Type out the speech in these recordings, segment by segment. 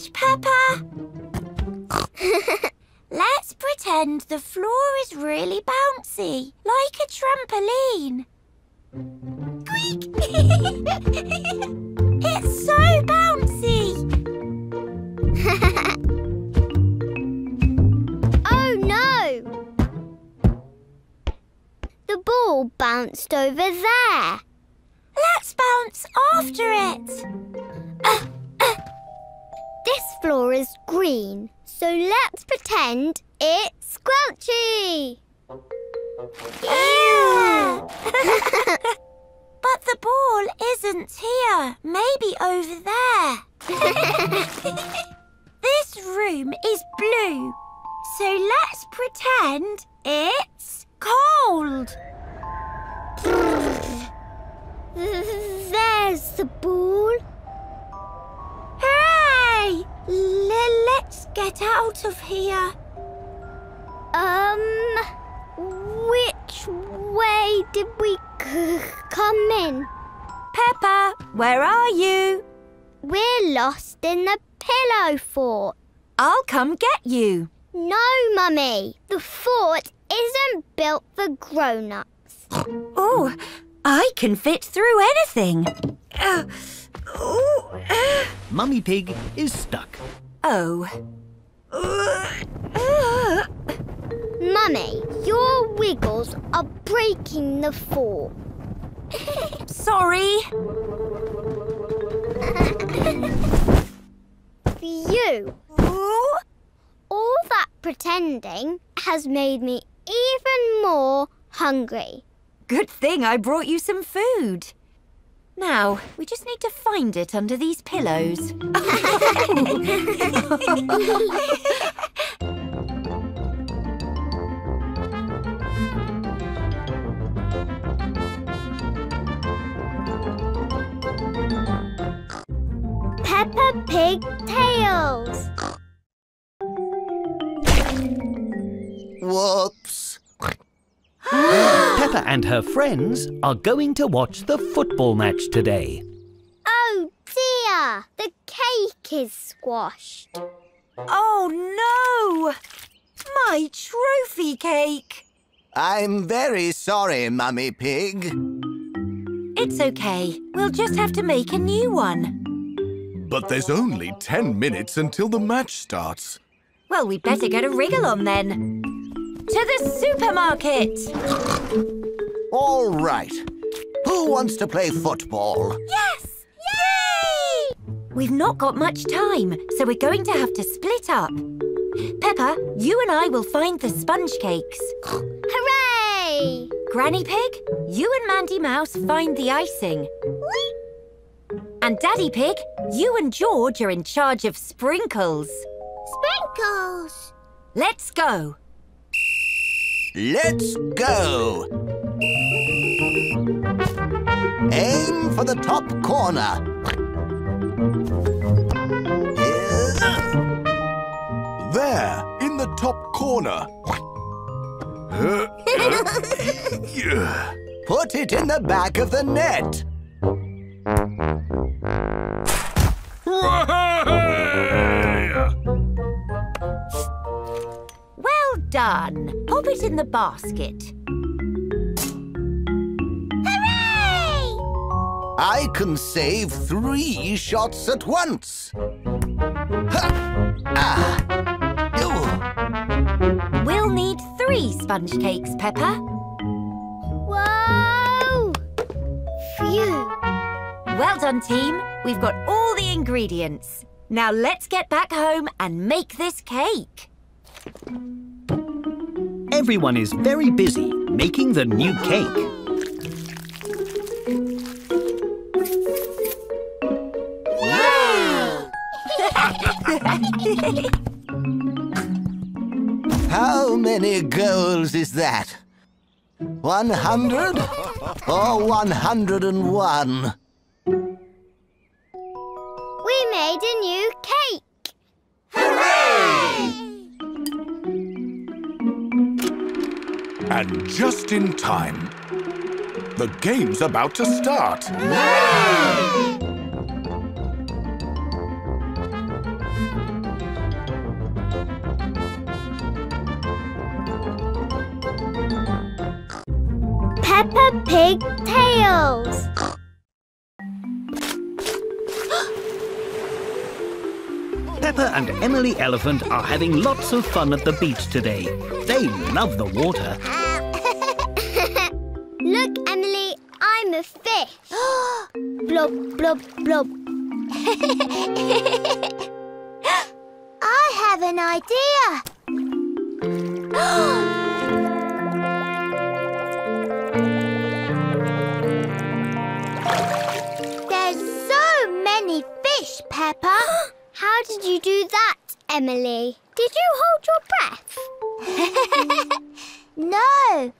match, Peppa. Let's pretend the floor is really bouncy, like a trampoline. Squeak! it's so bouncy! oh no! The ball bounced over there. Let's bounce after it. This floor is green, so let's pretend it's squelchy. Yeah. but the ball isn't here. Maybe over there. this room is blue, so let's pretend it's cold. There's the ball. L let's get out of here. Um, which way did we come in? Peppa, where are you? We're lost in the pillow fort. I'll come get you. No, Mummy. The fort isn't built for grown-ups. oh, I can fit through anything. Uh, oh, uh. Mummy Pig is stuck. Oh. Uh, Mummy, your wiggles are breaking the fort. Sorry. you. All that pretending has made me even more hungry. Good thing I brought you some food. Now, we just need to find it under these pillows. Peppa Pig Tales. Whoops. Peppa and her friends are going to watch the football match today. Oh dear, the cake is squashed. Oh no! My trophy cake! I'm very sorry, Mummy Pig. It's okay. We'll just have to make a new one. But there's only ten minutes until the match starts. Well, we'd better get a wriggle on then. To the supermarket! All right. Who wants to play football? Yes! Yay! We've not got much time, so we're going to have to split up. Peppa, you and I will find the sponge cakes. Hooray! Granny Pig, you and Mandy Mouse find the icing. And Daddy Pig, you and George are in charge of sprinkles. Sprinkles! Let's go. Let's go. Aim for the top corner. There, in the top corner. Put it in the back of the net. Done. Pop it in the basket. Hooray! I can save three shots at once. Ha! Ah! Ew. We'll need three sponge cakes, Peppa. Whoa! Phew! Well done, team. We've got all the ingredients. Now let's get back home and make this cake. Everyone is very busy making the new cake. How many goals is that? One hundred or one hundred and one? We made a new cake! And just in time, the game's about to start. Yay! Peppa Pig Tales. Peppa and Emily Elephant are having lots of fun at the beach today. They love the water. Look, Emily, I'm a fish. blob, blob, blob. I have an idea. There's so many fish, Peppa. How did you do that, Emily? Did you hold your breath? no.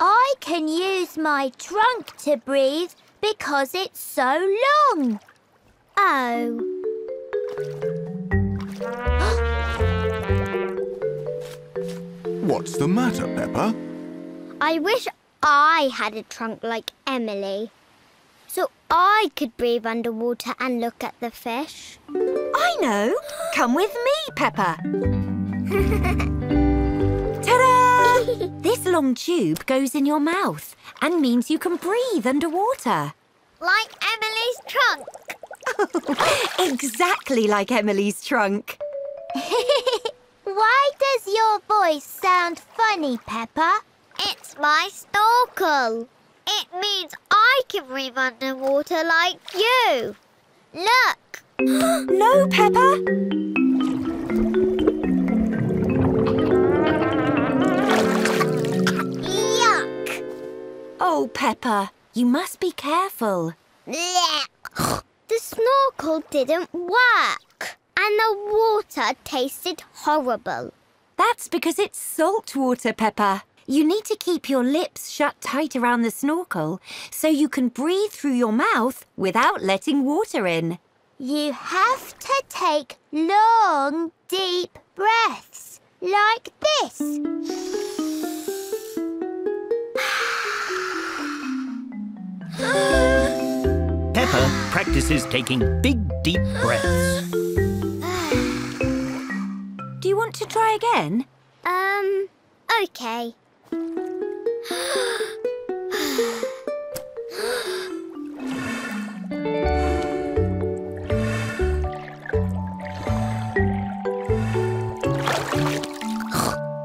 I can use my trunk to breathe because it's so long. Oh. What's the matter, Peppa? I wish I had a trunk like Emily. I could breathe underwater and look at the fish. I know. Come with me, Peppa. Ta-da! this long tube goes in your mouth and means you can breathe underwater. Like Emily's trunk. Exactly like Emily's trunk. Why does your voice sound funny, Peppa? It's my snorkel. It means I can breathe underwater like you. Look. no, Peppa. Yuck. Oh, Peppa, you must be careful. Blech. The snorkel didn't work. And the water tasted horrible. That's because it's salt water, Peppa. You need to keep your lips shut tight around the snorkel so you can breathe through your mouth without letting water in. You have to take long, deep breaths like this. Peppa practices taking big, deep breaths. Do you want to try again? Um, okay.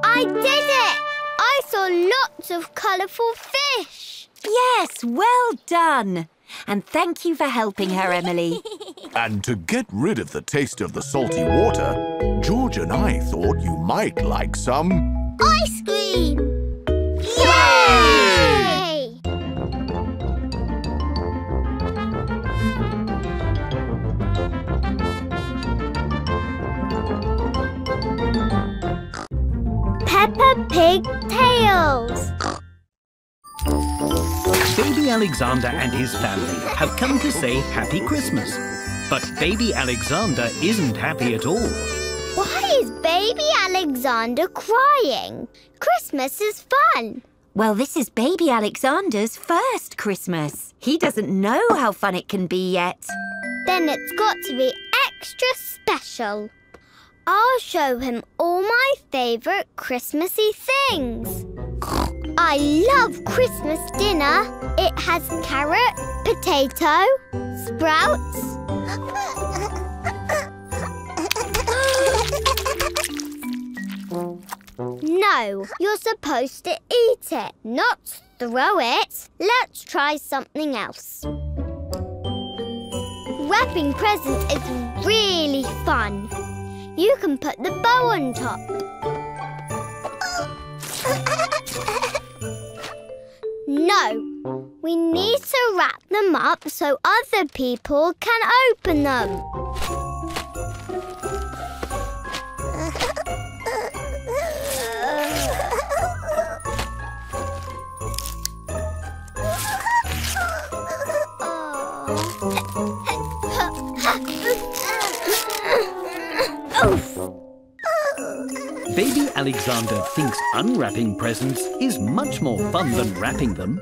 I did it! I saw lots of colourful fish. Yes, well done. And thank you for helping her, Emily. And to get rid of the taste of the salty water, George and I thought you might like some. Ice cream! Peppa Pig Tales. Baby Alexander and his family have come to say Happy Christmas. But Baby Alexander isn't happy at all. Why is baby Alexander crying? Christmas is fun. Well, this is baby Alexander's first Christmas. He doesn't know how fun it can be yet. Then it's got to be extra special. I'll show him all my favourite Christmassy things. I love Christmas dinner. It has carrot, potato, sprouts. No, you're supposed to eat it, not throw it. Let's try something else. Wrapping presents is really fun. You can put the bow on top. No, we need to wrap them up so other people can open them. Baby Alexander thinks unwrapping presents is much more fun than wrapping them.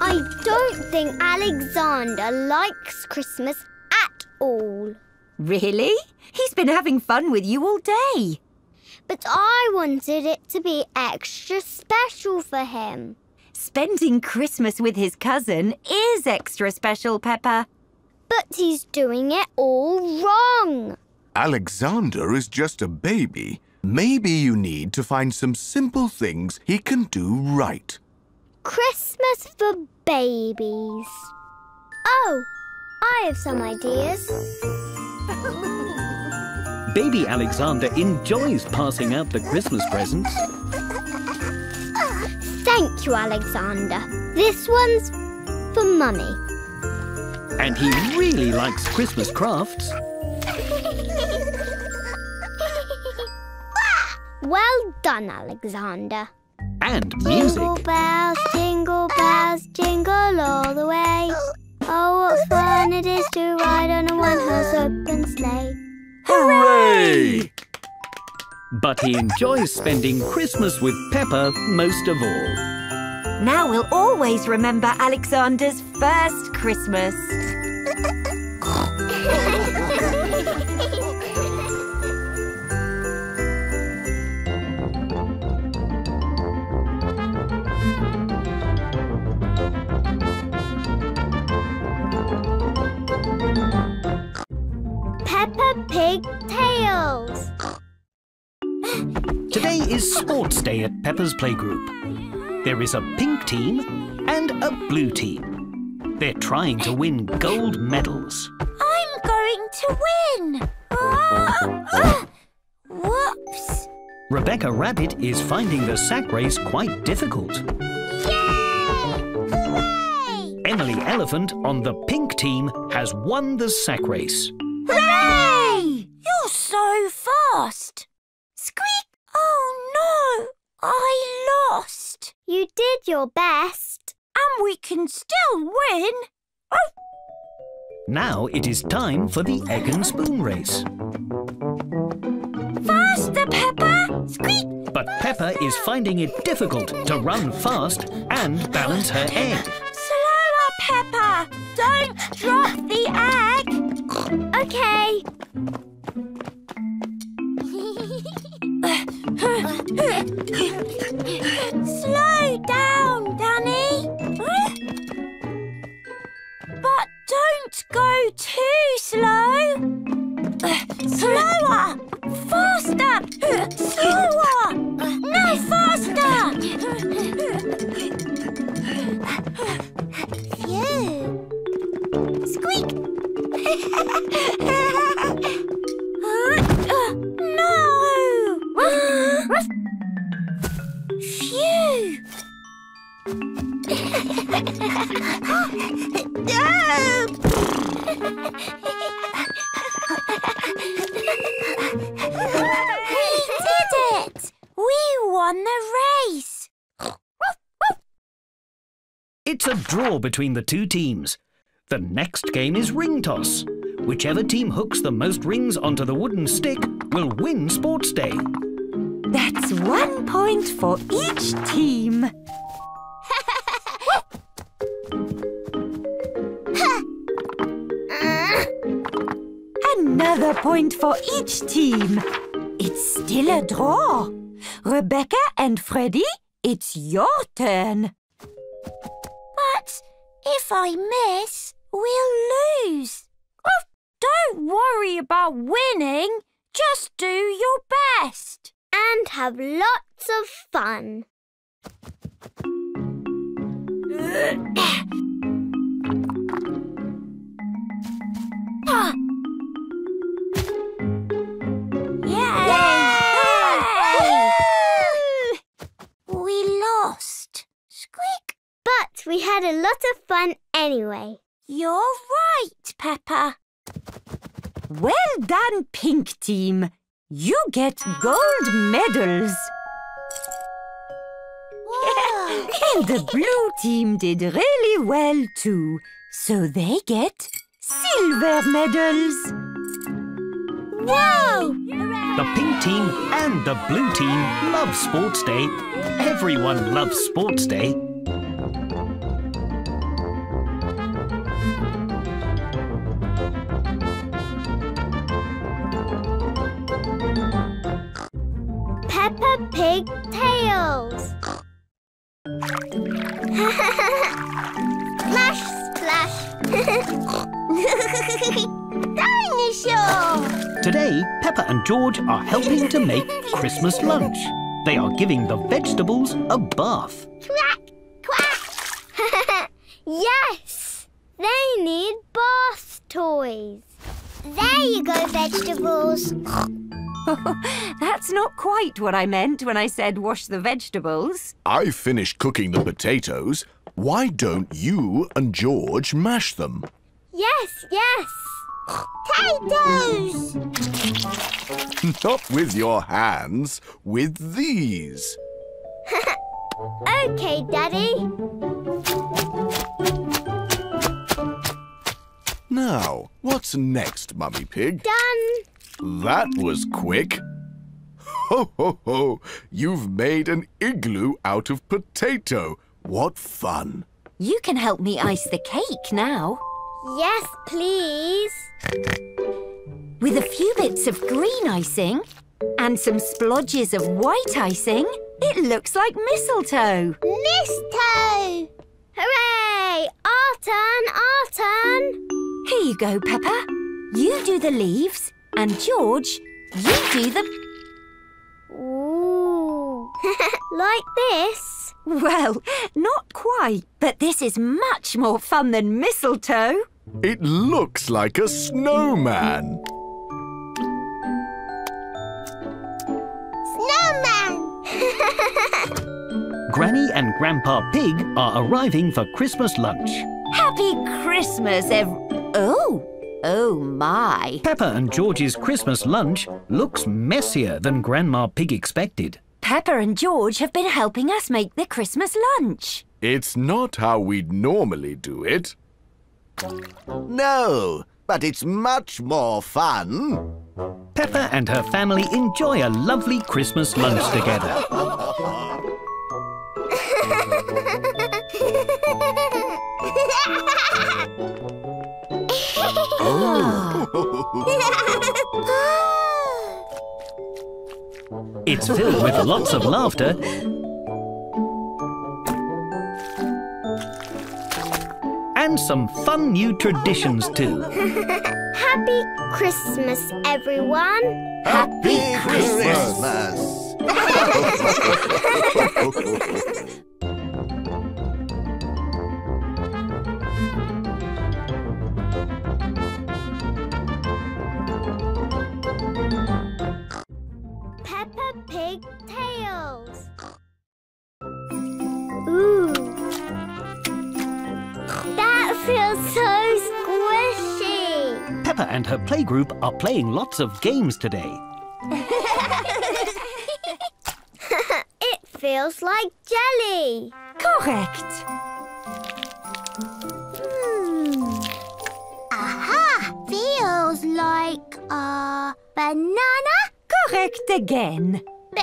I don't think Alexander likes Christmas at all. Really? He's been having fun with you all day. But I wanted it to be extra special for him. Spending Christmas with his cousin is extra special, Peppa. But he's doing it all wrong. Alexander is just a baby. Maybe you need to find some simple things he can do right. Christmas for babies. Oh, I have some ideas. Baby Alexander enjoys passing out the Christmas presents. Ah, thank you, Alexander. This one's for Mummy. And he really likes Christmas crafts. Well done, Alexander. And music. Jingle bells, jingle bells, jingle all the way. Oh, what fun it is to ride on a one-horse open sleigh. Hooray! But he enjoys spending Christmas with Peppa most of all. Now we'll always remember Alexander's first Christmas. Sports Day at Peppa's Playgroup. There is a pink team and a blue team. They're trying to win gold medals. I'm going to win! Ah, ah. Whoops! Rebecca Rabbit is finding the sack race quite difficult. Emily Elephant on the pink team has won the sack race. Hooray! You're so fast! Squeak! Oh no! I lost! You did your best. And we can still win! Oh. Now it is time for the egg and spoon race. Faster, Peppa! Squeak! But Peppa is finding it difficult to run fast and balance her egg. Slower, Peppa! Don't drop the egg! Okay. Slow down, Danny! But don't go too slow! Slower! Faster! Slower! No, faster! Phew. Squeak! Uh, uh, no! Phew! we did it! We won the race! It's a draw between the two teams. The next game is ring toss. Whichever team hooks the most rings onto the wooden stick will win Sports Day. That's one point for each team. Another point for each team. It's still a draw. Rebecca and Freddie, it's your turn. But if I miss, we'll lose. Oh, don't worry about winning. Just do your best. And have lots of fun. Yay! We lost. Squeak. But we had a lot of fun anyway. You're right, Peppa. Well done, pink team. You get gold medals. and the blue team did really well too. So they get silver medals. Whoa! The pink team and the blue team love Sports Day. Everyone loves Sports Day. And George are helping to make Christmas lunch. They are giving the vegetables a bath. Quack, quack. yes, they need bath toys. There you go, vegetables. That's not quite what I meant when I said wash the vegetables. I've finished cooking the potatoes. Why don't you and George mash them? Yes, yes. Potatoes! Not with your hands, with these. Okay, Daddy. Now, what's next, Mummy Pig? Done. That was quick. Ho, ho, ho! You've made an igloo out of potato. What fun! You can help me ice the cake now. Yes, please. With a few bits of green icing and some splodges of white icing, it looks like mistletoe. Mistletoe! Hooray! Our turn, our turn. Here you go, Peppa. You do the leaves, and George, you do the... Ooh. like this? Well, not quite, but this is much more fun than mistletoe. It looks like a snowman. Snowman! Granny and Grandpa Pig are arriving for Christmas lunch. Happy Christmas, ev... Oh, oh my. Peppa and George's Christmas lunch looks messier than Grandma Pig expected. Peppa and George have been helping us make the Christmas lunch. It's not how we'd normally do it. No, but it's much more fun. Peppa and her family enjoy a lovely Christmas lunch together. Ah. It's filled with lots of laughter and some fun new traditions too. Happy Christmas, everyone. Happy Christmas! Peppa Pig Tales. Ooh. That feels so squishy. Peppa and her playgroup are playing lots of games today. It feels like jelly. Correct. Hmm. Aha! Feels like a banana. Correct again.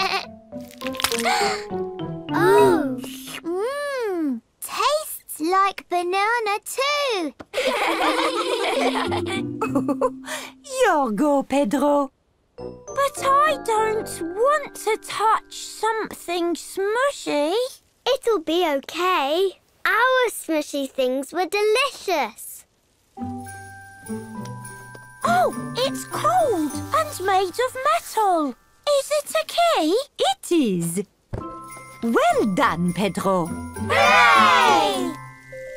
oh. Mmm. Tastes like banana too. Your go, Pedro. But I don't want to touch something smushy. It'll be okay. Our smushy things were delicious. Oh, it's cold and made of metal. Is it a key? It is. Well done, Pedro. Hooray!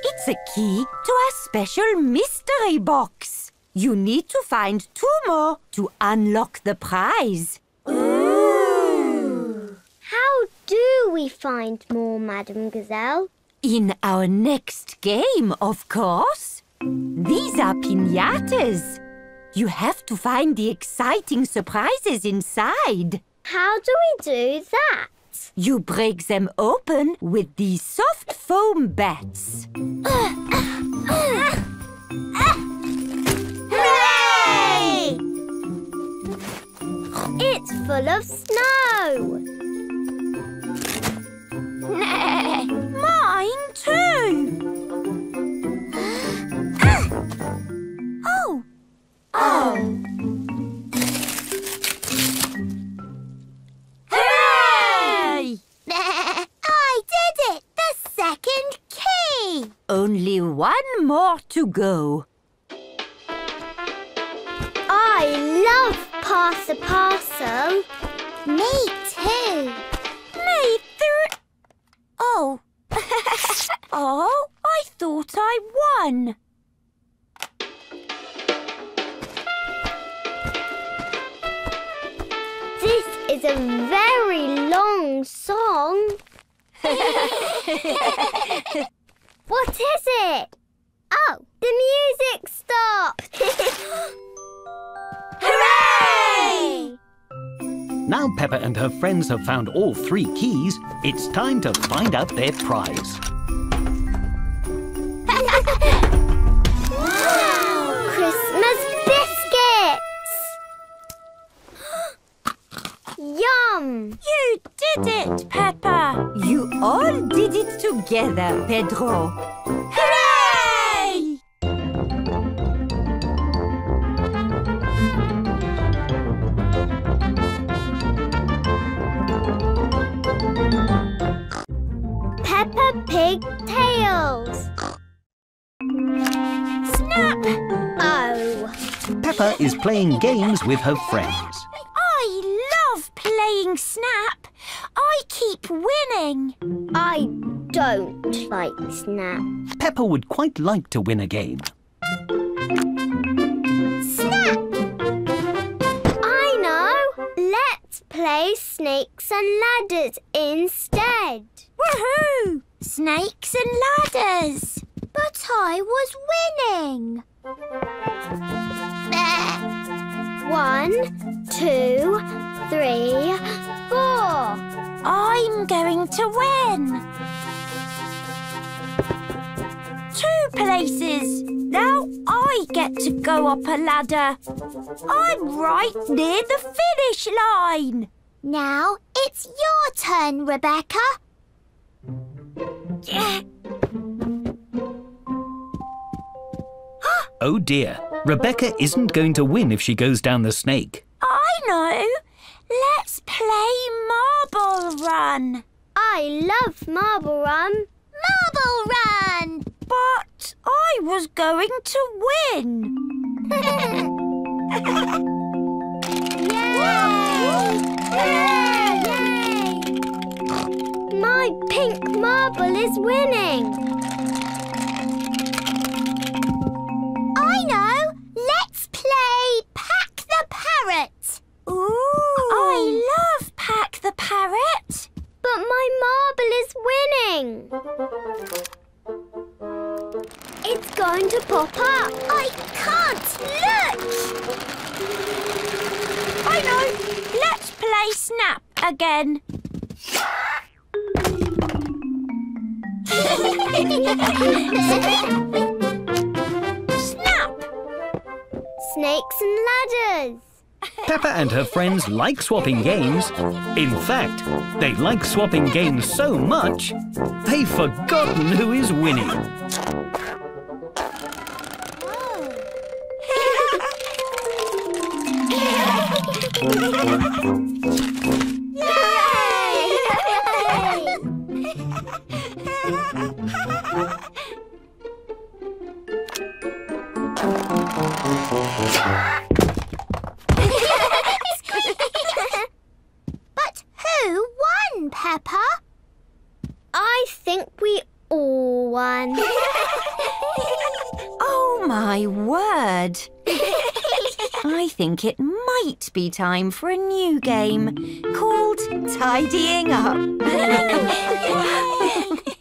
It's a key to a special mystery box. You need to find two more to unlock the prize. Ooh. How do we find more, Madame Gazelle? In our next game, of course. These are pinatas. You have to find the exciting surprises inside. How do we do that? You break them open with these soft foam bats. Hooray! It's full of snow. Mine too. Oh. Hooray! I did it! The second key! Only one more to go. I love the Parcel. Me too. Me thr... Oh. oh, I thought I won. This is a very long song. what is it? Oh, the music stopped. Hooray! Now Peppa and her friends have found all three keys, it's time to find out their prize. Yum! You did it, Peppa. You all did it together, Pedro. Hooray! Peppa Pig Tales. Snap! Oh. Peppa is playing games with her friends. I playing Snap. I keep winning. I don't like Snap. Peppa would quite like to win a game. Snap! I know! Let's play Snakes and Ladders instead. Woohoo! Snakes and ladders. But I was winning. One, two, three, four. I'm going to win. Two places. Now I get to go up a ladder. I'm right near the finish line. Now it's your turn, Rebecca. Yeah. Oh dear, Rebecca isn't going to win if she goes down the snake. I know. Let's play Marble Run. I love Marble Run. Marble Run! But I was going to win. Yay! Yay! Yay! My pink marble is winning. I know. Let's play Pack the Parrot. Ooh. I love Pack the Parrot. But my marble is winning. It's going to pop up. I can't look. I know. Let's play Snap again. Snap! Snakes and ladders. Peppa and her friends like swapping games. In fact, they like swapping games so much, they've forgotten who is winning. but who won, Peppa? I think we all won. Oh my word! I think it might be time for a new game called Tidying Up.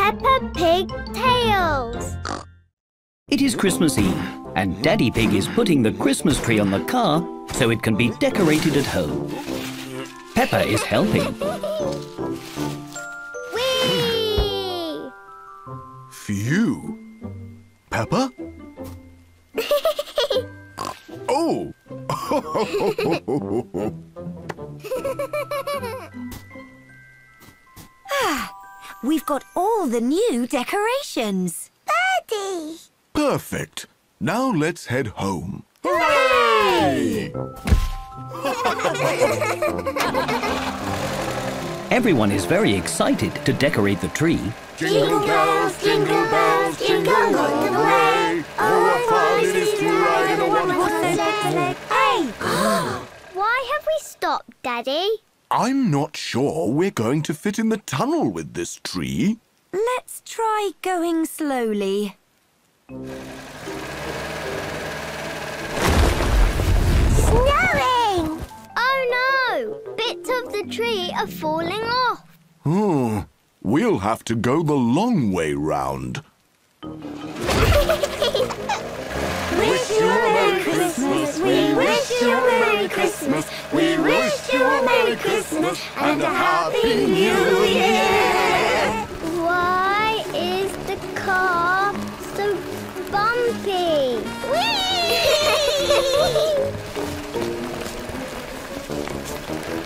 Peppa Pig Tales. It is Christmas Eve, and Daddy Pig is putting the Christmas tree on the car so it can be decorated at home. Peppa is helping. Whee! Phew. Peppa? oh! Ah, We've got all the new decorations. Birdie! Perfect. Now let's head home. Yay! Everyone is very excited to decorate the tree. Jingle bells, jingle bells, jingle all the way. Oh, what fun it is to ride in a one-horse sleigh. Hey! Why have we stopped, Daddy? I'm not sure we're going to fit in the tunnel with this tree. Let's try going slowly. Snowing! Oh no! Bits of the tree are falling off. Hmm. We'll have to go the long way round. We wish you a Merry Christmas. We wish you a Merry Christmas. We wish you a Merry Christmas and a Happy New Year. Why is the car so bumpy?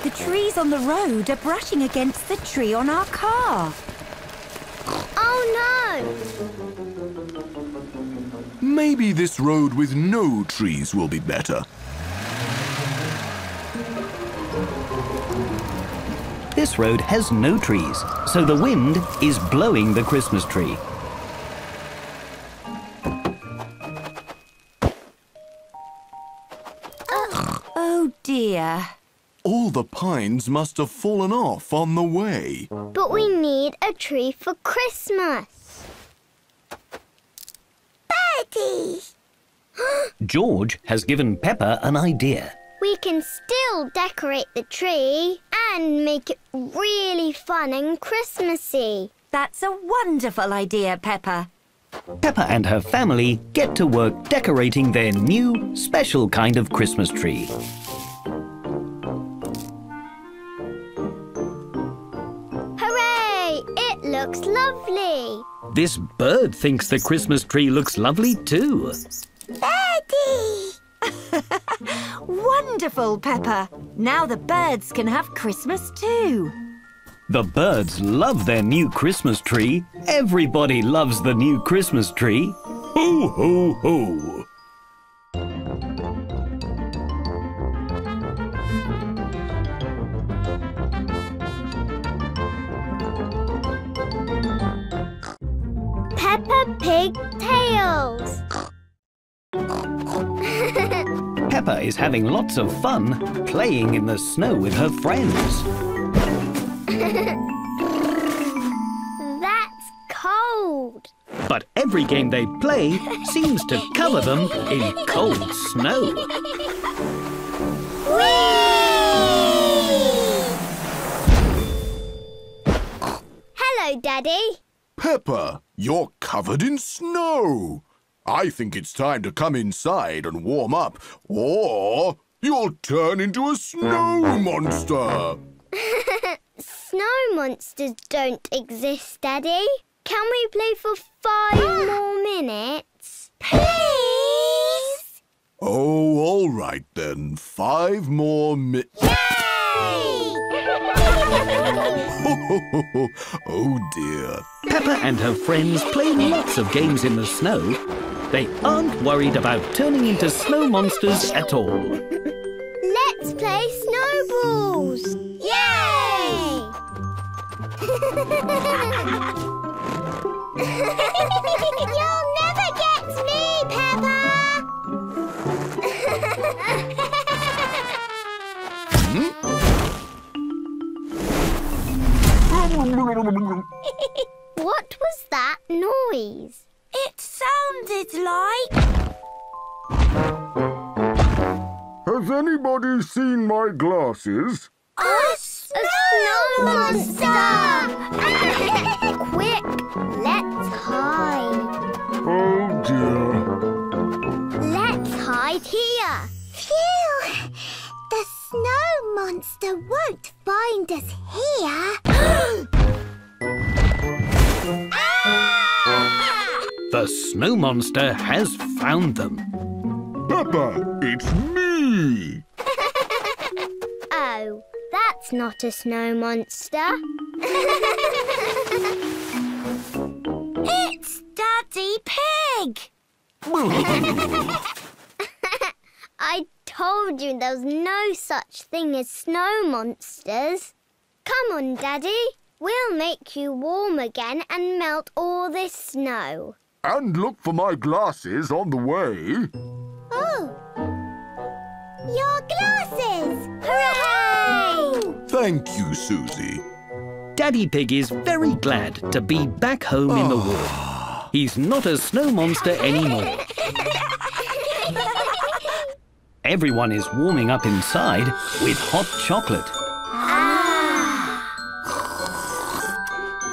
The trees on the road are brushing against the tree on our car. oh no! Maybe this road with no trees will be better. This road has no trees, so the wind is blowing the Christmas tree. Oh dear. All the pines must have fallen off on the way. But we need a tree for Christmas. Birdie! George has given Peppa an idea. We can still decorate the tree and make it really fun and Christmassy. That's a wonderful idea, Peppa. Peppa and her family get to work decorating their new, special kind of Christmas tree. Looks lovely. This bird thinks the Christmas tree looks lovely too. Birdie! Wonderful, Peppa. Now the birds can have Christmas too. The birds love their new Christmas tree. Everybody loves the new Christmas tree. Ho, ho, ho. Peppa Pig Tales. Peppa is having lots of fun playing in the snow with her friends. That's cold. But every game they play seems to cover them in cold snow. Hello, Daddy. Peppa, you're covered in snow. I think it's time to come inside and warm up, or you'll turn into a snow monster. Snow monsters don't exist, Daddy. Can we play for five more minutes? Please! Oh, all right then. Five more mi- oh dear. Peppa and her friends play lots of games in the snow. They aren't worried about turning into snow monsters at all. Let's play snowballs! Yay! You'll never get me, Peppa! what was that noise? It sounded like. Has anybody seen my glasses? A snow monster! Quick, let's hide. Oh dear. Let's hide here. Phew! The snow monster won't find us here. The snow monster has found them. Peppa, it's me. oh, that's not a snow monster. It's Daddy Pig! I told you there was no such thing as snow monsters. Come on, Daddy. We'll make you warm again and melt all this snow. And look for my glasses on the way. Oh! Your glasses! Hooray! Thank you, Susie. Daddy Pig is very glad to be back home in the ah. wood. He's not a snow monster anymore. Everyone is warming up inside with hot chocolate.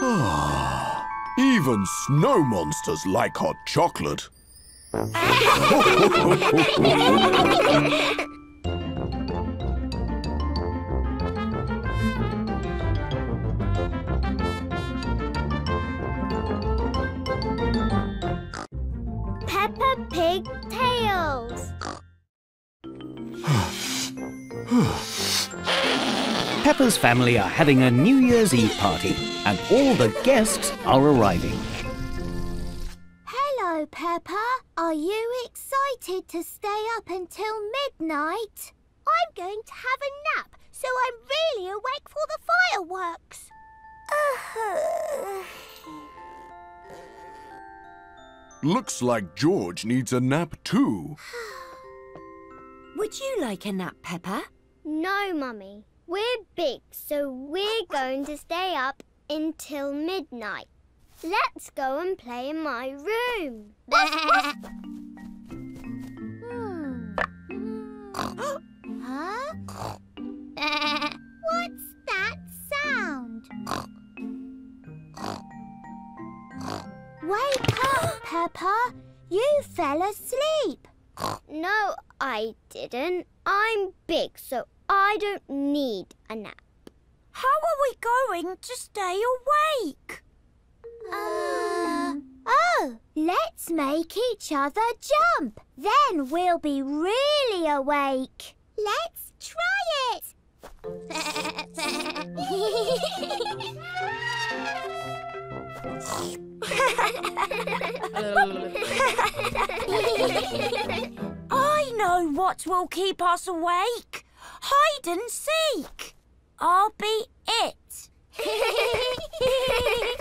Ah! Even snow monsters like hot chocolate. Peppa Pig Tales. Peppa's family are having a New Year's Eve party, and all the guests are arriving. Hello, Peppa. Are you excited to stay up until midnight? I'm going to have a nap, so I'm really awake for the fireworks. Looks like George needs a nap too. Would you like a nap, Peppa? no, Mummy. We're big, so we're going to stay up until midnight. Let's go and play in my room. Huh? What's that sound? Wake up, Peppa. You fell asleep. No, I didn't. I'm big, so I don't need a nap. How are we going to stay awake? Uh, oh, let's make each other jump. Then we'll be really awake. Let's try it. I know what will keep us awake. Hide and seek. I'll be it.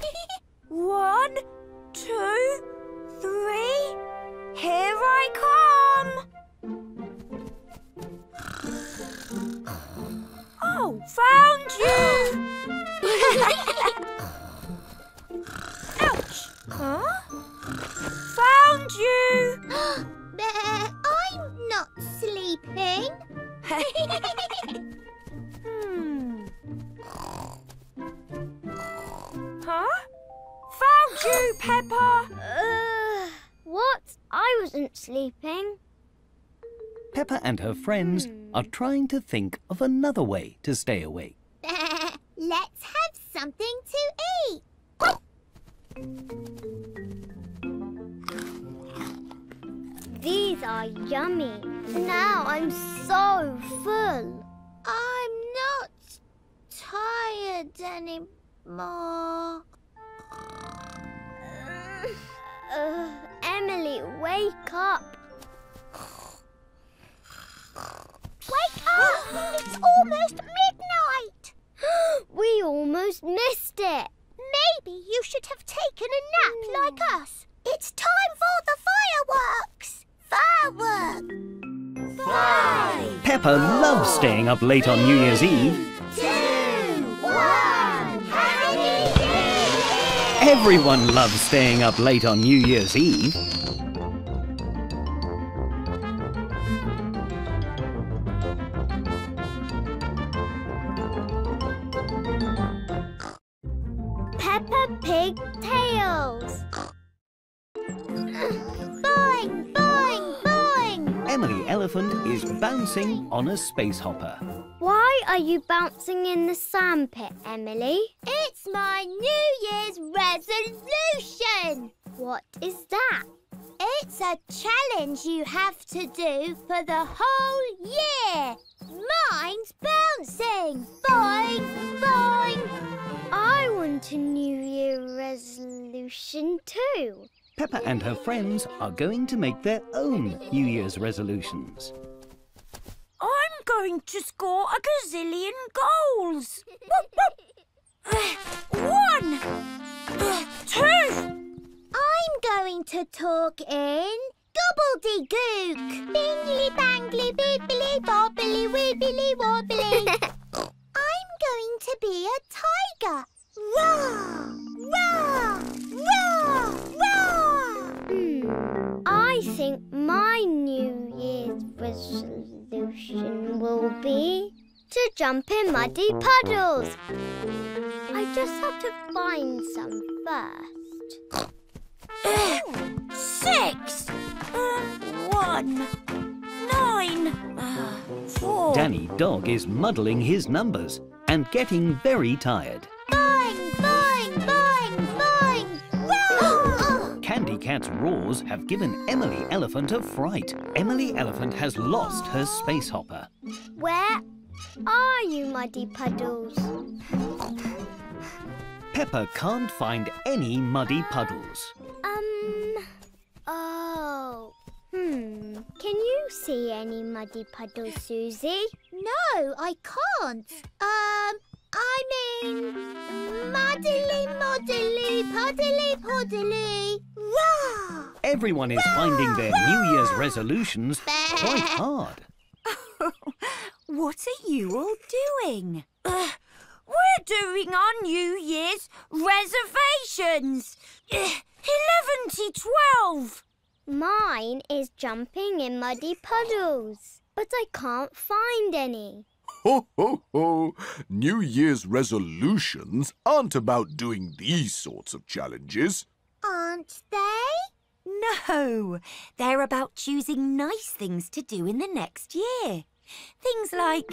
One, two, three. Here I come. Oh, found you. Ouch. Huh? Found you. I'm not sleeping. Hmm. Huh? Found you, Peppa. Uh, what? I wasn't sleeping. Peppa and her friends are trying to think of another way to stay awake. Let's have something to eat. These are yummy. Now I'm so full. I'm not tired anymore. Uh, Emily, wake up. Wake up! it's almost midnight! we almost missed it. Maybe you should have taken a nap hmm. like us. It's time for the fireworks! Fireworks! Five, Peppa loves staying up late on New Year's Eve. two, one, happy New Year! Everyone loves staying up late on New Year's Eve. Bouncing on a space hopper. Why are you bouncing in the sandpit, Emily? It's my New Year's resolution. What is that? It's a challenge you have to do for the whole year. Mine's bouncing. Boing, boing. I want a New Year resolution too. Peppa and her friends are going to make their own New Year's resolutions. Going to score a gazillion goals. Uh, one, uh, two. I'm going to talk in gobbledygook. Bingly bangly bibbly bobbly wibbly wobbly. I'm going to be a tiger. Roar! Roar! Roar! Roar! Hmm. I think my New Year's resolution will be to jump in muddy puddles. I just have to find some first. Six. Uh, one. Nine. Uh, four. Danny Dog is muddling his numbers and getting very tired. Cat's roars have given Emily Elephant a fright. Emily Elephant has lost her space hopper. Where are you, muddy puddles? Peppa can't find any muddy puddles. Um. Oh. Hmm. Can you see any muddy puddles, Susie? No, I can't. Um. I mean, muddly, muddly, puddly, puddly. Rah! Everyone is finding their New Year's resolutions quite hard. What are you all doing? Uh, we're doing our New Year's reservations. Uh, Eleven to twelve. Mine is jumping in muddy puddles, but I can't find any. Ho, ho, ho! New Year's resolutions aren't about doing these sorts of challenges. Aren't they? No, they're about choosing nice things to do in the next year. Things like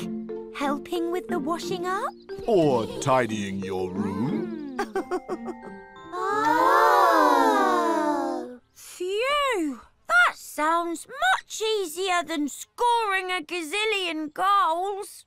helping with the washing up. Or tidying your room. Oh! Phew! That sounds much easier than scoring a gazillion goals.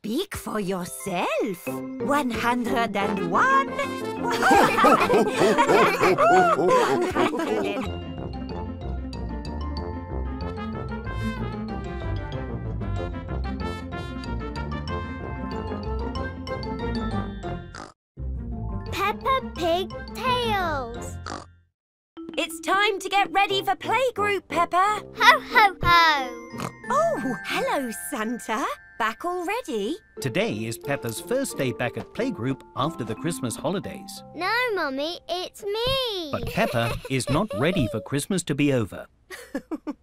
Speak for yourself. 101. Peppa Pig Tales. It's time to get ready for playgroup, Peppa. Ho, ho, ho! Oh, hello, Santa. Back already? Today is Peppa's first day back at playgroup after the Christmas holidays. No, Mummy, it's me. But Peppa is not ready for Christmas to be over.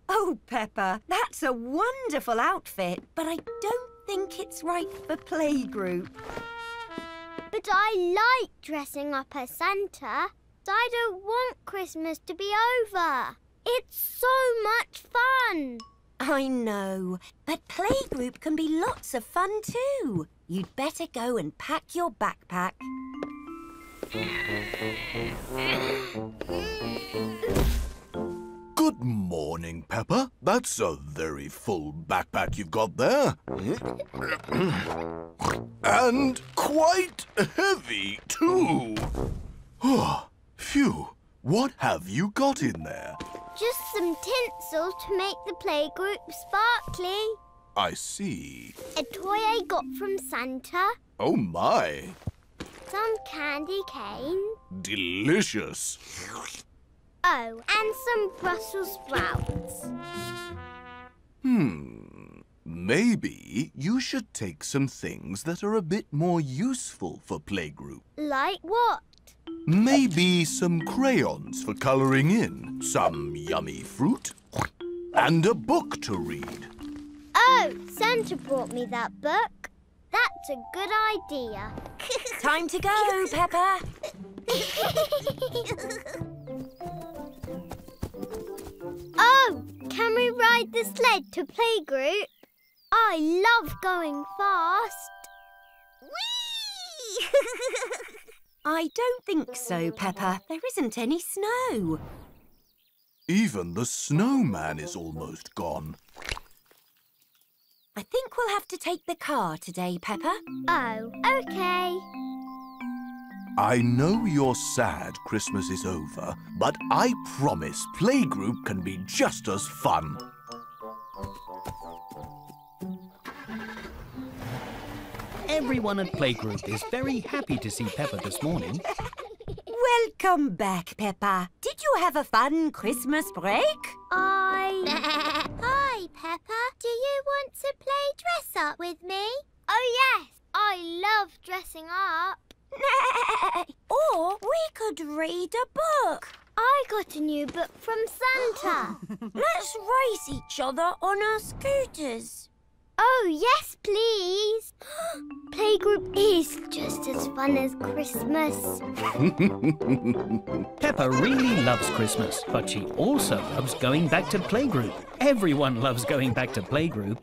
Oh, Peppa, that's a wonderful outfit, but I don't think it's right for playgroup. But I like dressing up as Santa. I don't want Christmas to be over. It's so much fun. I know, but playgroup can be lots of fun too. You'd better go and pack your backpack. Good morning, Peppa. That's a very full backpack you've got there. and quite heavy, too. Phew. What have you got in there? Just some tinsel to make the playgroup sparkly. I see. A toy I got from Santa. Oh, my. Some candy cane. Delicious. Oh, and some Brussels sprouts. Hmm. Maybe you should take some things that are a bit more useful for playgroup. Like what? Maybe some crayons for colouring in, some yummy fruit, and a book to read. Oh, Santa brought me that book. That's a good idea. Time to go, Peppa. oh, can we ride the sled to playgroup? I love going fast. Whee! I don't think so, Peppa. There isn't any snow. Even the snowman is almost gone. I think we'll have to take the car today, Peppa. oh, okay. I know you're sad Christmas is over, but I promise playgroup can be just as fun. Everyone at Playgroup is very happy to see Peppa this morning. Welcome back, Peppa. Did you have a fun Christmas break? I... Hi, Peppa. Do you want to play dress up with me? Oh, yes. I love dressing up. or we could read a book. I got a new book from Santa. Let's race each other on our scooters. Oh, yes, please. Playgroup is just as fun as Christmas. Peppa really loves Christmas, but she also loves going back to Playgroup. Everyone loves going back to Playgroup.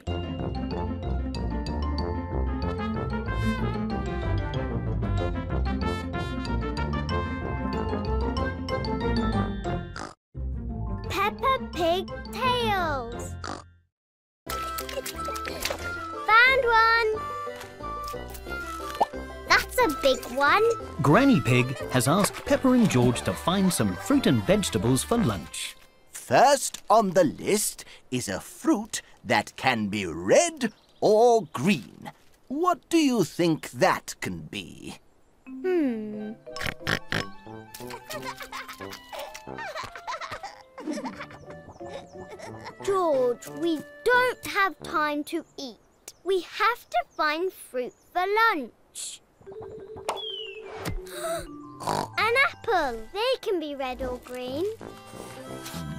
Peppa Pig Tales. Found one. That's a big one. Granny Pig has asked Peppa and George to find some fruit and vegetables for lunch. First on the list is a fruit that can be red or green. What do you think that can be? Hmm. George, we don't have time to eat. We have to find fruit for lunch. An apple. They can be red or green.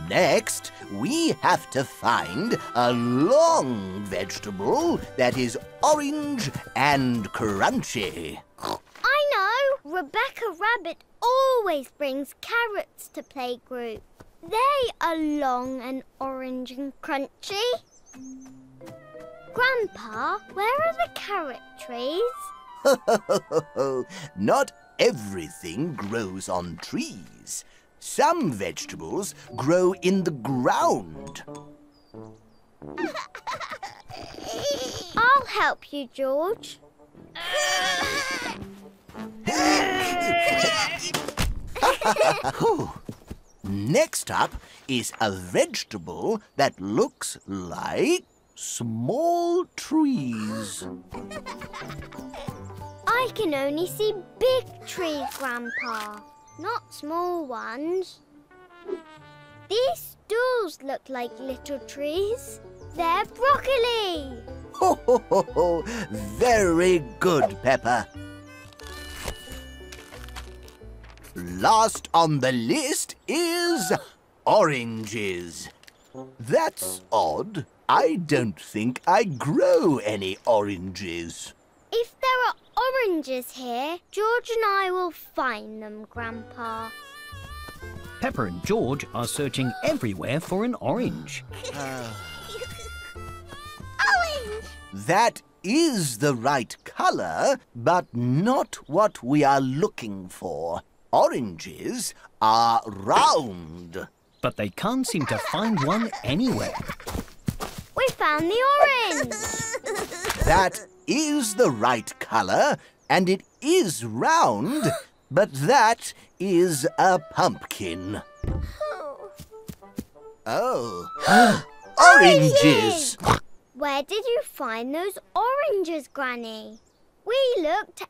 Next, we have to find a long vegetable that is orange and crunchy. I know. Rebecca Rabbit always brings carrots to playgroup. They are long and orange and crunchy. Grandpa, where are the carrot trees? Not everything grows on trees. Some vegetables grow in the ground. I'll help you, George. Next up is a vegetable that looks like small trees. I can only see big trees, Grandpa, not small ones. These stools look like little trees. They're broccoli. Ho, ho, ho, ho. Very good, Peppa. Last on the list is oranges. That's odd. I don't think I grow any oranges. If there are oranges here, George and I will find them, Grandpa. Peppa and George are searching everywhere for an orange. Orange! That is the right colour, but not what we are looking for. Oranges are round. But they can't seem to find one anywhere. We found the orange! That is the right colour, and it is round, but that is a pumpkin. Oh. oh. Oranges! Where did you find those oranges, Granny? We looked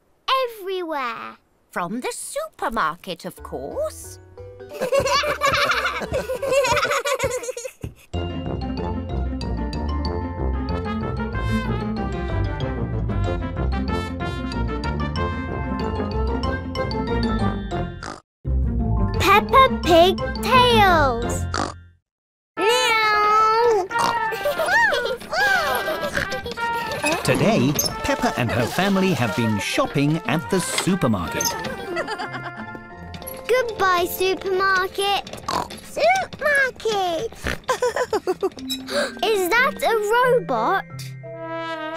everywhere. From the supermarket, of course. Peppa Pig Tales. Meow. Today, Peppa and her family have been shopping at the supermarket. Goodbye, supermarket. Supermarket. Is that a robot?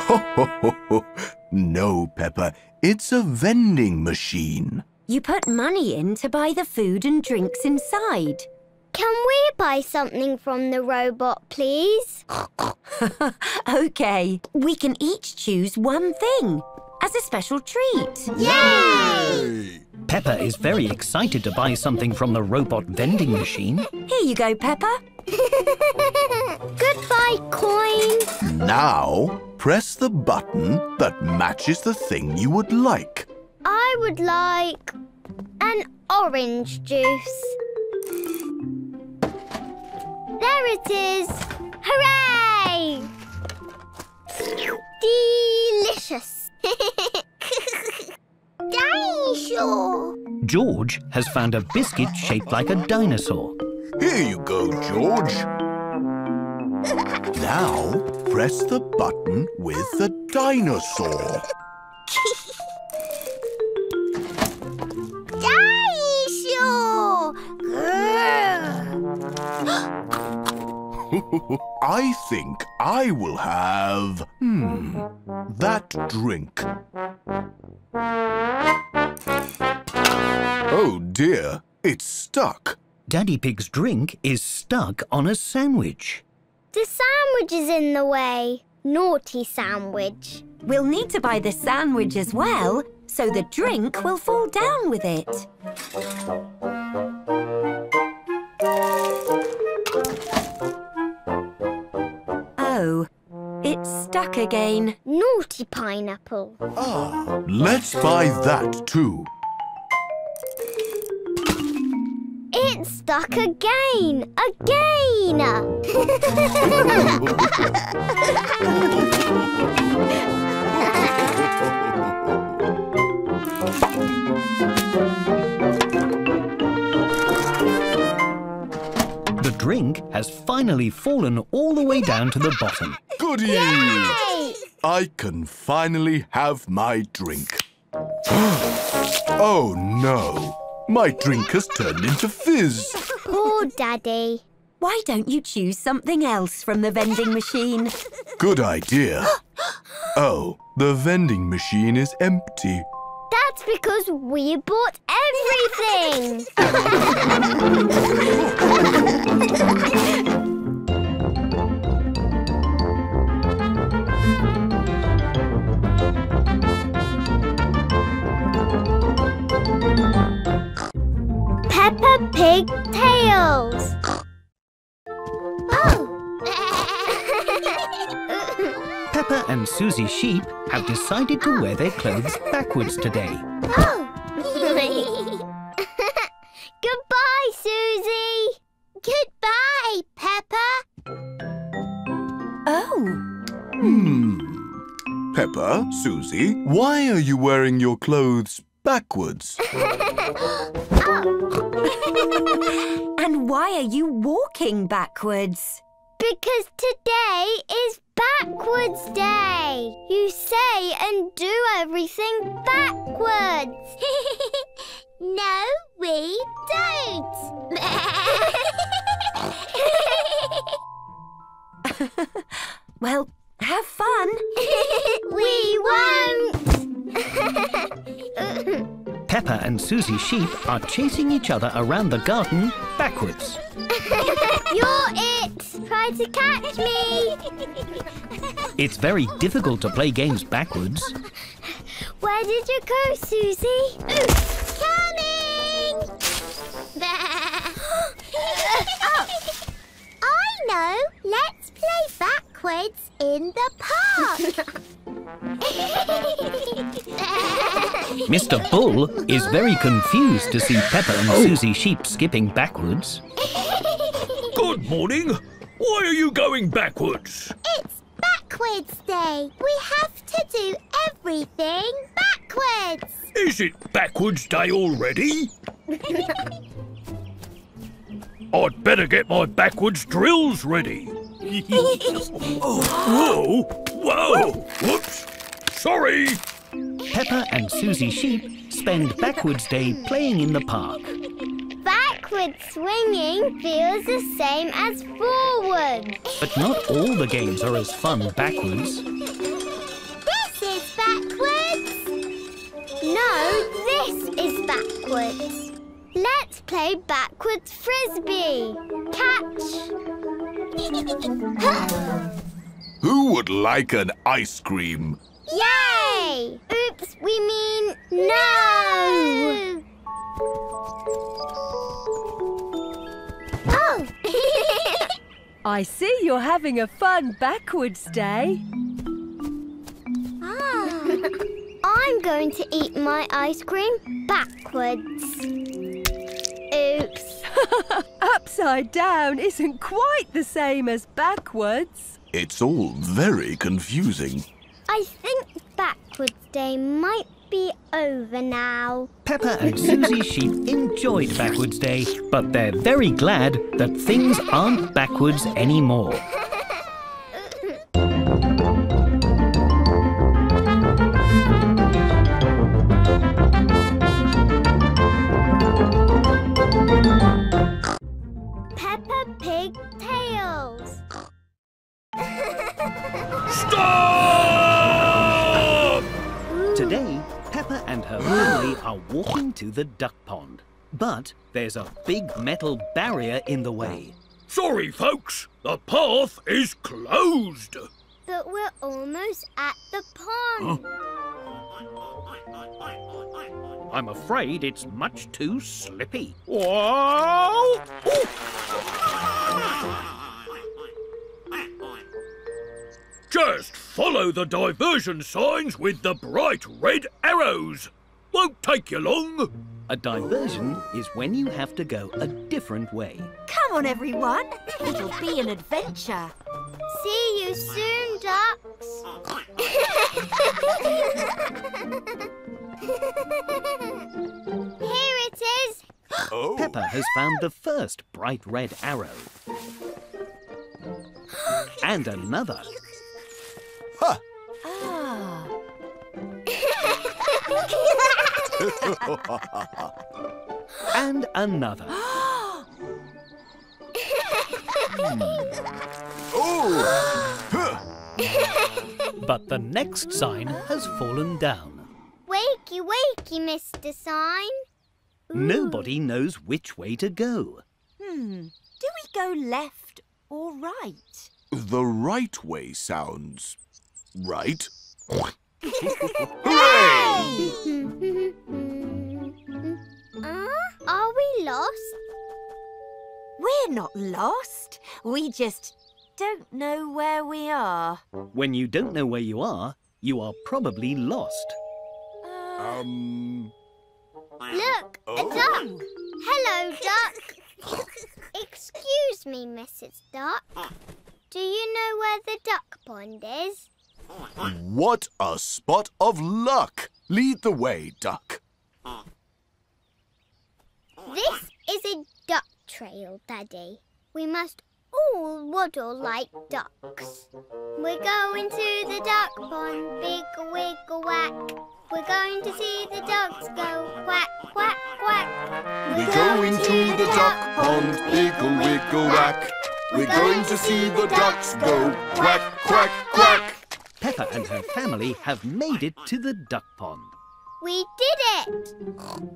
Ho, ho, ho, ho. No, Peppa. It's a vending machine. You put money in to buy the food and drinks inside. Can we buy something from the robot, please? OK, we can each choose one thing as a special treat. Yay! Peppa is very excited to buy something from the robot vending machine. Here you go, Peppa. Goodbye, coin. Now, press the button that matches the thing you would like. I would like an orange juice. There it is. Hooray! Delicious. Dinosaur. George has found a biscuit shaped like a dinosaur. Here you go, George. Now, press the button with the dinosaur. Dinosaur. I think I will have, hmm, that drink. Oh dear, it's stuck. Daddy Pig's drink is stuck on a sandwich. The sandwich is in the way. Naughty sandwich. We'll need to buy the sandwich as well, so the drink will fall down with it. Oh, it's stuck again. Naughty pineapple. Ah, let's buy that too. It's stuck again. Again. The drink has finally fallen all the way down to the bottom. Goody! Hey! I can finally have my drink. oh no! My drink has turned into fizz. Poor Daddy. Why don't you choose something else from the vending machine? Good idea. Oh, the vending machine is empty. That's because we bought everything. Peppa Pig Tales. Oh. Peppa and Susie Sheep have decided to wear their clothes backwards today. oh. Goodbye, Susie. Goodbye, Peppa. Oh, Hmm. Peppa, Susie, why are you wearing your clothes backwards? and why are you walking backwards? Because today is backwards day. You say and do everything backwards. no, we don't. Well, have fun. we won't. Peppa and Susie Sheep are chasing each other around the garden backwards. You're it. Try to catch me. It's very difficult to play games backwards. Where did you go, Susie? Coming! There! oh, I know. Let's play backwards in the park. Mr. Bull is very confused to see Peppa and oh. Susie Sheep skipping backwards. Good morning. Why are you going backwards? It's backwards day. We have to do everything backwards. Is it backwards day already? I'd better get my backwards drills ready. Whoa! Whoa! Whoops! Sorry! Peppa and Susie Sheep spend backwards day playing in the park. Backwards swinging feels the same as forward. But not all the games are as fun backwards. This is backwards. No, this is backwards. Let's play backwards frisbee. Catch. Who would like an ice cream? Yay! Oops, we mean no. Oh. I see you're having a fun backwards day. Ah. I'm going to eat my ice cream backwards. Oops. Upside down isn't quite the same as backwards. It's all very confusing. I think backwards day might be over now. Peppa and Susie Sheep enjoyed Backwards Day, but they're very glad that things aren't backwards anymore. Peppa Pig Tales. Stop! Today, Peppa and her family are walking to the duck pond. But there's a big metal barrier in the way. Sorry, folks. The path is closed. But we're almost at the pond. I'm afraid it's much too slippy. Wow! Just follow the diversion signs with the bright red arrows. Won't take you long. A diversion is when you have to go a different way. Come on, everyone. It'll be an adventure. See you soon, ducks. Here it is. Oh. Peppa has found the first bright red arrow. And another. Huh. Ah. And another. Oh! But the next sign has fallen down. Wakey, wakey, Mr. Sign. Nobody knows which way to go. Hmm. Do we go left or right? The right way sounds right. Hooray! uh, are we lost? We're not lost. We just don't know where we are. When you don't know where you are, you are probably lost. Um. Look, a Oh. duck. Hello, duck. Excuse me, Mrs. Duck. Do you know where the duck pond is? What a spot of luck! Lead the way, duck. This is a duck trail, Daddy. We must all waddle like ducks. We're going to the duck pond, big wiggle whack. We're going to see the ducks go quack, quack, quack. We're going to the duck pond, wiggle wiggle whack. We're going to see the ducks go quack, quack, quack. Peppa and her family have made it to the duck pond. We did it!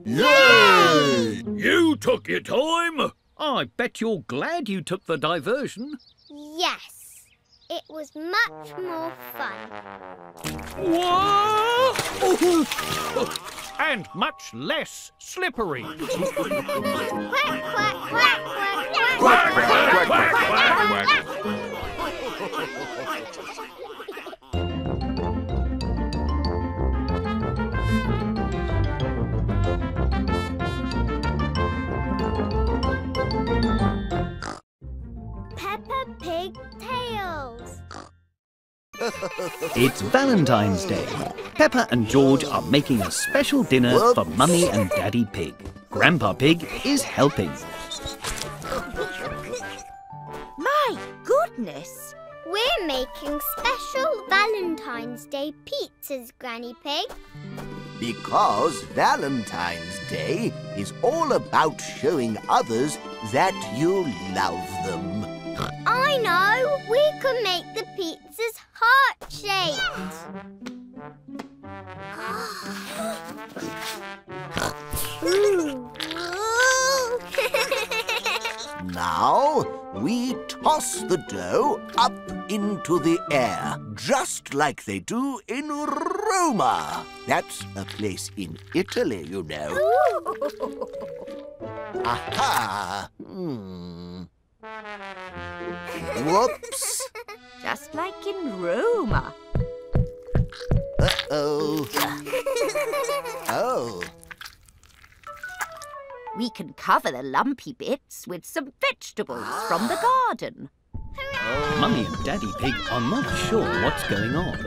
Yay! You took your time. I bet you're glad you took the diversion. Yes, it was much more fun. Whoa! and much less slippery. Quack, quack, quack, quack, quack, quack. Quack, quack, quack, quack, quack, quack. Peppa Pig Tales. It's Valentine's Day. Peppa and George are making a special dinner for Mummy and Daddy Pig. Grandpa Pig is helping. my goodness. We're making special Valentine's Day pizzas, Granny Pig. Because Valentine's Day is all about showing others that you love them. I know! We can make the pizzas heart-shaped. Now, we toss the dough up into the air, just like they do in Roma. That's a place in Italy, you know. Aha! Hmm. Whoops! Just like in Roma. Uh, Uh-oh. Oh. We can cover the lumpy bits with some vegetables from the garden. Mummy and Daddy Pig are not sure what's going on.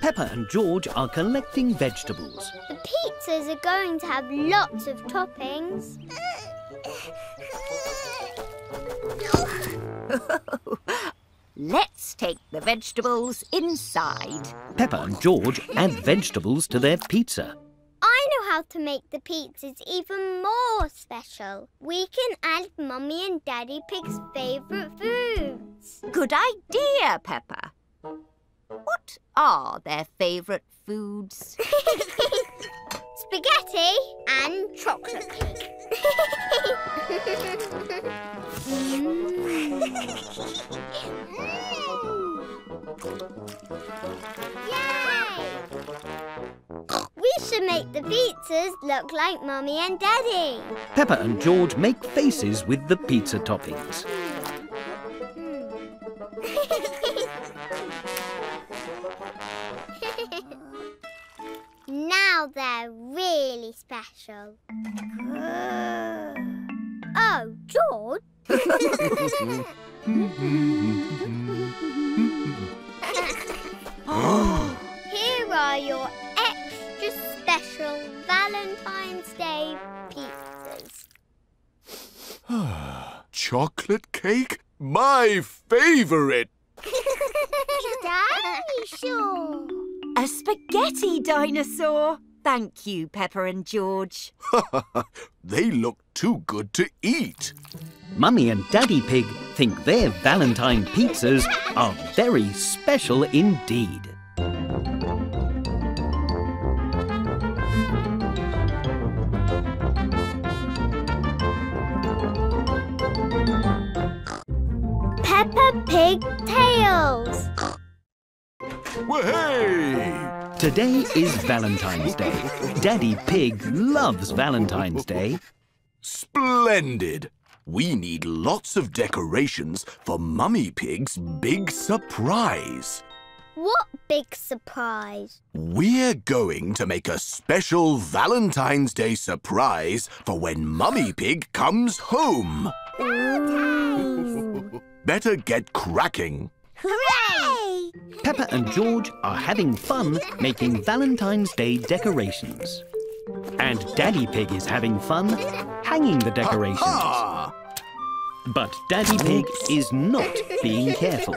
Peppa and George are collecting vegetables. The pizzas are going to have lots of toppings. Let's take the vegetables inside. Peppa and George add vegetables to their pizza. I know how to make the pizzas even more special. We can add Mummy and Daddy Pig's favourite foods. Good idea, Peppa. What are their favourite foods? Spaghetti and chocolate cake. Yay! We should make the pizzas look like Mummy and Daddy. Peppa and George make faces with the pizza toppings. now they're really special. oh, George. Here are your extra special Valentine's Day pizzas. Chocolate cake? My favourite! Dinosaur. A spaghetti dinosaur. Thank you, Peppa and George. They look too good to eat. Mummy and Daddy Pig think their Valentine pizzas are very special indeed. Peppa Pig Tales. Hey! Today is Valentine's Day. Daddy Pig loves Valentine's Day. Splendid! We need lots of decorations for Mummy Pig's big surprise. What big surprise. We're going to make a special Valentine's Day surprise for when Mummy Pig comes home. Valentine's! Better get cracking. Hooray! Peppa and George are having fun making Valentine's Day decorations. And Daddy Pig is having fun hanging the decorations. But Daddy Pig is not being careful.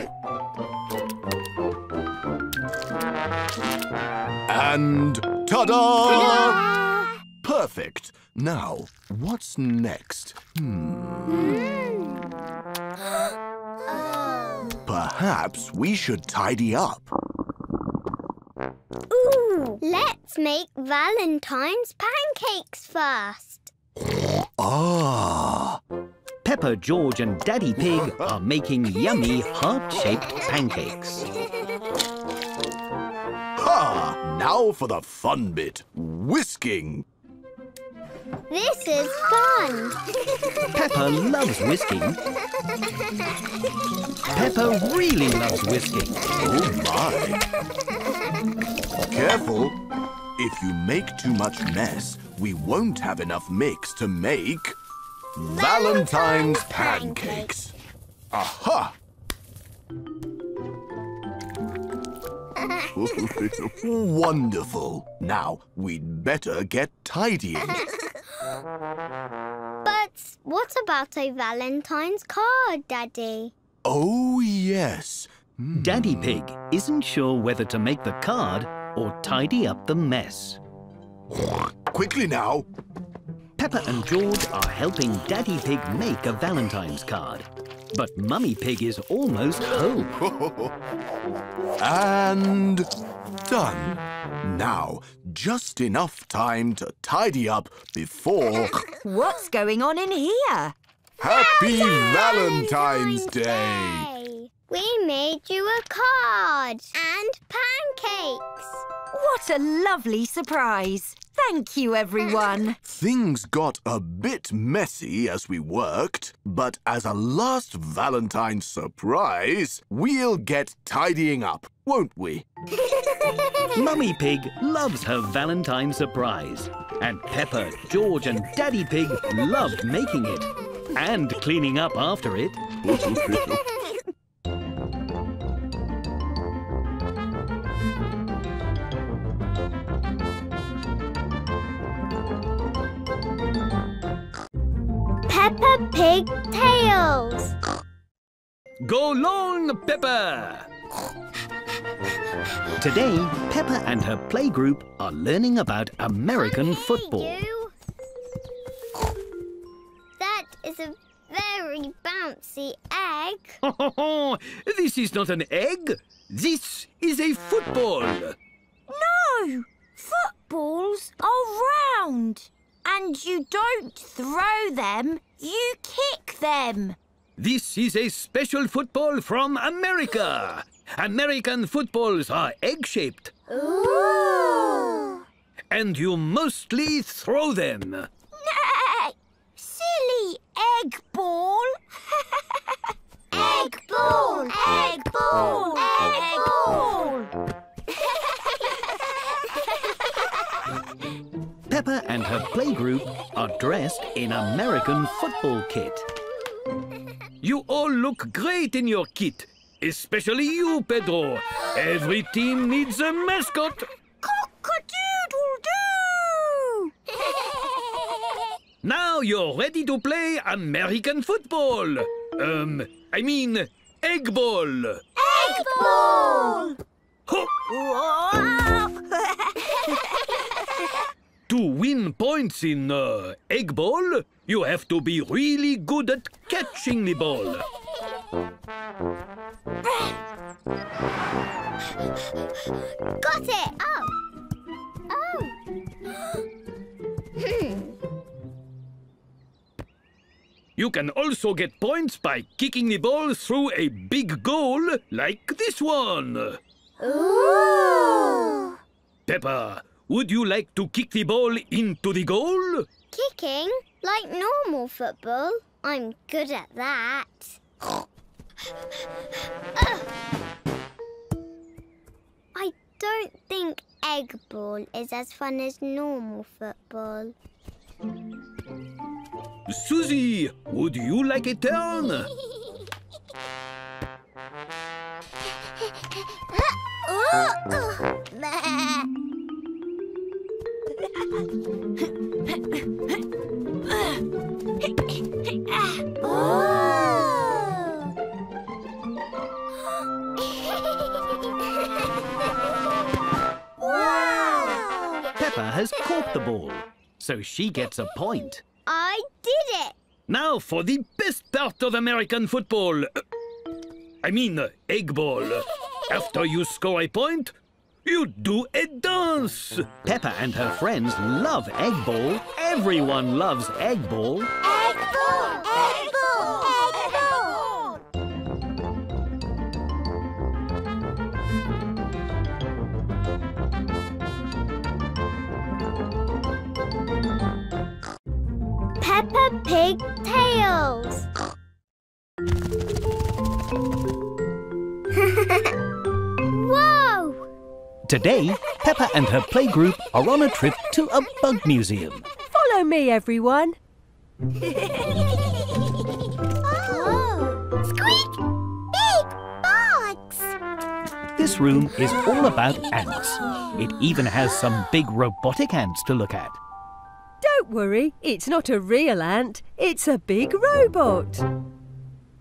And ta-da! Perfect. Now, what's next? Hmm. Hmm. Perhaps we should tidy up. Ooh, let's make Valentine's pancakes first. Ah! Peppa, George and Daddy Pig are making yummy heart-shaped pancakes. Ha! Now for the fun bit. Whisking. This is fun. Peppa loves whisking. Peppa really loves whisking. Oh my! Careful! If you make too much mess, we won't have enough mix to make Valentine's pancakes. Aha! Wonderful. Now we'd better get tidying. But what about a Valentine's card, Daddy? Oh yes. Hmm. Daddy Pig isn't sure whether to make the card or tidy up the mess. Quickly now. Peppa and George are helping Daddy Pig make a Valentine's card. But Mummy Pig is almost home. And done. Now, just enough time to tidy up before What's going on in here? Happy Valentine's Day! Day. We made you a card and pancakes. What a lovely surprise. Thank you, everyone. Things got a bit messy as we worked, but as a last Valentine's surprise, we'll get tidying up, won't we? Mummy Pig loves her Valentine surprise. And Peppa, George and Daddy Pig loved making it. And cleaning up after it. Peppa Pig Tales. Go long, Peppa! Today, Peppa and her playgroup are learning about American football. You. That is a very bouncy egg. this is not an egg. This is a football. No! Footballs are round. And you don't throw them, you kick them. This is a special football from America. American footballs are egg-shaped. Ooh. And you mostly throw them. Silly egg ball. Egg ball. Egg ball. Egg ball. Peppa and her playgroup are dressed in American football kit. You all look great in your kit, especially you, Pedro. Every team needs a mascot. Cock-a-doodle-doo! Now you're ready to play American football. Um, I mean, egg ball. Egg ball. Ho! To win points in uh, egg ball, you have to be really good at catching the ball. Got it. Oh. Oh. hmm. You can also get points by kicking the ball through a big goal like this one. Ooh. Peppa, would you like to kick the ball into the goal? Kicking like normal football. I'm good at that. Ugh. I don't think egg ball is as fun as normal football. Susie, would you like a turn? Oh, oh, wow! Peppa has caught the ball, so she gets a point. I did it! Now for the best part of American football. I mean, egg ball. After you score a point, you do a dance. Peppa and her friends love egg ball. Everyone loves egg ball. Egg ball! Egg ball! Egg ball! Peppa Pig Tales. Whoa! Today, Peppa and her playgroup are on a trip to a bug museum. Follow me, everyone. Oh. Squeak! Big bugs! This room is all about ants. It even has some big robotic ants to look at. Don't worry, it's not a real ant. It's a big robot.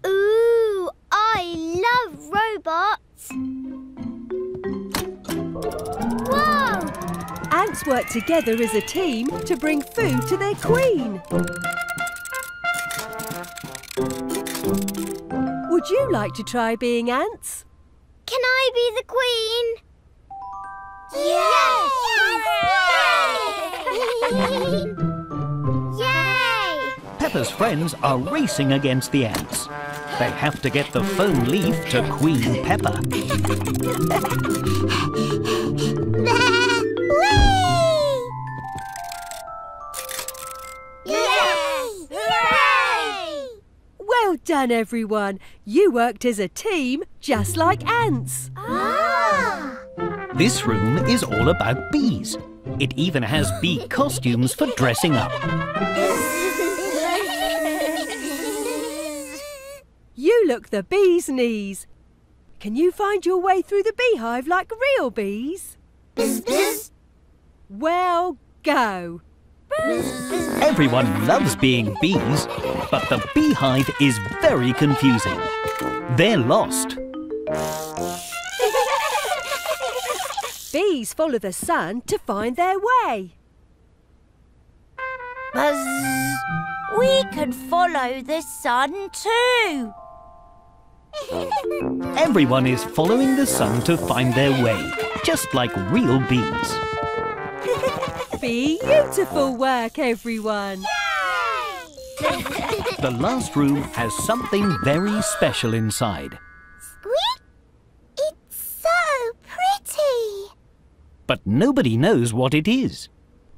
Ooh, I love robots. Ants work together as a team to bring food to their queen. Would you like to try being ants? Can I be the queen? Yes! Yes! Yay! Peppa's friends are racing against the ants. They have to get the foam leaf to Queen Peppa. done, everyone. You worked as a team, just like ants. Ah! This room is all about bees. It even has bee costumes for dressing up. You look the bee's knees. Can you find your way through the beehive like real bees? Well, go. Everyone loves being bees, but the beehive is very confusing. They're lost. Bees follow the sun to find their way. Buzz! We can follow the sun too. Everyone is following the sun to find their way, just like real bees. Beautiful work, everyone. The last room has something very special inside, Squeak! It's so pretty. but nobody knows what it is.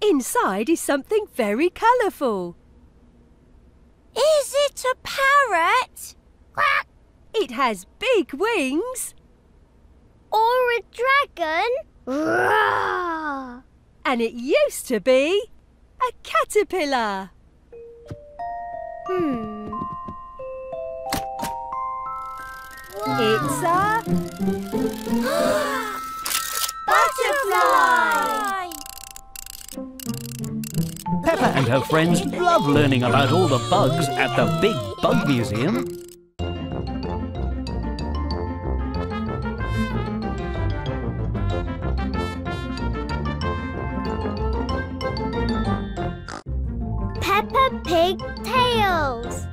Inside is something very colourful. Is it a parrot? Quack! It has big wings Or a dragon. Roar! And it used to be a caterpillar. Hmm. It's a Butterfly! Peppa and her friends love learning about all the bugs at the Big Bug Museum. Peppa Pig Tales.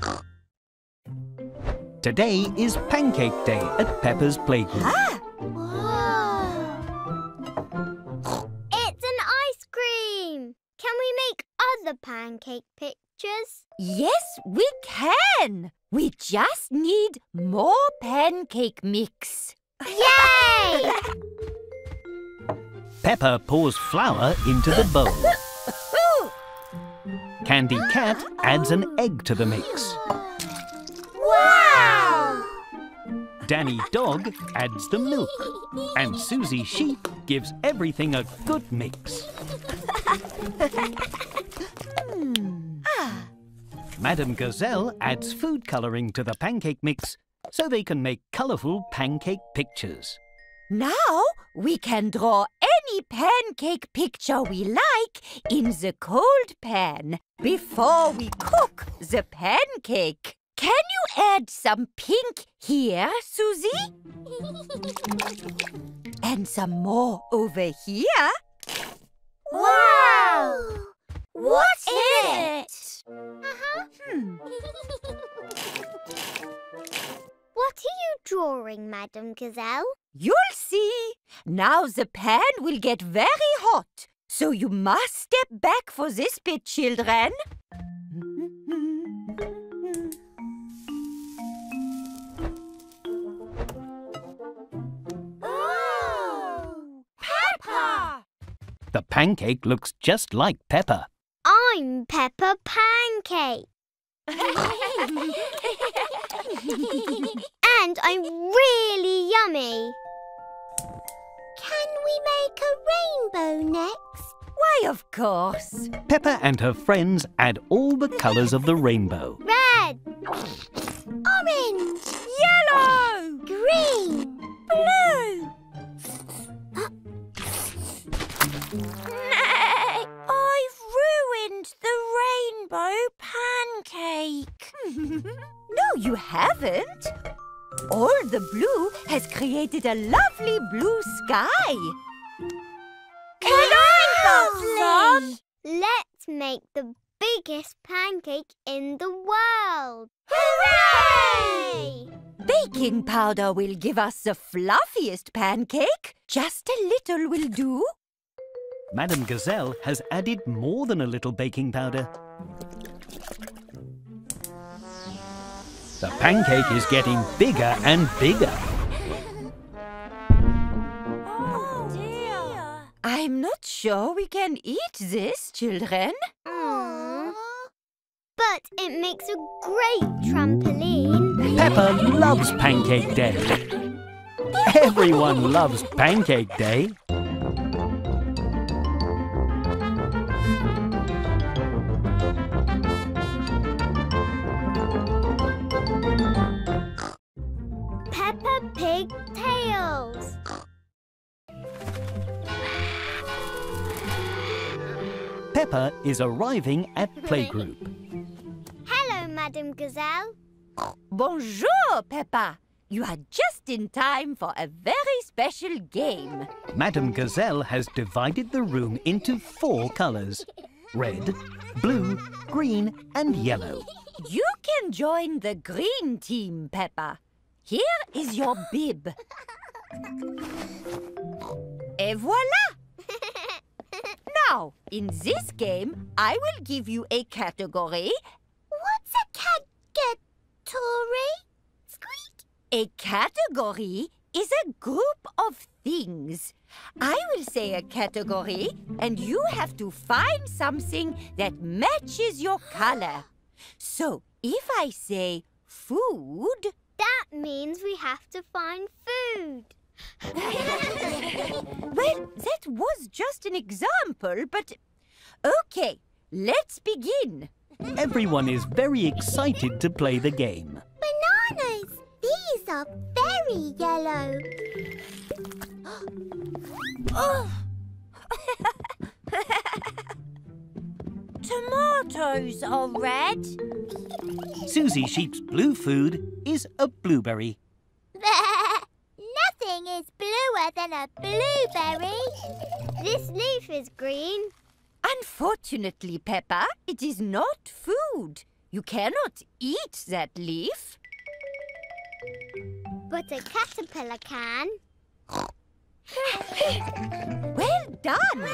Today is Pancake Day at Peppa's Playground. Whoa! It's an ice cream. Can we make other pancake pictures? Yes, we can. We just need more pancake mix. Yay! Peppa pours flour into the bowl. Candy Cat adds an egg to the mix. wow! Danny Dog adds the milk. And Susie Sheep gives everything a good mix. Hmm. Madame Gazelle adds food colouring to the pancake mix so they can make colourful pancake pictures. Now we can draw any pancake picture we like in the cold pan before we cook the pancake. Can you add some pink here, Susie? and some more over here? Wow! What's in it? Uh-huh. Hmm. What are you drawing, Madame Gazelle? You'll see. Now the pan will get very hot, so you must step back for this bit, children. Oh! Peppa! The pancake looks just like Peppa. I'm Peppa Pancake. and I'm really yummy. Can we make a rainbow next? Why, of course. Peppa and her friends add all the colours of the rainbow. Red, orange, Yellow! green. Blue! Nay, I've ruined the rainbow pancake. no, you haven't. All the blue has created a lovely blue sky. Can I have some? Let's make the biggest pancake in the world. Hooray! Baking powder will give us the fluffiest pancake. Just a little will do. Madame Gazelle has added more than a little baking powder. The pancake is getting bigger and bigger. Oh dear. I'm not sure we can eat this, children. Aww. But it makes a great trampoline. Peppa loves Pancake Day. Everyone loves Pancake Day. Peppa Pig Tales. Peppa is arriving at playgroup. Hello, Madame Gazelle. Bonjour, Peppa. You are just in time for a very special game. Madame Gazelle has divided the room into four colours. Red, blue, green and yellow. You can join the green team, Peppa. Here is your bib. Et voila! Now, in this game, I will give you a category. What's a category? Squeak. A category is a group of things. I will say a category, and you have to find something that matches your color. So, if I say food, That means we have to find food. well, that was just an example, but. Okay, let's begin. Everyone is very excited to play the game. Bananas. These are very yellow. Oh. Tomatoes are red. Susie Sheep's blue food is a blueberry. Nothing is bluer than a blueberry. This leaf is green. Unfortunately, Peppa, it is not food. You cannot eat that leaf. But a caterpillar can. Well done.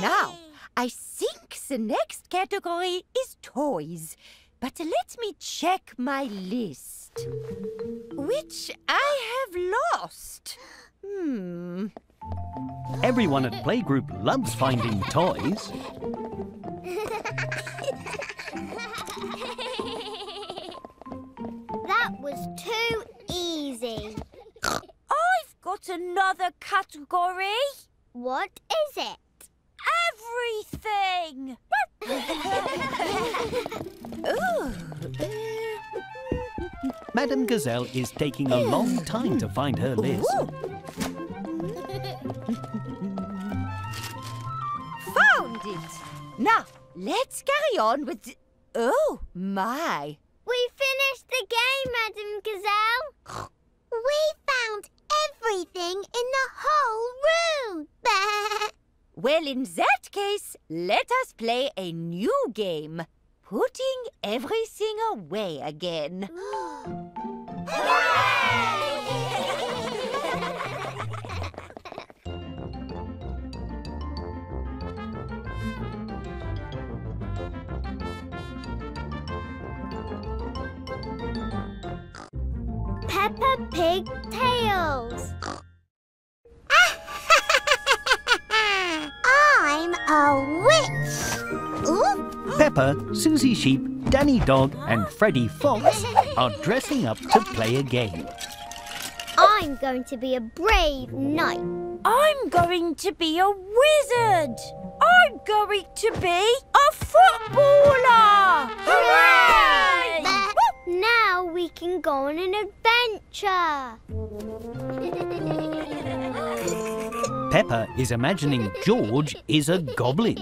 Now, I think the next category is toys. But let me check my list. Which I have lost. Hmm. Everyone at playgroup loves finding toys. that was too easy. I've got another category. What is it? Everything. Madame Gazelle is taking a long time to find her list. Found it. Now, let's carry on with. Oh, my. We finished the game, Madame Gazelle. we found everything in the whole room. Well, in that case, let us play a new game. Putting everything away again. Peppa Pig Tales. I'm a witch. Ooh. Peppa, Susie Sheep, Danny Dog and Freddy Fox are dressing up to play a game. I'm going to be a brave knight. I'm going to be a wizard. I'm going to be a footballer. Hooray! Now we can go on an adventure. Peppa is imagining George is a goblin.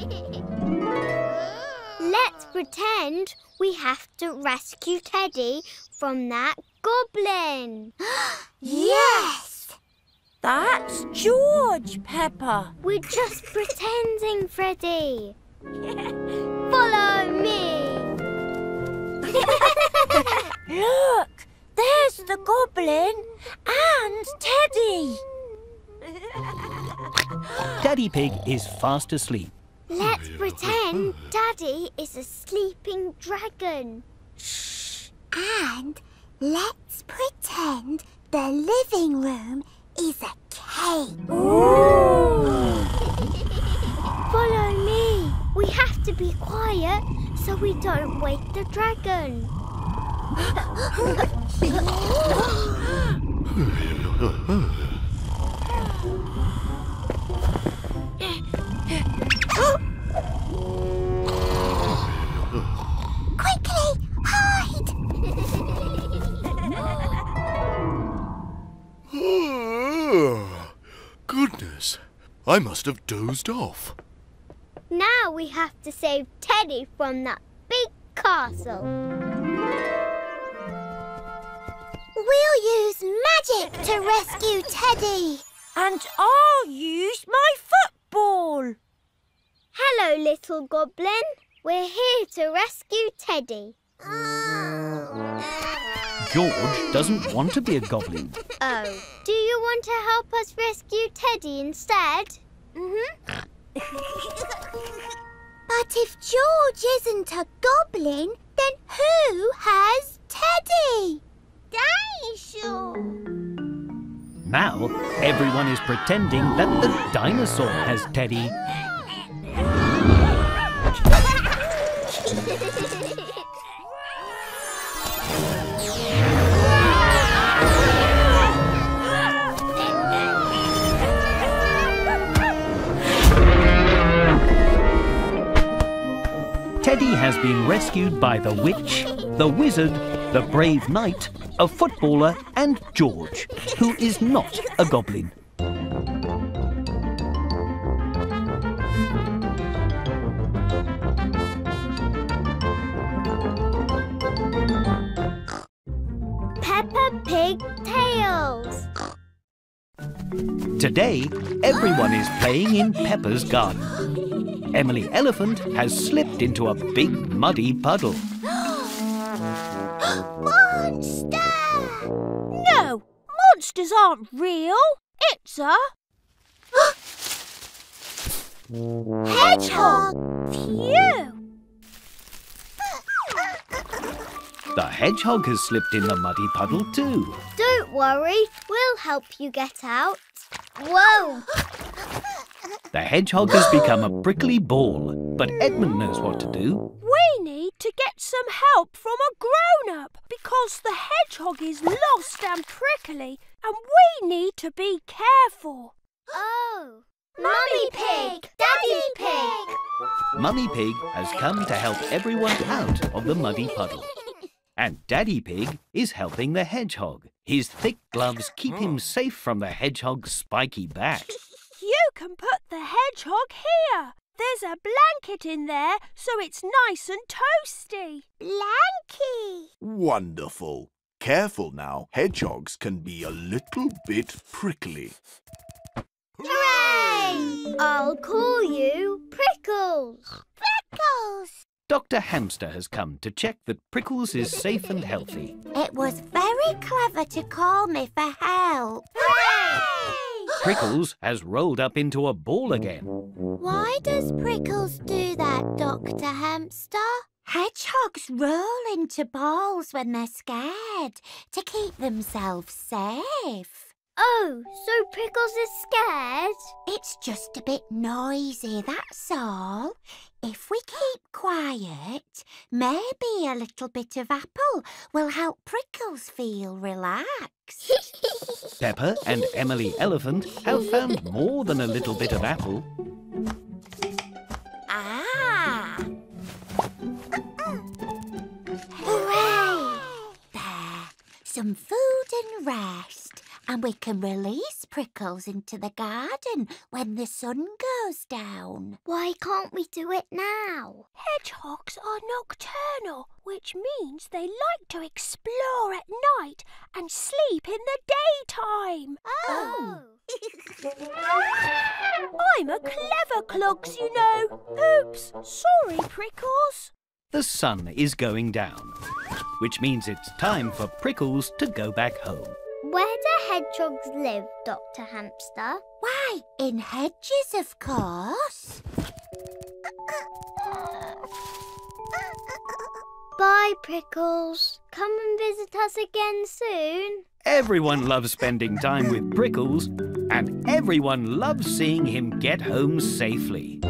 Let's pretend we have to rescue Teddy from that goblin. yes! That's George, Peppa. We're just pretending, Freddy. Follow me. Look, there's the goblin and Teddy. Daddy Pig is fast asleep. Let's pretend Daddy is a sleeping dragon. Shh. And let's pretend the living room is a cave. Follow me. We have to be quiet so we don't wake the dragon. Quickly, hide! Goodness, I must have dozed off. Now we have to save Teddy from that big castle. We'll use magic to rescue Teddy. And I'll use my football. Hello, little goblin. We're here to rescue Teddy. George doesn't want to be a goblin. Oh, do you want to help us rescue Teddy instead? Mm-hmm. but if George isn't a goblin, then who has Teddy? Dinosaur. Now, everyone is pretending that the dinosaur has Teddy. Teddy has been rescued by the witch, the wizard, the brave knight, a footballer, and George, who is not a goblin. Peppa Pig Tales. Today, everyone is playing in Peppa's garden. Emily Elephant has slipped into a big muddy puddle. Monster! No, monsters aren't real. It's a Hedgehog! phew. The hedgehog has slipped in the muddy puddle too. Don't worry, we'll help you get out. Whoa! The hedgehog has become a prickly ball, but Edmund knows what to do. We need to get some help from a grown up because the hedgehog is lost and prickly and we need to be careful. Oh! Mummy Pig! Daddy Pig! Mummy Pig has come to help everyone out of the muddy puddle. And Daddy Pig is helping the hedgehog. His thick gloves keep him oh. safe from the hedgehog's spiky back. You can put the hedgehog here. There's a blanket in there so it's nice and toasty. Blanky! Wonderful. Careful now, hedgehogs can be a little bit prickly. Hooray! I'll call you Prickles. Prickles! Dr. Hamster has come to check that Prickles is safe and healthy. It was very clever to call me for help. Hooray! Prickles has rolled up into a ball again. Why does Prickles do that, Dr. Hamster? Hedgehogs roll into balls when they're scared to keep themselves safe. Oh, so Prickles is scared? It's just a bit noisy, that's all. If we keep quiet, maybe a little bit of apple will help Prickles feel relaxed. Peppa and Emily Elephant have found more than a little bit of apple. ah! Hooray! There, some food and rest, and we can release Prickles into the garden when the sun goes down. Why can't we do it now? Hedgehogs are nocturnal, which means they like to explore at night and sleep in the daytime. Oh! oh. I'm a clever clogs, you know. Oops, sorry, Prickles. The sun is going down, which means it's time for Prickles to go back home. Where do hedgehogs live, Dr. Hamster? Why, in hedges, of course. Bye, Prickles. Come and visit us again soon. Everyone loves spending time with Prickles, and everyone loves seeing him get home safely.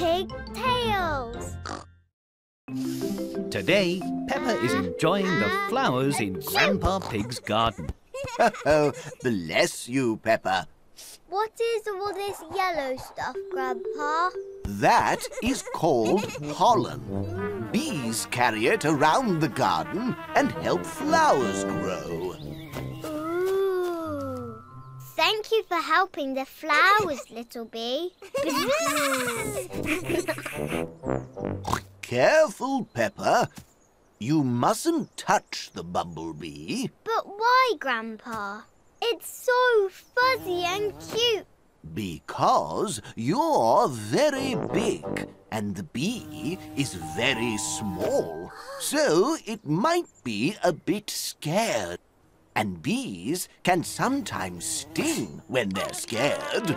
Tails. Today, Peppa is enjoying the flowers in Grandpa Pig's garden. Oh, bless you, Peppa. What is all this yellow stuff, Grandpa? That is called pollen. Bees carry it around the garden and help flowers grow. Thank you for helping the flowers, little bee. Careful, Peppa. You mustn't touch the bumblebee. but why, Grandpa? It's so fuzzy and cute. Because you're very big and the bee is very small. So it might be a bit scared. And bees can sometimes sting when they're scared.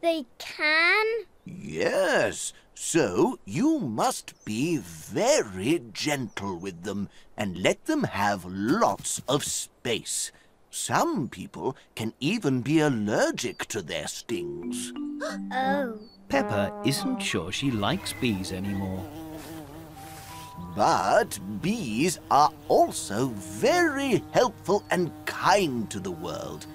They can? Yes, so you must be very gentle with them and let them have lots of space. Some people can even be allergic to their stings. Oh. Peppa isn't sure she likes bees anymore. But bees are also very helpful and kind to the world.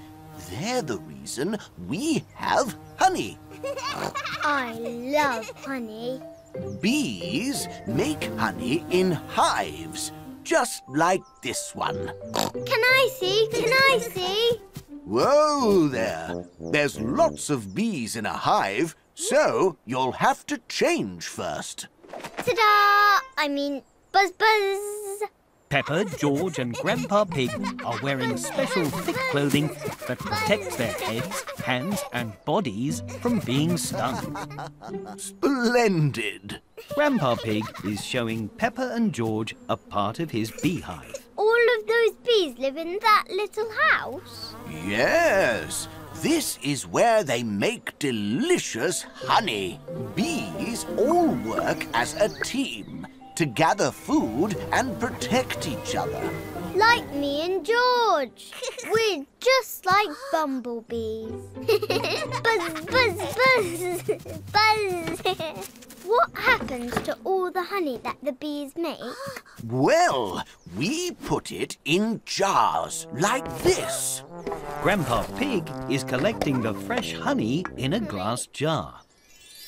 They're the reason we have honey. I love honey. Bees make honey in hives, just like this one. Can I see? Can I see? Whoa there! There's lots of bees in a hive, so you'll have to change first. Ta-da! I mean, buzz buzz. Peppa, George, and Grandpa Pig are wearing special thick clothing that protects their heads, hands, and bodies from being stung. Splendid! Grandpa Pig is showing Peppa and George a part of his beehive. All of those bees live in that little house? Yes, this is where they make delicious honey. Bees all work as a team to gather food and protect each other. Like me and George. We're just like bumblebees. buzz, buzz, buzz, buzz. what happens to all the honey that the bees make? Well, we put it in jars like this. Grandpa Pig is collecting the fresh honey in a glass jar.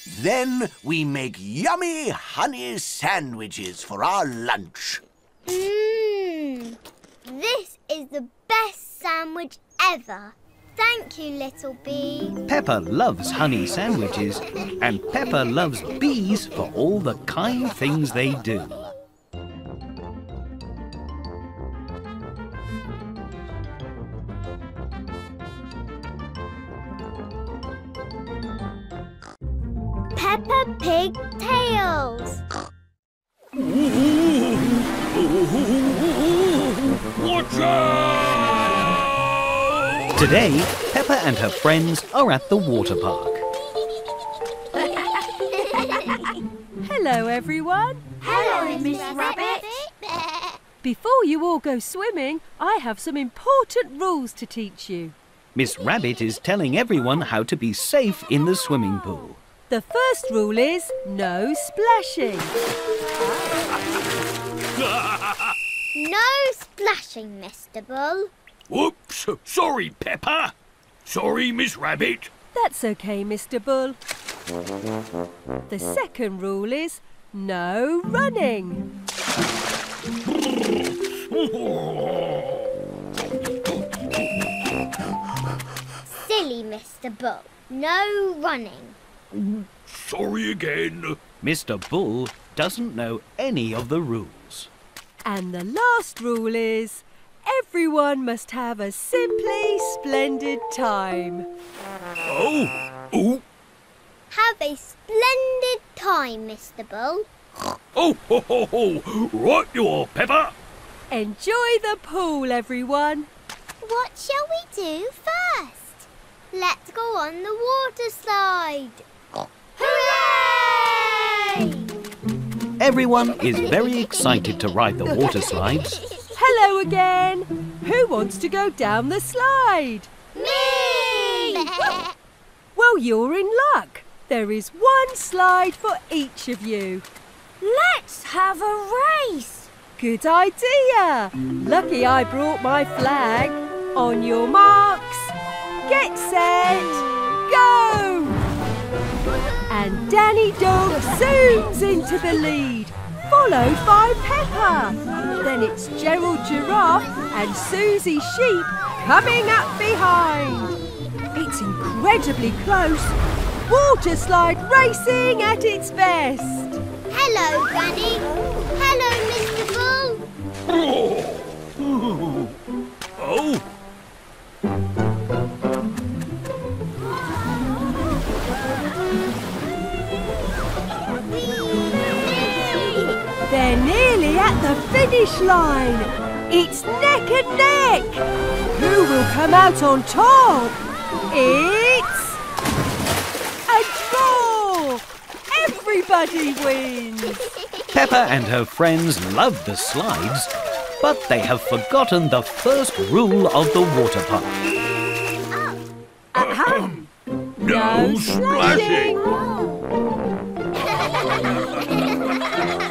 Then we make yummy honey sandwiches for our lunch. Mmm. This is the best sandwich ever. Thank you, little bee. Peppa loves honey sandwiches, and Peppa loves bees for all the kind things they do. Peppa Pig Tales. Watch out! Today, Peppa and her friends are at the water park. Hello, everyone. Hello, Miss Rabbit. Before you all go swimming, I have some important rules to teach you. Miss Rabbit is telling everyone how to be safe in the swimming pool. The first rule is no splashing. No splashing, Mr. Bull. Whoops! Sorry, Peppa. Sorry, Miss Rabbit. That's okay, Mr. Bull. The second rule is no running. Silly Mr. Bull. No running. Sorry again. Mr. Bull doesn't know any of the rules. And the last rule is everyone must have a simply splendid time. Oh, oh, Have a splendid time, Mr. Bull. oh, ho, ho, ho. Right you are, Peppa. Enjoy the pool, everyone. What shall we do first? Let's go on the water slide. Hooray! Everyone is very excited to ride the water slides. Hello again. Who wants to go down the slide? Me! Well, you're in luck. There is one slide for each of you. Let's have a race. Good idea. Lucky I brought my flag. On your marks, get set, go! And Danny Dog zooms into the lead, followed by Peppa. Then it's Gerald Giraffe and Susie Sheep coming up behind. It's incredibly close. Water slide racing at its best. Hello, Danny. Hello, Mr. Bull. Oh, oh. They're nearly at the finish line. It's neck and neck. Who will come out on top? It's a draw. Everybody wins. Peppa and her friends love the slides, but they have forgotten the first rule of the water park. Uh-huh. no splashing. Peppa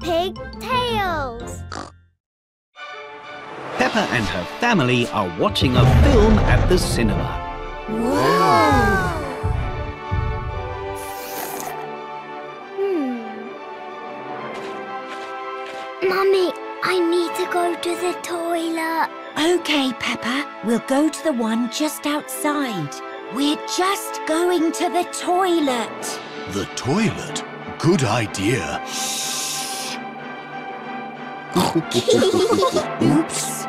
Pig Tales. Peppa and her family are watching a film at the cinema. Whoa! Hmm. Mummy, I need to go to the toilet. OK, Peppa. We'll go to the one just outside. We're just going to the toilet. The toilet? Good idea. Oops.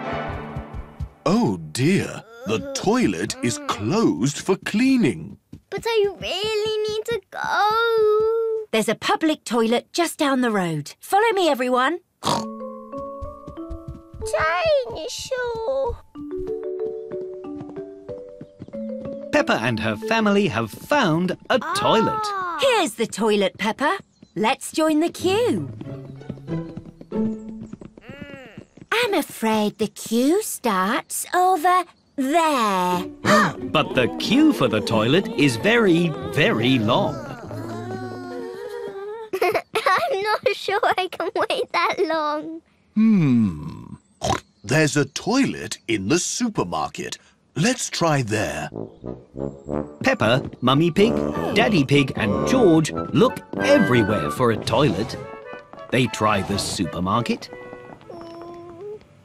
Oh dear, the toilet is closed for cleaning. But I really need to go. There's a public toilet just down the road. Follow me, everyone. Dinosaur. Peppa and her family have found a toilet. Ah. Here's the toilet, Peppa. Let's join the queue. I'm afraid the queue starts over there. But the queue for the toilet is very, very long. I'm not sure I can wait that long. Hmm. There's a toilet in the supermarket. Let's try there. Peppa, Mummy Pig, Daddy Pig and George look everywhere for a toilet. They try the supermarket,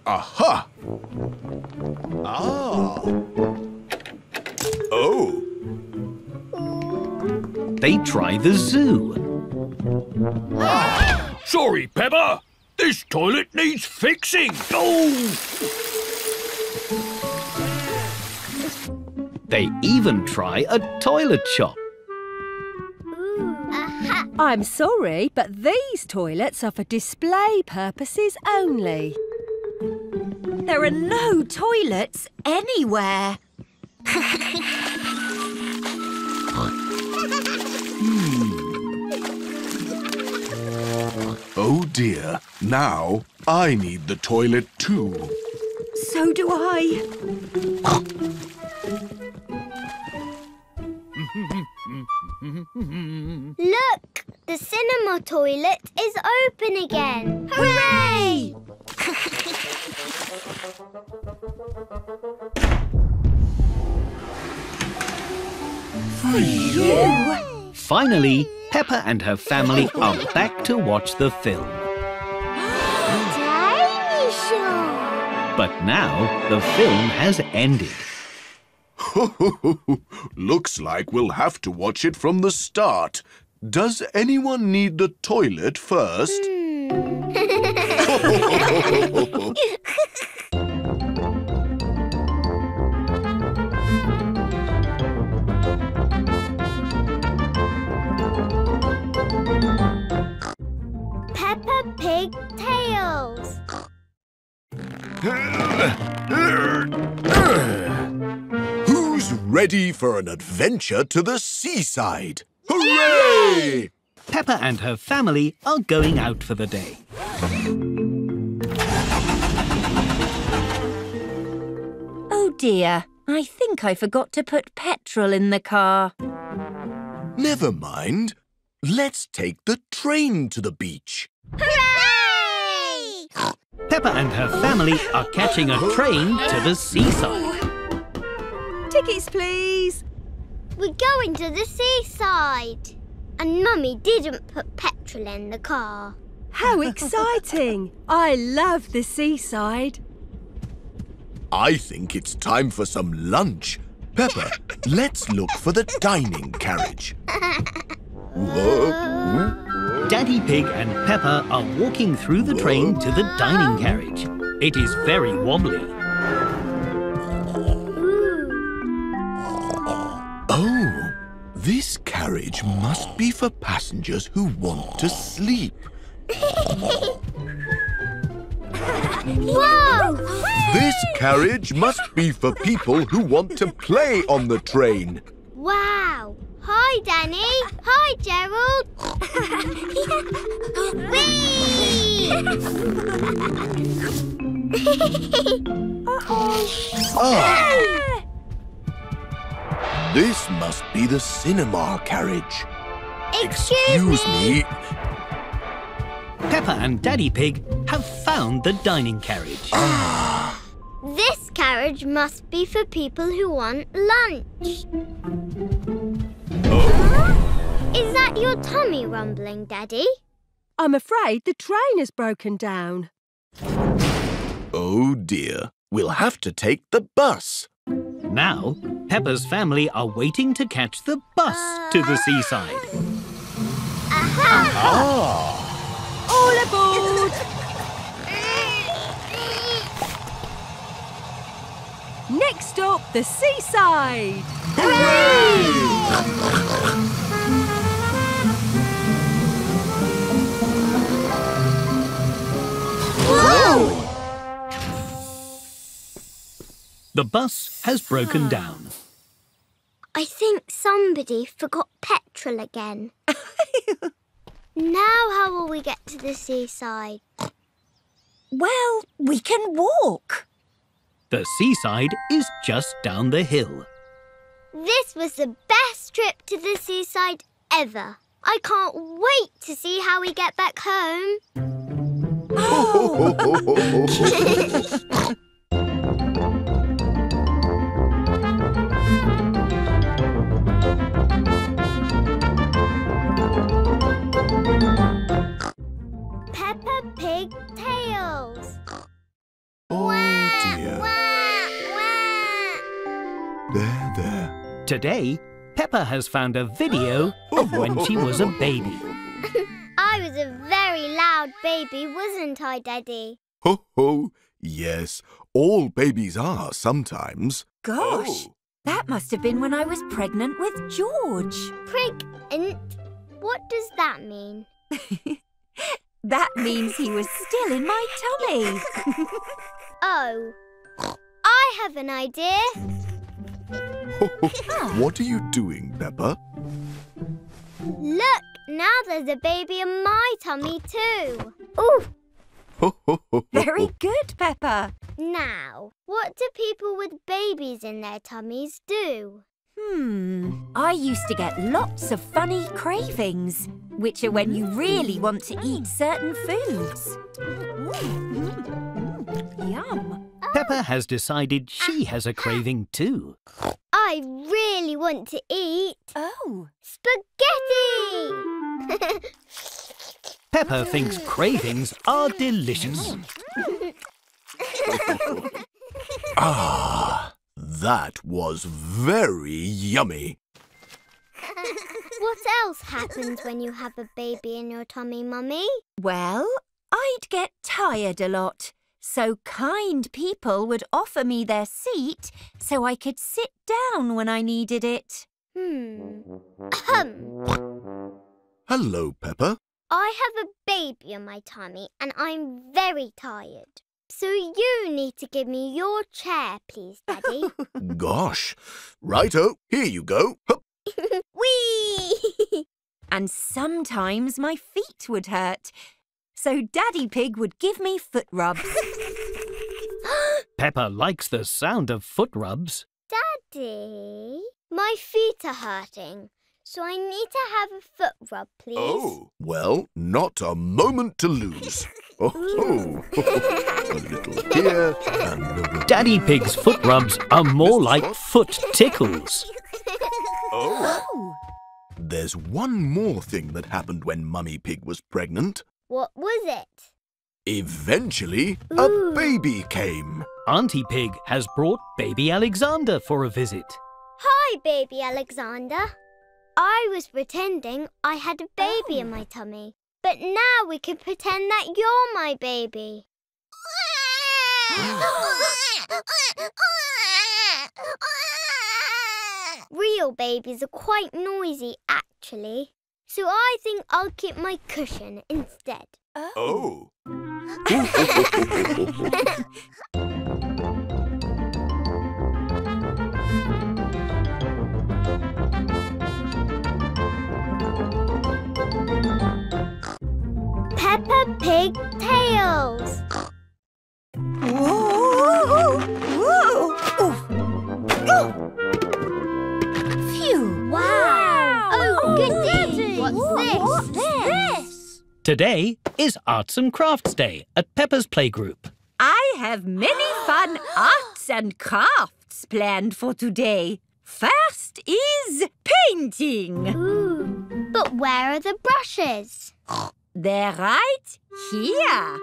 Aha! Ah. Oh, they try the zoo. Sorry, Peppa. This toilet needs fixing. Oh! They even try a toilet shop. I'm sorry, but these toilets are for display purposes only. There are no toilets anywhere. oh dear. Now I need the toilet too. So do I. Look, the cinema toilet is open again. Hooray! For you! Finally, Peppa and her family are back to watch the film. But now the film has ended. Looks like we'll have to watch it from the start. Does anyone need the toilet first? Peppa hmm. ready for an adventure to the seaside? Hooray! Peppa and her family are going out for the day. Oh dear, I think I forgot to put petrol in the car. Never mind. Let's take the train to the beach. Hooray! Peppa and her family are catching a train to the seaside. Tickets, please. We're going to the seaside. And Mummy didn't put petrol in the car. How exciting! I love the seaside. I think it's time for some lunch. Peppa, let's look for the dining carriage. Whoa. Daddy Pig and Peppa are walking through the train to the dining carriage. It is very wobbly. This carriage must be for passengers who want to sleep. Whoa! This carriage must be for people who want to play on the train. Wow! Hi, Danny. Hi, Gerald. Whee! Ah, this must be the cinema carriage. Excuse, me. Peppa and Daddy Pig have found the dining carriage. Ah. This carriage must be for people who want lunch. Oh. Is that your tummy rumbling, Daddy? I'm afraid the train has broken down. Oh dear, we'll have to take the bus. Now, Peppa's family are waiting to catch the bus to the seaside. Ah, All aboard! Next stop, the seaside. The bus has broken down. I think somebody forgot petrol again. now how will we get to the seaside? Well, we can walk. The seaside is just down the hill. This was the best trip to the seaside ever. I can't wait to see how we get back home. Peppa Pig Tales. oh dear. Wah, wah. There, there. Today, Peppa has found a video of when she was a baby. I was a very loud baby, wasn't I, Daddy? Ho ho! Yes, all babies are sometimes. Gosh, Oh. that must have been when I was pregnant with George. Pregnant? What does that mean? That means he was still in my tummy. Oh, I have an idea. what are you doing, Peppa? Look, now there's a baby in my tummy too. Ooh, Ho ho ho! Very good, Peppa. now, what do people with babies in their tummies do? Hmm. I used to get lots of funny cravings, which are when you really want to eat certain foods. Yum. Peppa has decided she has a craving too. I really want to eat Oh. spaghetti. Peppa thinks cravings are delicious. Ah, that was very yummy. What else happens when you have a baby in your tummy, Mummy? Well, I'd get tired a lot. So kind people would offer me their seat so I could sit down when I needed it. Hmm. Ahem. Hello, Peppa. I have a baby in my tummy and I'm very tired. So you need to give me your chair, please, Daddy. Gosh. Righto, here you go. Hup. Whee! and sometimes my feet would hurt. So Daddy Pig would give me foot rubs. Peppa likes the sound of foot rubs. Daddy, my feet are hurting, so I need to have a foot rub, please. Oh, well, not a moment to lose. Oh, a little here and a little... Daddy Pig's foot rubs are more like foot tickles. Oh. oh. There's one more thing that happened when Mummy Pig was pregnant. What was it? Eventually, a baby came. Auntie Pig has brought baby Alexander for a visit. Hi, baby Alexander. I was pretending I had a baby in oh. my tummy, but now we can pretend that you're my baby. Real babies are quite noisy, actually. So I think I'll keep my cushion instead. Oh. oh. Peppa Pig Tales. Whoa! Whoa! Oof. Oh. Phew! Wow! Oh, oh goody! What's this? This? Today is Arts and Crafts Day at Peppa's Playgroup. I have many fun arts and crafts planned for today. First is painting. Ooh. But where are the brushes? They're right here.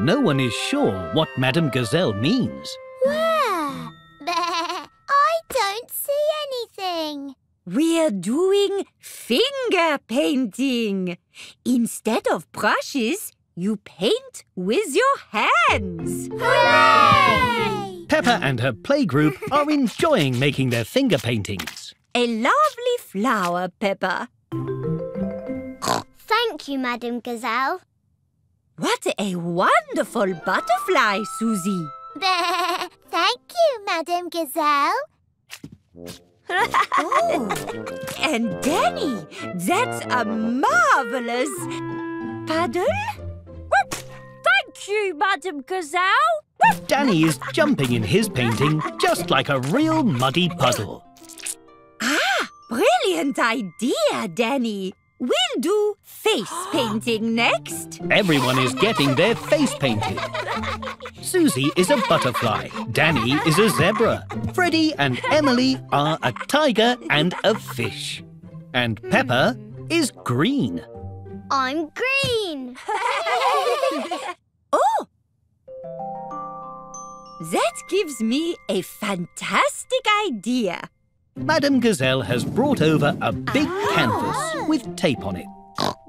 No one is sure what Madame Gazelle means. Where? I don't see anything. We're doing finger painting. Instead of brushes, you paint with your hands. Hooray! Peppa and her playgroup are enjoying making their finger paintings. A lovely flower, Peppa. Thank you, Madame Gazelle. What a wonderful butterfly, Susie. Thank you, Madame Gazelle. oh. And Danny, that's a marvelous puddle. Thank you, Madame Gazelle. Danny is jumping in his painting just like a real muddy puddle. Ah, brilliant idea, Danny. We'll do face painting next. Everyone is getting their face painted. Susie is a butterfly. Danny is a zebra. Freddy and Emily are a tiger and a fish. And Peppa is green. I'm green. oh! That gives me a fantastic idea. Madame Gazelle has brought over a big ah. canvas with tape on it.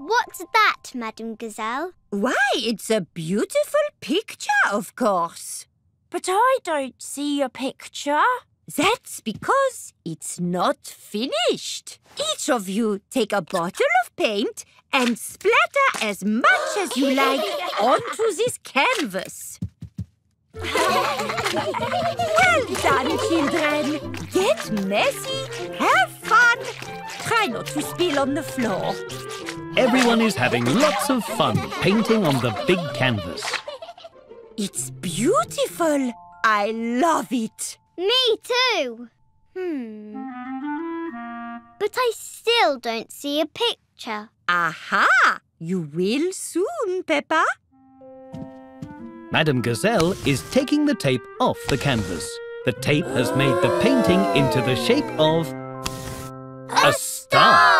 What's that, Madame Gazelle? Why, it's a beautiful picture, of course. But I don't see a picture. That's because it's not finished. Each of you take a bottle of paint and splatter as much as you like onto this canvas. well done, children. Get messy, have fun. Try not to spill on the floor. Everyone is having lots of fun painting on the big canvas. It's beautiful. I love it. Me too. Hmm. But I still don't see a picture. Aha! You will soon, Peppa. Madame Gazelle is taking the tape off the canvas. The tape has made the painting into the shape of... A, a star!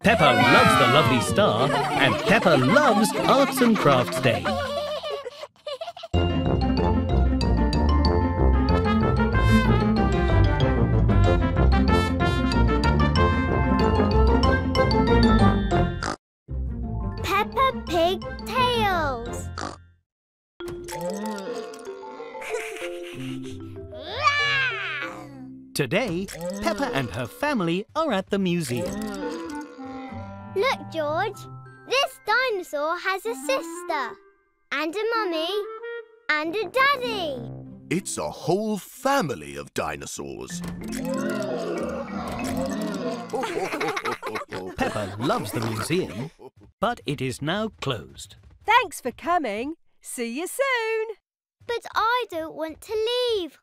Peppa loves the lovely star and Peppa loves Arts and Crafts Day. Peppa Pig Tales. Today, Peppa and her family are at the museum. Look, George. This dinosaur has a sister, and a mummy, and a daddy. It's a whole family of dinosaurs. Peppa loves the museum, but it is now closed. Thanks for coming. See you soon. But I don't want to leave.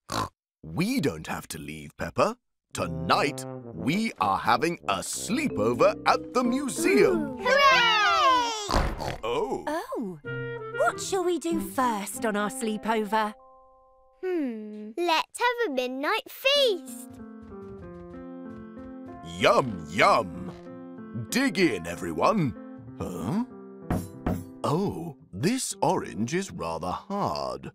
We don't have to leave, Peppa. Tonight, we are having a sleepover at the museum. Hooray! Oh. Oh, what shall we do first on our sleepover? Hmm. Let's have a midnight feast. Yum, yum. Dig in, everyone. Huh? Oh, this orange is rather hard.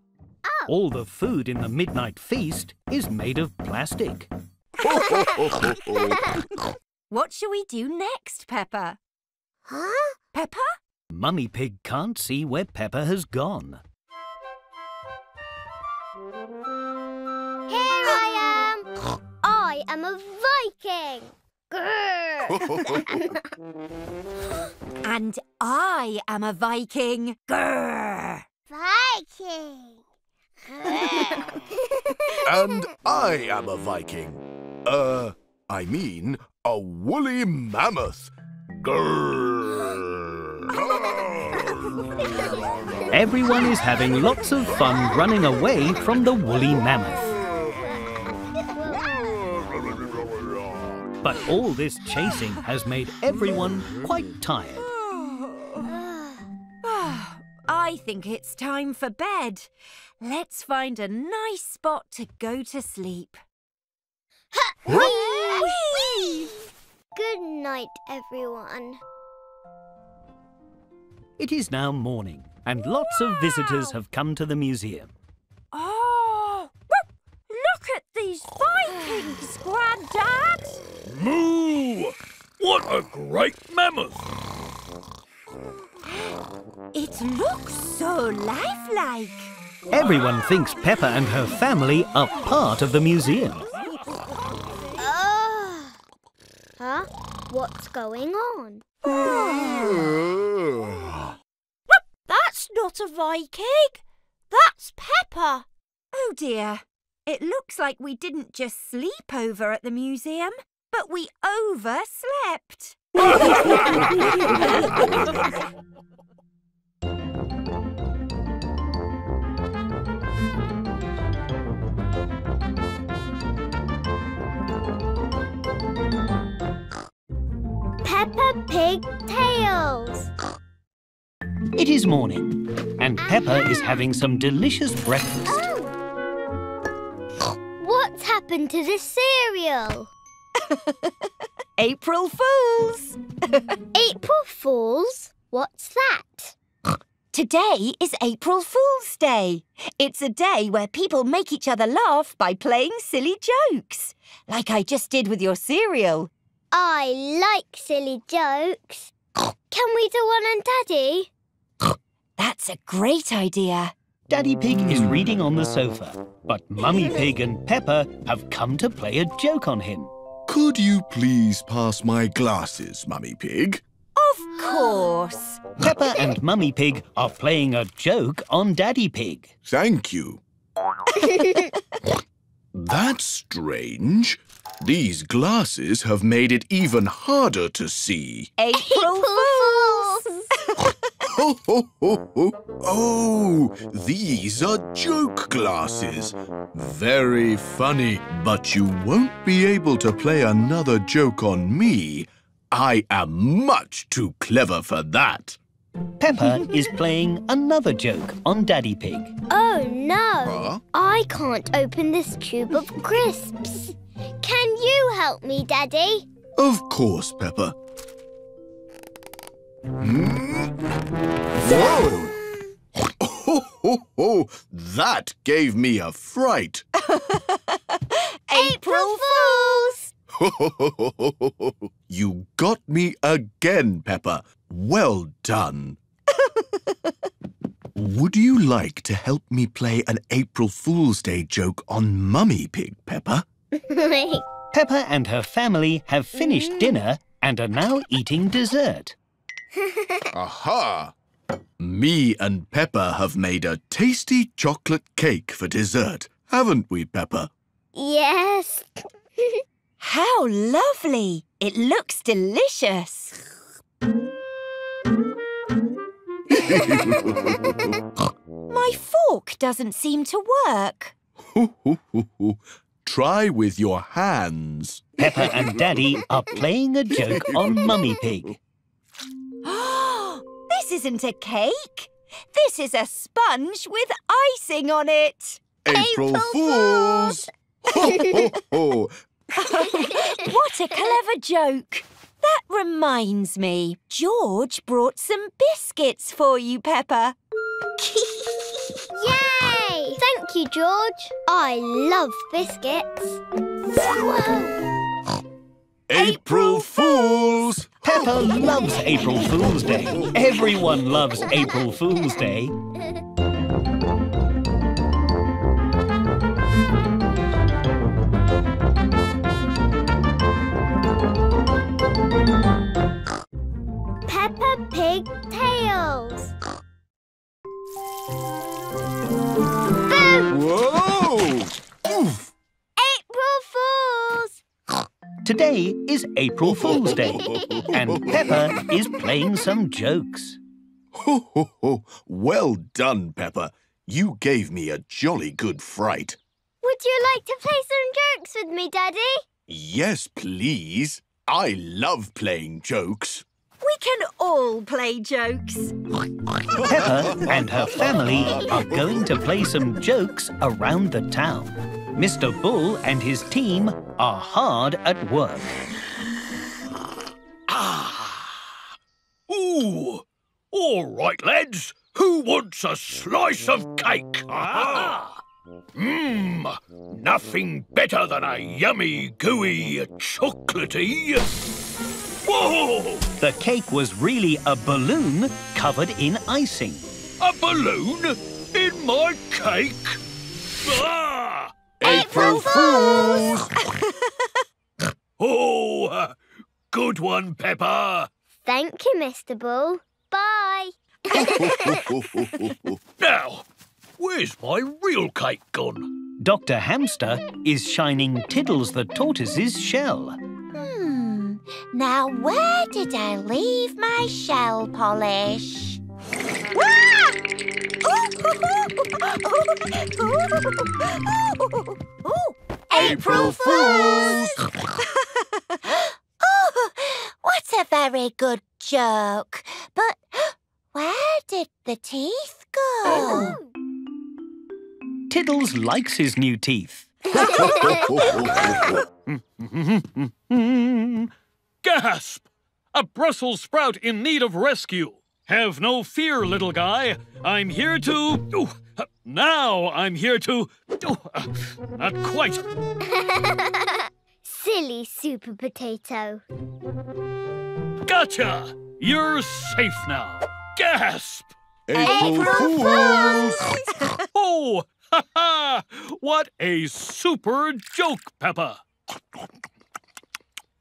All the food in the midnight feast is made of plastic. What shall we do next, Peppa? Huh? Peppa? Mummy Pig can't see where Peppa has gone. Here I am. I am a Viking. Grrr. And I am a Viking. Grrr. Viking. and I am a Viking. Uh, I mean, a woolly mammoth. Grrr. Everyone is having lots of fun running away from the woolly mammoth. But all this chasing has made everyone quite tired. I think it's time for bed. Let's find a nice spot to go to sleep. Whee! Good night, everyone. It is now morning, and lots of visitors have come to the museum. Oh, look at these Vikings, Grandad. Moo! What a great mammoth! It looks so lifelike. Everyone thinks Peppa and her family are part of the museum. Ah. Huh? What's going on? That's not a Viking. That's Peppa. Oh dear. It looks like we didn't just sleep over at the museum, but we overslept. Peppa Pig Tales. It is morning, and Peppa is having some delicious breakfast. Oh. What's happened to the cereal? April Fools! April Fools? What's that? Today is April Fool's Day. It's a day where people make each other laugh by playing silly jokes, like I just did with your cereal. I like silly jokes. Can we do one on Daddy? That's a great idea. Daddy Pig is reading on the sofa, but Mummy Pig and Peppa have come to play a joke on him. Could you please pass my glasses, Mummy Pig? Of course. Peppa and Mummy Pig are playing a joke on Daddy Pig. Thank you. That's strange. These glasses have made it even harder to see. April Fools! Oh, these are joke glasses. Very funny, but you won't be able to play another joke on me. I am much too clever for that. Peppa is playing another joke on Daddy Pig. Oh no! Huh? I can't open this tube of crisps. Can you help me, Daddy? Of course, Peppa. Hmm? Whoa! Oh, ho, ho. That gave me a fright. April Fools! you got me again, Peppa. Well done. Would you like to help me play an April Fool's Day joke on Mummy Pig, Peppa? Peppa and her family have finished mm. dinner and are now eating dessert. Aha! Me and Peppa have made a tasty chocolate cake for dessert, haven't we, Peppa? yes. How lovely! It looks delicious. My fork doesn't seem to work. Try with your hands. Peppa and Daddy are playing a joke on Mummy Pig. this isn't a cake. This is a sponge with icing on it. April, Fools! Ho, ho, ho. What a clever joke. That reminds me, George brought some biscuits for you, Peppa. Yay! Thank you, George. I love biscuits. April Fools! Peppa loves April Fool's Day. Everyone loves April Fool's Day. Peppa Pig Tales. Boom! Whoa! Oof! April Fools! Today is April Fool's Day, and Peppa is playing some jokes. Ho, ho, ho. Well done, Peppa. You gave me a jolly good fright. Would you like to play some jokes with me, Daddy? Yes, please. I love playing jokes. We can all play jokes. Peppa and her family are going to play some jokes around the town. Mr. Bull and his team are hard at work. Ah! Ooh! All right, lads. Who wants a slice of cake? Mmm, nothing better than a yummy, gooey, chocolatey. Whoa! The cake was really a balloon covered in icing. A balloon in my cake? Ah! April Fools! Oh, uh, good one, Peppa. Thank you, Mr. Bull. Bye. Now, where's my real cake gone? Dr. Hamster is shining Tiddles the tortoise's shell. Now, where did I leave my shell polish? April Fools! oh, what a very good joke. But where did the teeth go? Oh. Tiddles likes his new teeth. Gasp! A Brussels sprout in need of rescue. Have no fear, little guy. I'm here to. Oh, now I'm here to. Oh, uh, not quite. Silly super potato. Gotcha! You're safe now. Gasp! April Fools! Oh, ha ha! What a super joke, Peppa!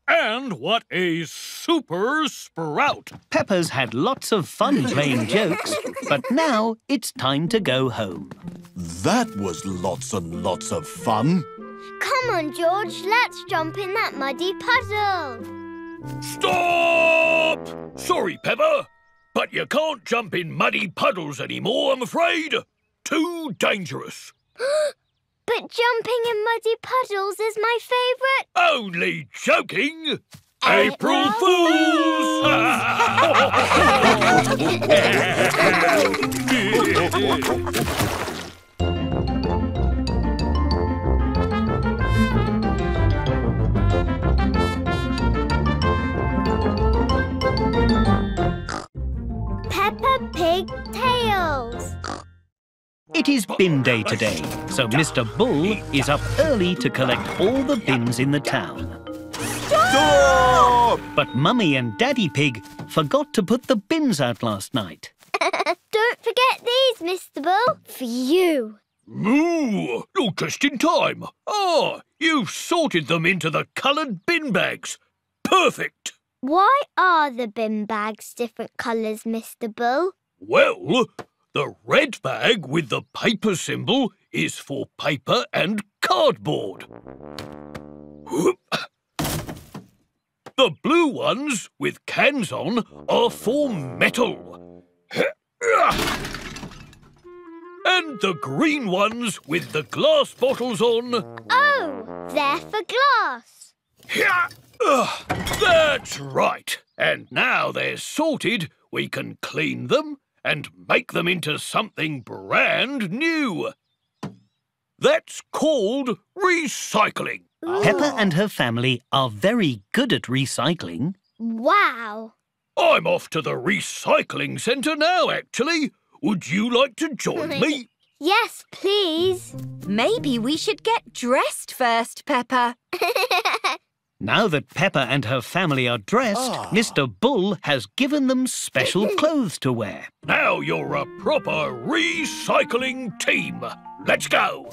And what a super sprout! Peppa's had lots of fun playing jokes, but now it's time to go home. That was lots and lots of fun. Come on, George. Let's jump in that muddy puddle. Stop! Sorry, Peppa, but you can't jump in muddy puddles anymore, I'm afraid. Too dangerous. But jumping in muddy puddles is my favourite. Only joking! Eh? April Fools! Peppa Pig Tales. It is bin day today, so Mr. Bull is up early to collect all the bins in the town. Stop! But Mummy and Daddy Pig forgot to put the bins out last night. Don't forget these, Mr. Bull. For you. Moo! You're just in time. Ah, you've sorted them into the coloured bin bags. Perfect. Why are the bin bags different colours, Mr. Bull? Well, the red bag with the paper symbol is for paper and cardboard. The blue ones with cans on are for metal. And the green ones with the glass bottles on. Oh, they're for glass. That's right. And now they're sorted, we can clean them and make them into something brand new. That's called recycling. Peppa and her family are very good at recycling. Wow. I'm off to the recycling centre now, actually. Would you like to join me? Yes, please. Maybe we should get dressed first, Peppa. Now that Peppa and her family are dressed, ah. Mr. Bull has given them special clothes to wear. Now you're a proper recycling team. Let's go.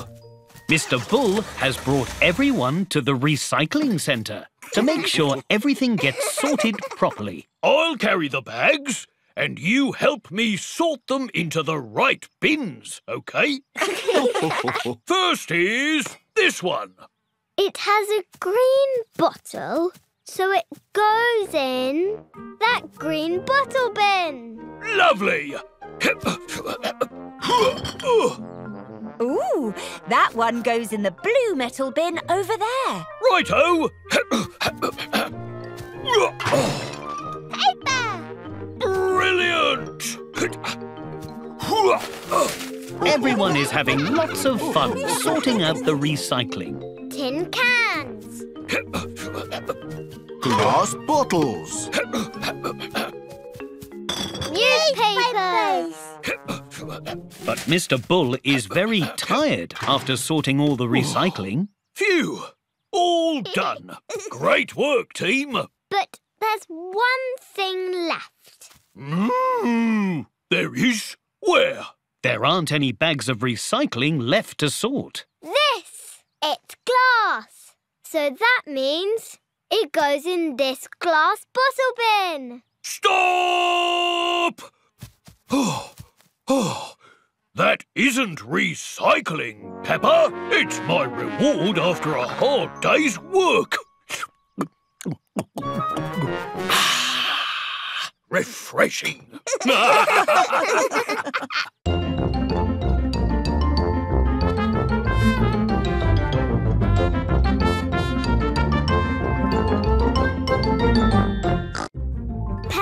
Mr. Bull has brought everyone to the recycling centre to make sure everything gets sorted properly. I'll carry the bags and you help me sort them into the right bins, OK? First is this one. It has a green bottle, so it goes in that green bottle bin. Lovely. Ooh, that one goes in the blue metal bin over there. Righto. Paper! Brilliant. Everyone is having lots of fun sorting out the recycling. Tin cans. Glass bottles. Newspapers. But Mr. Bull is very tired after sorting all the recycling. Phew. All done. Great work, team. But there's one thing left. Mmm. There is? Where? There aren't any bags of recycling left to sort. This! It's glass. So that means it goes in this glass bottle bin. Stop! Oh, oh, that isn't recycling, Peppa. It's my reward after a hard day's work. Refreshing.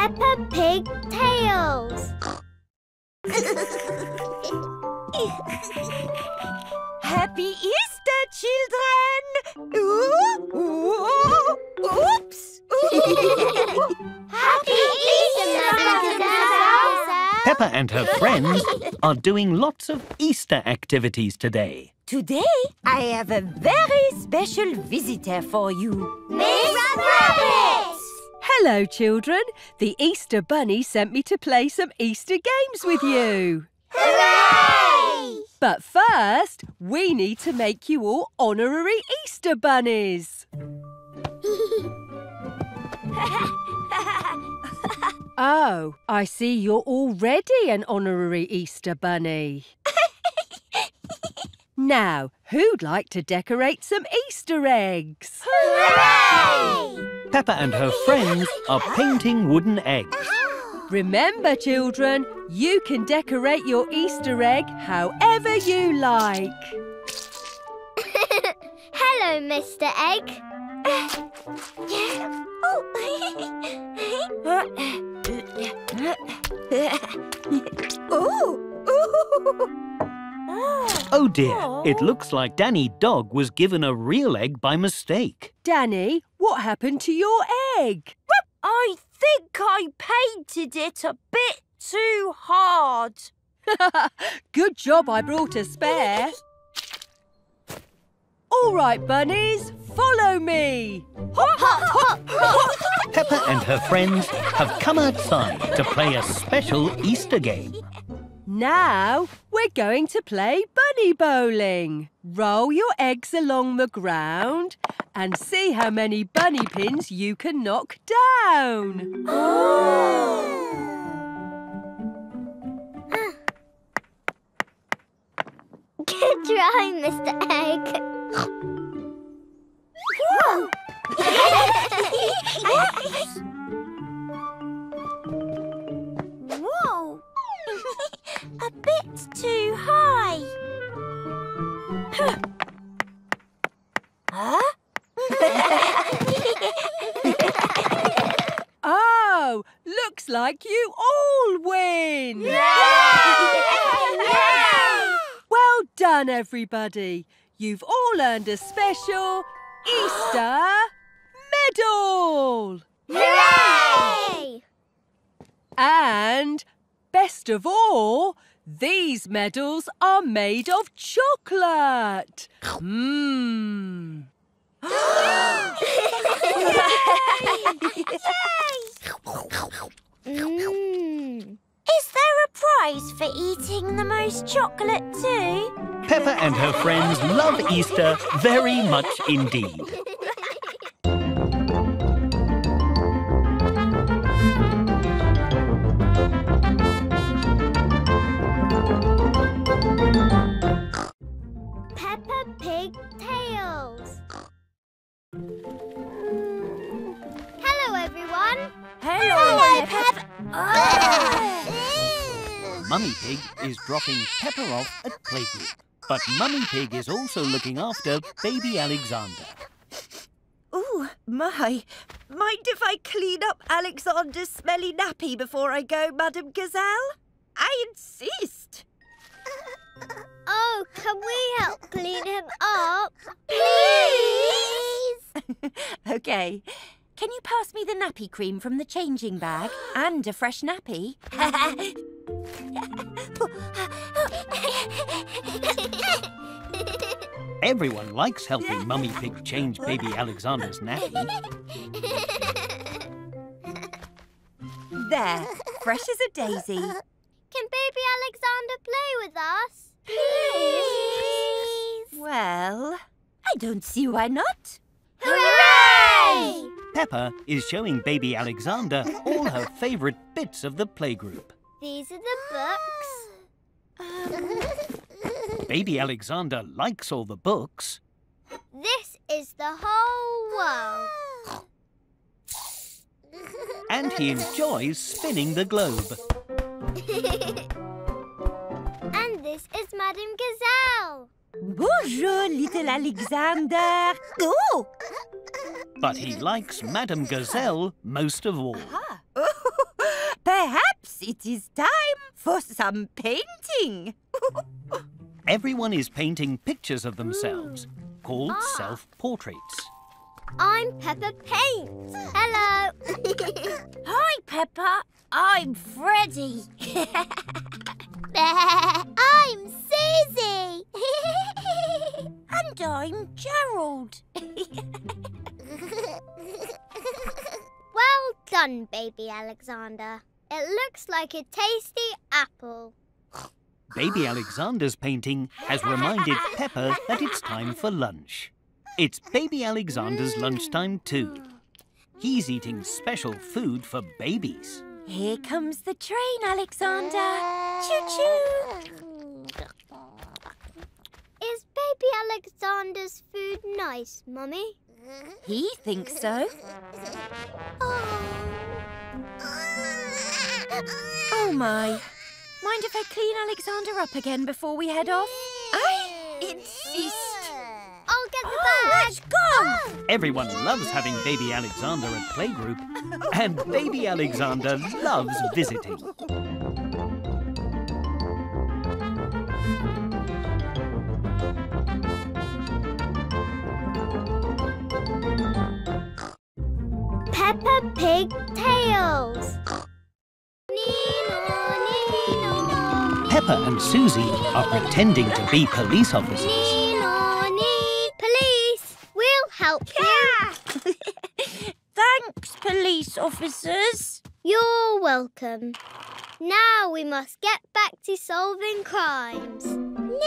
Peppa Pig Tales. Happy Easter, children! Ooh, ooh, oops! Ooh. Happy Easter, Mrs. Peppa and her friends are doing lots of Easter activities today. Today, I have a very special visitor for you. Miss Rabbit! Hello, children. The Easter Bunny sent me to play some Easter games with you. Hooray! But first, we need to make you all honorary Easter bunnies. Oh, I see you're already an honorary Easter bunny. now, who'd like to decorate some Easter eggs? Hooray! Peppa and her friends are painting wooden eggs. Remember, children, you can decorate your Easter egg however you like. Hello, Mr. Egg. Oh dear, it looks like Danny Dog was given a real egg by mistake. Danny, what happened to your egg? I think I painted it a bit too hard. Good job I brought a spare. All right, bunnies, follow me. Peppa and her friends have come outside to play a special Easter game. Now we're going to play bunny bowling. Roll your eggs along the ground and see how many bunny pins you can knock down. Good try, Mr. Egg. a bit too high. huh? oh, looks like you all win! Yay! Yay! Well done, everybody. You've all earned a special Easter medal! Hooray! And best of all, these medals are made of chocolate. Mmm. Mmm. Is there a prize for eating the most chocolate too? Peppa and her friends love Easter very much indeed. Mummy Pig is dropping Peppa off at playgroup. But Mummy Pig is also looking after baby Alexander. Ooh, my. Mind if I clean up Alexander's smelly nappy before I go, Madame Gazelle? I insist. Oh, can we help clean him up? Please. OK. Can you pass me the nappy cream from the changing bag and a fresh nappy? Everyone likes helping Mummy Pig change baby Alexander's nappy. There, fresh as a daisy. Can baby Alexander play with us? Please. Well, I don't see why not. Hooray! Peppa is showing baby Alexander all her favourite bits of the playgroup. These are the books. Baby Alexander likes all the books. This is the whole world. and he enjoys spinning the globe. and this is Madame Gazelle. Bonjour, little Alexander. Oh! But he likes Madame Gazelle most of all. Perhaps it is time for some painting. Everyone is painting pictures of themselves, called ah. self-portraits. I'm Peppa Paint. Hello. Hi, Peppa. I'm Freddy. I'm Susie. and I'm Gerald. well done, baby Alexander. It looks like a tasty apple. Baby Alexander's painting has reminded Peppa that it's time for lunch. It's Baby Alexander's lunchtime too. He's eating special food for babies. Here comes the train, Alexander. Choo-choo. Is baby Alexander's food nice, Mummy? He thinks so. Oh, oh my. Mind if I clean Alexander up again before we head off? I insist. I'll get the Oh, bag. let's go. Oh. Everyone loves having baby Alexander at playgroup, and baby Alexander loves visiting. Peppa Pig Tales. Nino, Nino. Peppa and Susie are pretending to be police officers. Help you. Thanks, police officers. You're welcome. Now we must get back to solving crimes. Nino,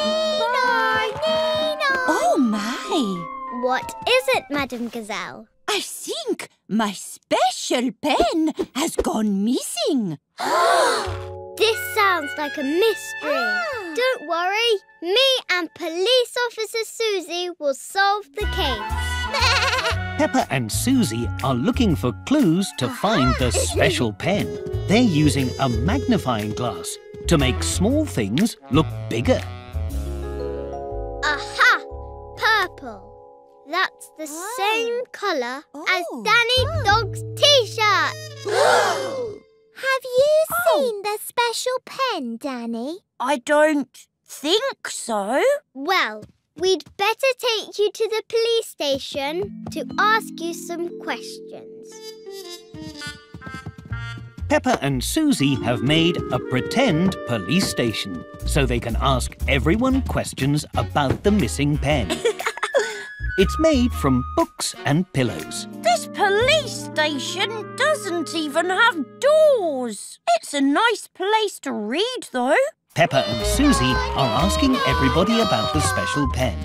Nino. Oh, my. What is it, Madame Gazelle? I think my special pen has gone missing. This sounds like a mystery. Ah. Don't worry, me and Police Officer Susie will solve the case. Peppa and Susie are looking for clues to find the special pen. They're using a magnifying glass to make small things look bigger. Aha! Purple. That's the oh. same colour as Oh. Danny oh. Dog's t-shirt. Have you oh. seen the special pen, Danny? I don't think so. Well, we'd better take you to the police station to ask you some questions. Peppa and Susie have made a pretend police station so they can ask everyone questions about the missing pen. it's made from books and pillows. This police station doesn't even have doors. It's a nice place to read, though. Peppa and Susie are asking everybody about the special pen.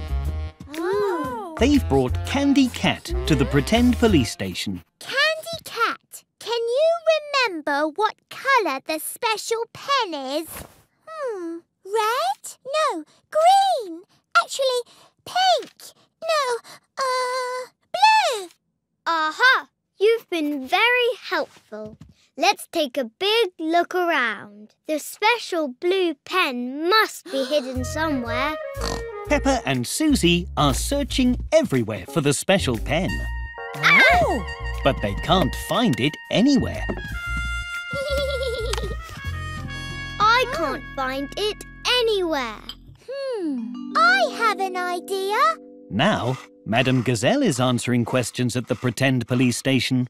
Oh. They've brought Candy Cat to the pretend police station. Candy Cat, can you remember what colour the special pen is? Hmm, red? No, green. Actually, pink. No, uh, blue. Aha! You've been very helpful. Let's take a big look around. The special blue pen must be hidden somewhere. Peppa and Susie are searching everywhere for the special pen, Oh! but they can't find it anywhere. I can't find it anywhere. Hmm, I have an idea. Now, Madame Gazelle is answering questions at the pretend police station.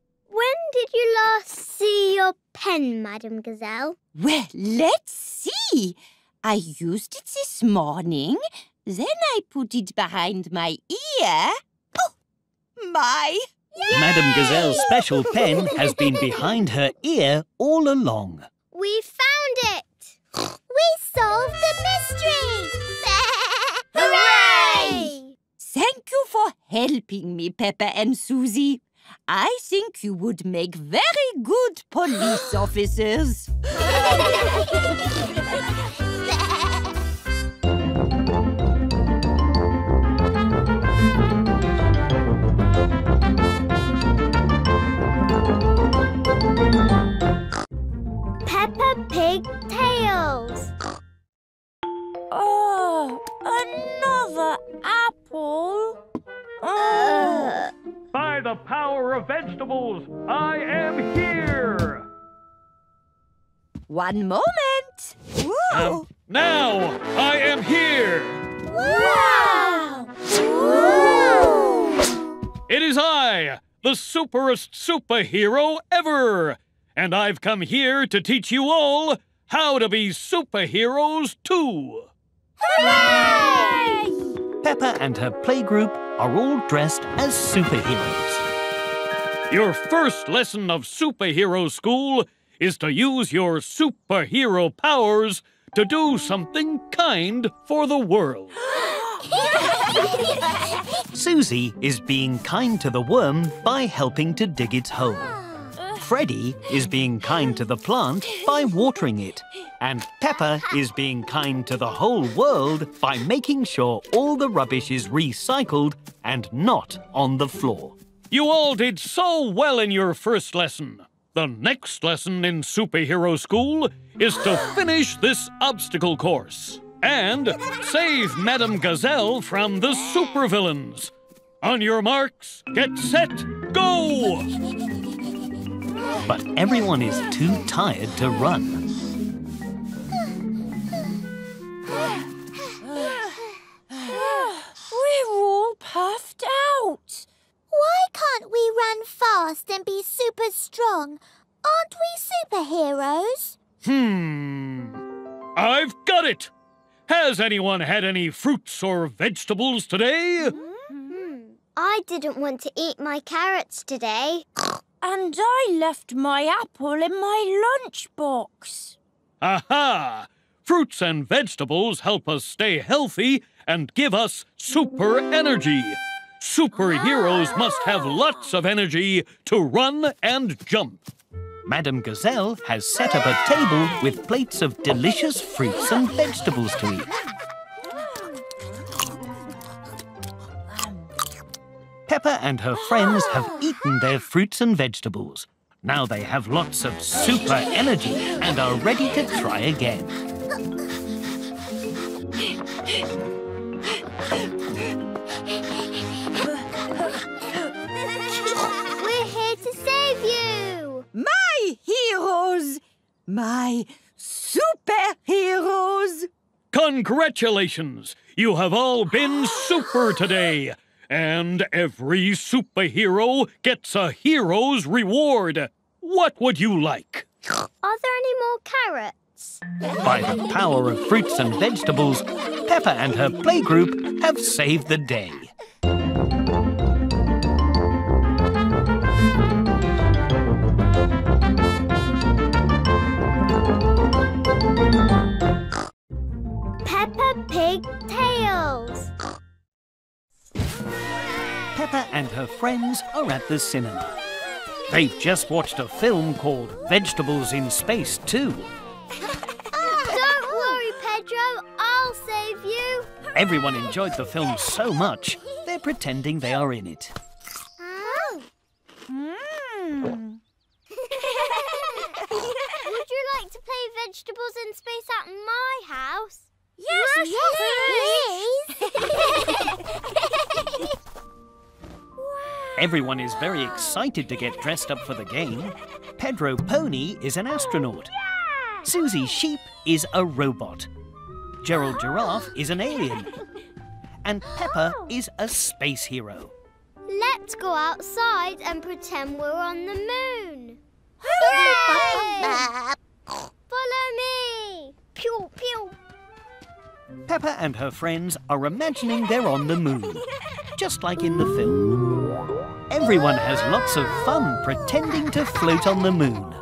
When did you last see your pen, Madame Gazelle? Well, let's see. I used it this morning. Then I put it behind my ear. Oh, my! Madame Gazelle's special pen has been behind her ear all along. We found it! We solved the mystery! Hooray! Thank you for helping me, Peppa and Susie. I think you would make very good police officers. Peppa Pig Tales. Oh, another apple. Oh. By the power of vegetables, I am here! One moment. Um, now, I am here! Wow! It is I, the superest superhero ever! And I've come here to teach you all how to be superheroes too! Hooray! Peppa and her playgroup are all dressed as superheroes. Your first lesson of superhero school is to use your superhero powers to do something kind for the world. Susie is being kind to the worm by helping to dig its hole. Freddy is being kind to the plant by watering it. And Peppa is being kind to the whole world by making sure all the rubbish is recycled and not on the floor. You all did so well in your first lesson. The next lesson in superhero school is to finish this obstacle course and save Madame Gazelle from the supervillains. On your marks, get set, go! But everyone is too tired to run. We're all puffed out. Why can't we run fast and be super strong? Aren't we superheroes? Hmm. I've got it! Has anyone had any fruits or vegetables today? Hmm. I didn't want to eat my carrots today. And I left my apple in my lunchbox. Aha! Fruits and vegetables help us stay healthy and give us super energy. Superheroes must have lots of energy to run and jump. Madame Gazelle has set up a table with plates of delicious fruits and vegetables to eat. Peppa and her friends have eaten their fruits and vegetables. Now they have lots of super energy and are ready to try again. We're here to save you! My heroes! My superheroes! Congratulations! You have all been super today. And every superhero gets a hero's reward. What would you like? Are there any more carrots? By the power of fruits and vegetables, Peppa and her playgroup have saved the day. Peppa Pig Tales. Peppa and her friends are at the cinema. They've just watched a film called Vegetables in Space 2. Don't worry, Pedro. I'll save you. Everyone enjoyed the film so much, they're pretending they are in it. Oh. Mm. Would you like to play vegetables in space at my house? Yes, please. Everyone is very excited to get dressed up for the game. Pedro Pony is an astronaut. Susie Sheep is a robot. Gerald Giraffe is an alien. And Peppa oh. is a space hero. Let's go outside and pretend we're on the moon. Hooray! Follow me. Pew pew. Peppa and her friends are imagining they're on the moon, just like in the film. Everyone has lots of fun pretending to float on the moon.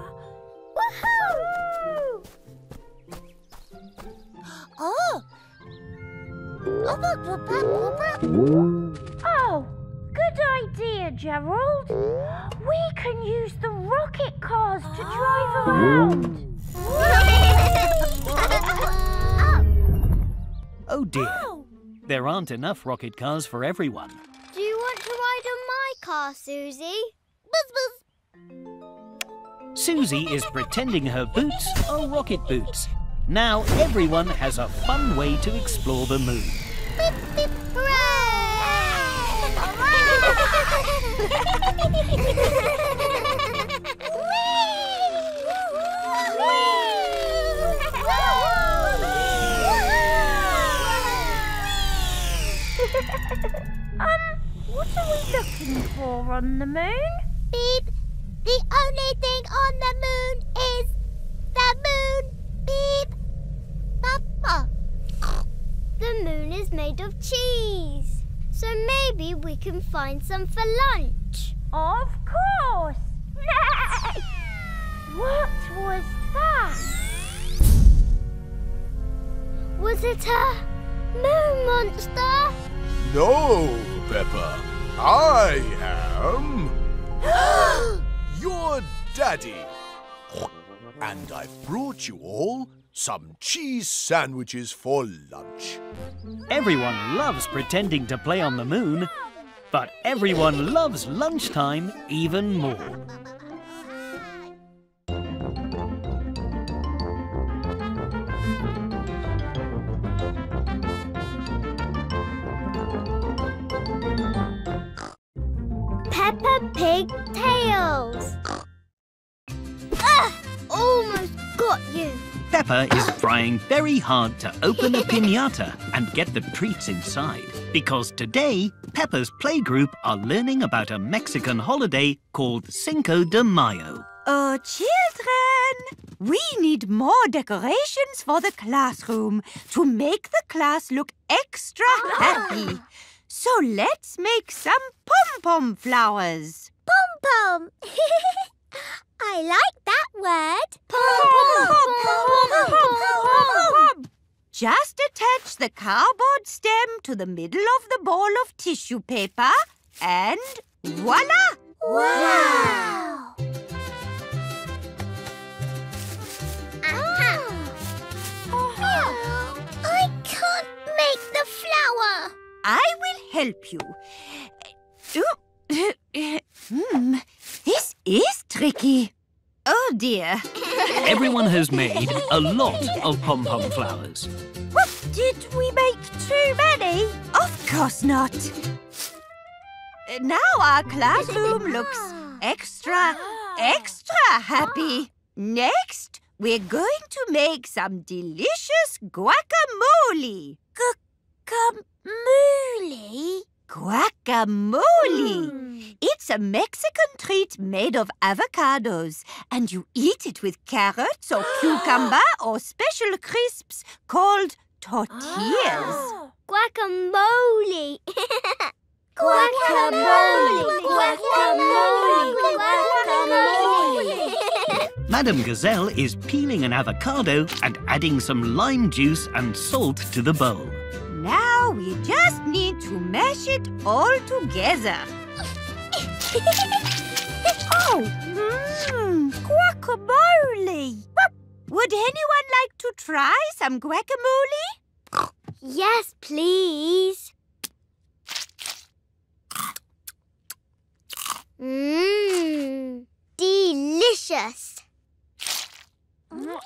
There aren't enough rocket cars for everyone. Do you want to ride on my car, Susie? Susie is pretending her boots are rocket boots. Now everyone has a fun way to explore the moon. um, what are we looking for on the moon? Beep. The only thing on the moon is the moon. Beep. Papa. The moon is made of cheese. So maybe we can find some for lunch. Of course. what was that? Was it a moon monster? No, Peppa. I am your daddy. And I've brought you all some cheese sandwiches for lunch. Everyone loves pretending to play on the moon, but everyone loves lunchtime even more. Peppa Pig Tales. ah! Almost got you. Peppa is trying very hard to open a pinata and get the treats inside. Because today, Peppa's playgroup are learning about a Mexican holiday called Cinco de Mayo. Oh, children! We need more decorations for the classroom to make the class look extra happy. So let's make some pom-pom flowers. Pom pom. I like that word. Pom-pom. Just attach the cardboard stem to the middle of the ball of tissue paper and voila! Wow! Ah. Uh-huh. I can't make the flower. I will help you. Ooh, hmm, this is tricky. Oh dear. Everyone has made a lot of pom-pom flowers. Did we make too many? Of course not. Now our classroom looks extra, extra happy. Next, we're going to make some delicious guacamole. Guacamole? Guacamole! Guacamole! Hmm. It's a Mexican treat made of avocados, and you eat it with carrots or cucumber or special crisps called tortillas. Ah, guacamole. Guacamole, guacamole, guacamole. Madame Gazelle is peeling an avocado and adding some lime juice and salt to the bowl. Now we just need to mash it all together. oh, mmm, guacamole. Would anyone like to try some guacamole? Yes, please. Mmm, delicious. Mm.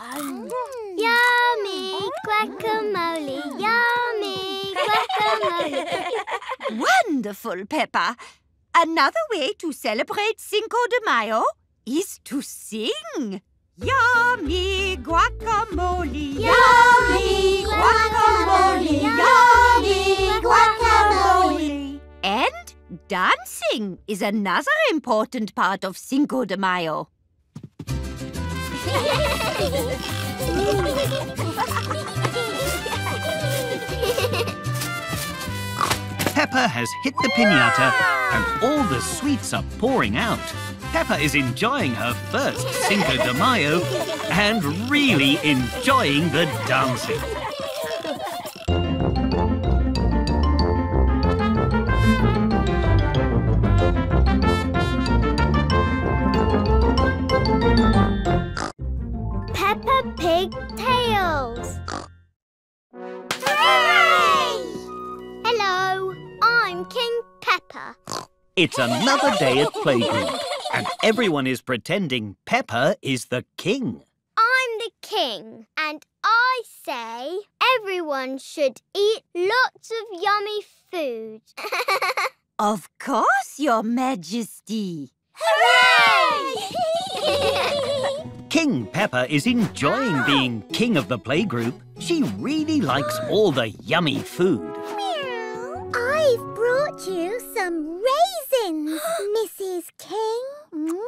Yummy guacamole, yummy guacamole. Wonderful, Peppa. Another way to celebrate Cinco de Mayo is to sing. Yummy guacamole, Yummy guacamole, yummy guacamole. And dancing is another important part of Cinco de Mayo. Peppa has hit the pinata and all the sweets are pouring out. Peppa is enjoying her first Cinco de Mayo and really enjoying the dancing. Peppa Pig Tales. Hooray! Hello, I'm King Peppa. It's another day at playgroup and everyone is pretending Peppa is the king. I'm the king, and I say everyone should eat lots of yummy food. Of course, Your Majesty. Hooray! King Peppa is enjoying being king of the playgroup. She really likes all the yummy food. I've brought you some raisins, Mrs. King.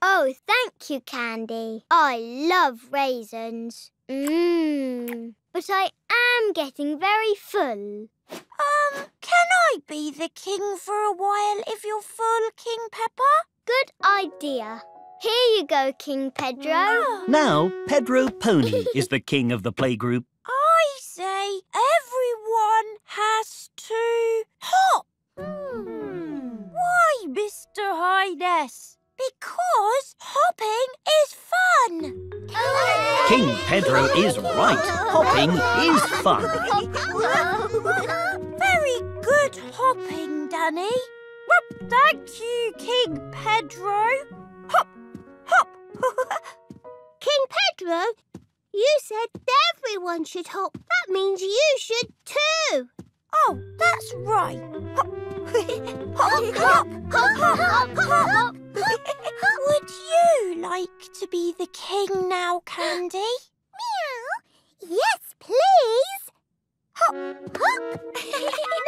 Oh, thank you, Candy. I love raisins. Mmm. But I am getting very full. Um, can I be the king for a while if you're full, King Peppa? Good idea. Here you go, King Pedro. Now, Pedro Pony is the king of the playgroup. I say everyone has to hop. Hmm. Why, Mr. Highness? Because hopping is fun. King Pedro is right. Hopping is fun. Very good hopping, Danny. Well, thank you, King Pedro. Hop, hop. King Pedro, you said everyone should hop. That means you should too. oh, that's right. Hop, Hop, hop, hop, hop, hop, hop. Would you like to be the king now, Candy? Meow. Yes, please. Hop, hop.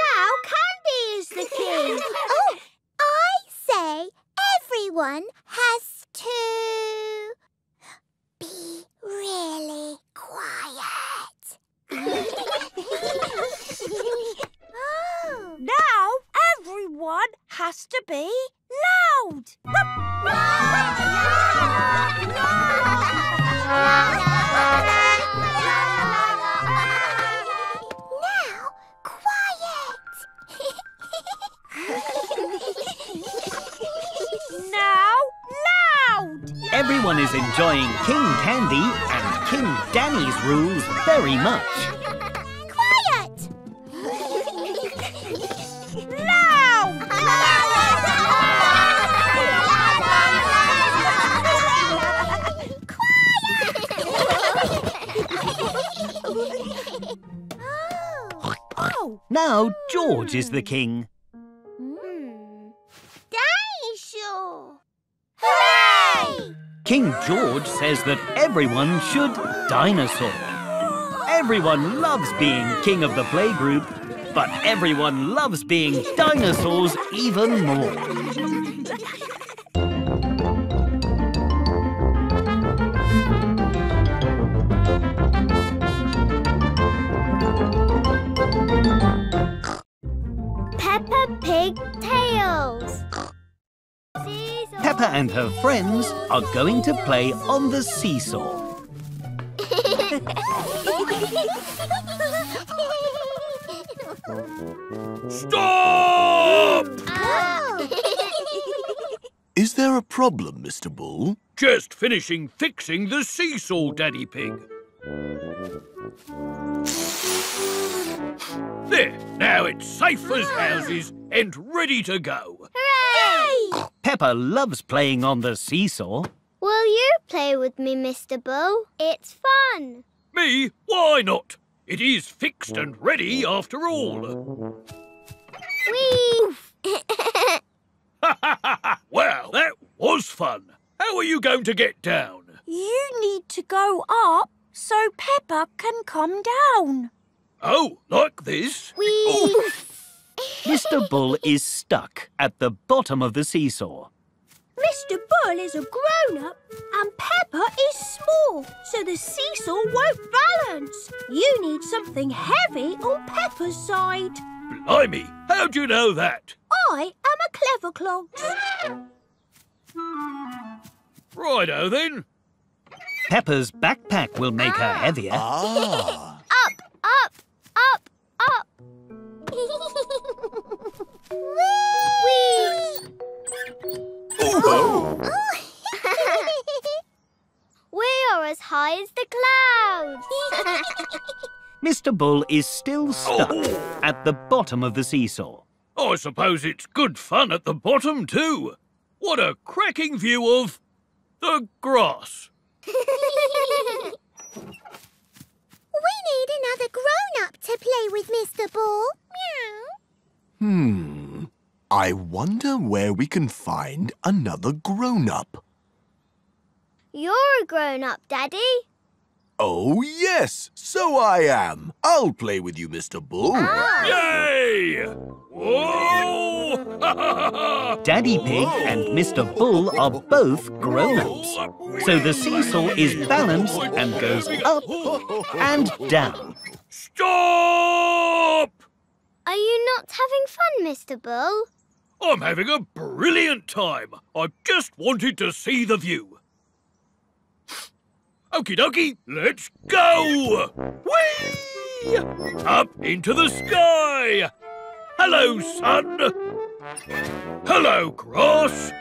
now Candy is the king. oh, I say everyone has to be really quiet. oh. Now everyone has to be loud. Now, Everyone is enjoying King Candy and King Danny's rules very much. quiet. Loud. oh. Now George is the king. King George says that everyone should dinosaur. Everyone loves being king of the playgroup, but everyone loves being dinosaurs even more. Seesaw. Peppa and her friends are going to play on the seesaw. Stop! Is there a problem, Mr. Bull? Just finishing fixing the seesaw, Daddy Pig. There, now it's safe as houses and ready to go. Hooray! Peppa loves playing on the seesaw. Will you play with me, Mr. Bull? It's fun. Me? Why not? It is fixed and ready after all. Whee! well, that was fun. How are you going to get down? You need to go up so Peppa can come down. Oh, like this? Whee! Mr. Bull is stuck at the bottom of the seesaw. Mr. Bull is a grown-up and Peppa is small, so the seesaw won't balance. You need something heavy on Peppa's side. Blimey, how'd you know that? I am a clever clogs. Righto then. Peppa's backpack will make her heavier. Ah. Up, up, up, up. Whee! Oh. we are as high as the clouds. Mr. Bull is still stuck at the bottom of the seesaw. I suppose it's good fun at the bottom too. What a cracking view of the grass. We need another grown-up to play with, Mr. Bull. Meow. Hmm. I wonder where we can find another grown-up. You're a grown-up, Daddy. Oh, yes, so I am. I'll play with you, Mr. Bull. Ah. Yay! Whoa! Daddy Pig and Mr. Bull are both grown-ups. So the seesaw is balanced and goes up and down. Stop! Are you not having fun, Mr. Bull? I'm having a brilliant time. I just wanted to see the view. Okie dokie, let's go! Whee! Up into the sky! Hello, sun! Hello, grass!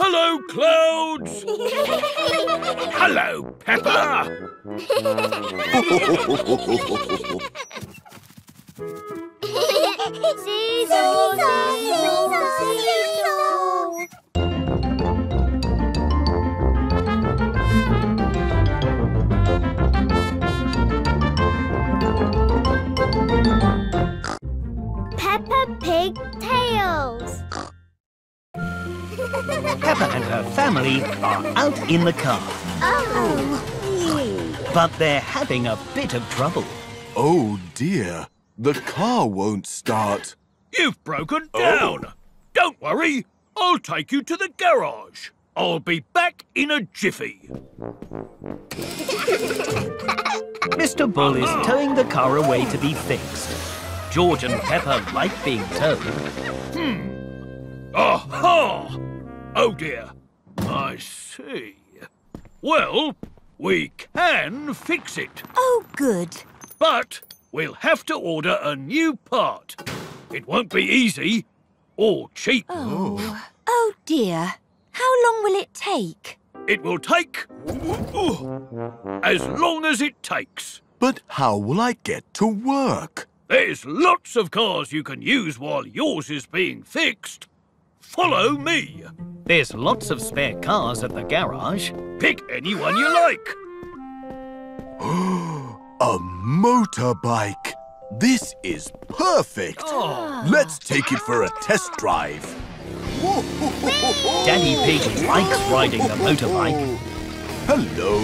Hello, clouds! Hello, Peppa! Peppa Pig Tales. Peppa and her family are out in the car, Oh. but they're having a bit of trouble. Oh, dear. The car won't start. You've broken Oh. down. Don't worry, I'll take you to the garage. I'll be back in a jiffy. Mr. Bull is uh-huh. towing the car away to be fixed. George and Peppa like being towed. Hmm. Aha! Oh dear, I see. Well, we can fix it, Oh, good. but we'll have to order a new part. It won't be easy or cheap. Oh. Oh, dear. How long will it take? It will take as long as it takes. But how will I get to work? There's lots of cars you can use while yours is being fixed. Follow me. There's lots of spare cars at the garage. Pick any one you like. A motorbike. This is perfect. Oh. Let's take it for a test drive. Daddy Pig likes riding the motorbike. Hello.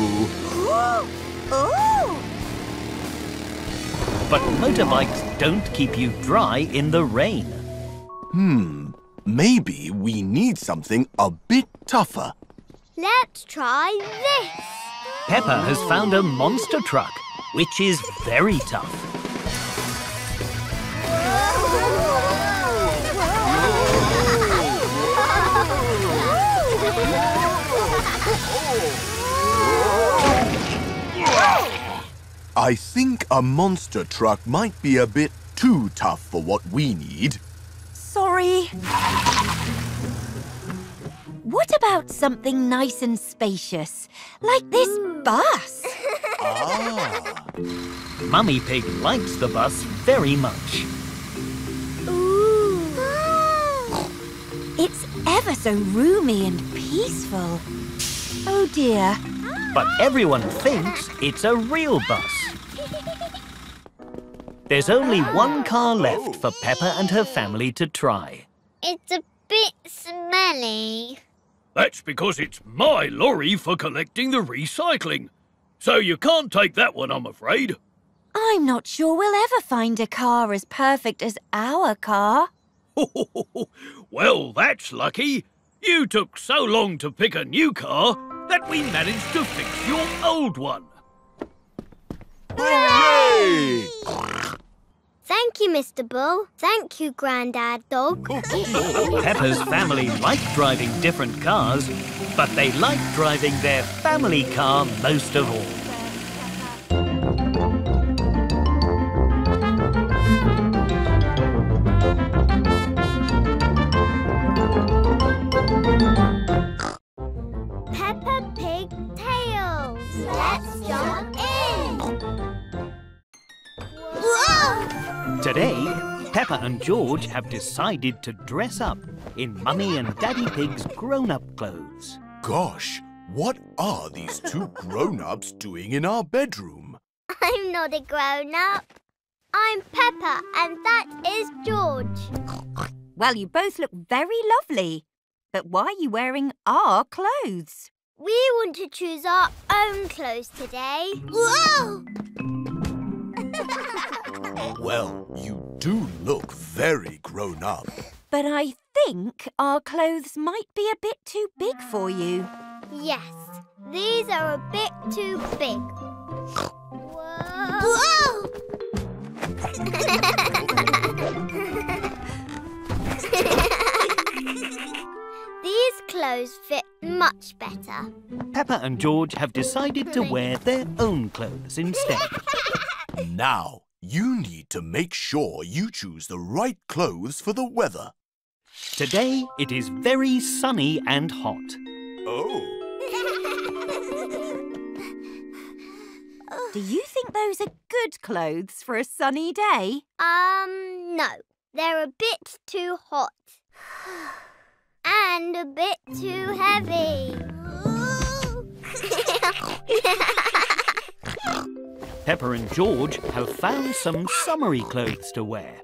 oh! But motorbikes don't keep you dry in the rain. Hmm. Maybe we need something a bit tougher. Let's try this. Peppa has found a monster truck, which is very tough. I think a monster truck might be a bit too tough for what we need. Sorry. What about something nice and spacious, like this bus? Ah. Mummy Pig likes the bus very much. Ooh. it's ever so roomy and peaceful. Oh dear. But everyone thinks it's a real bus. There's only one car left for Peppa and her family to try. It's a bit smelly. That's because it's my lorry for collecting the recycling. So you can't take that one, I'm afraid. I'm not sure we'll ever find a car as perfect as our car. well, that's lucky. You took so long to pick a new car that we managed to fix your old one. Hooray! Thank you, Mr. Bull. Thank you, Grandad Dog. Peppa's family like driving different cars, but they like driving their family car most of all. Peppa and George have decided to dress up in Mummy and Daddy Pig's grown-up clothes. Gosh, what are these two grown-ups doing in our bedroom? I'm not a grown-up. I'm Peppa, and that is George. Well, you both look very lovely. But why are you wearing our clothes? We want to choose our own clothes today. Whoa! Well, you do look very grown up. But I think our clothes might be a bit too big for you. Yes, these are a bit too big. Whoa! These clothes fit much better. Peppa and George have decided to wear their own clothes instead. Now, you need to make sure you choose the right clothes for the weather. Today, it is very sunny and hot. Oh. Do you think those are good clothes for a sunny day? Um, no. They're a bit too hot. And a bit too heavy. Peppa and George have found some summery clothes to wear.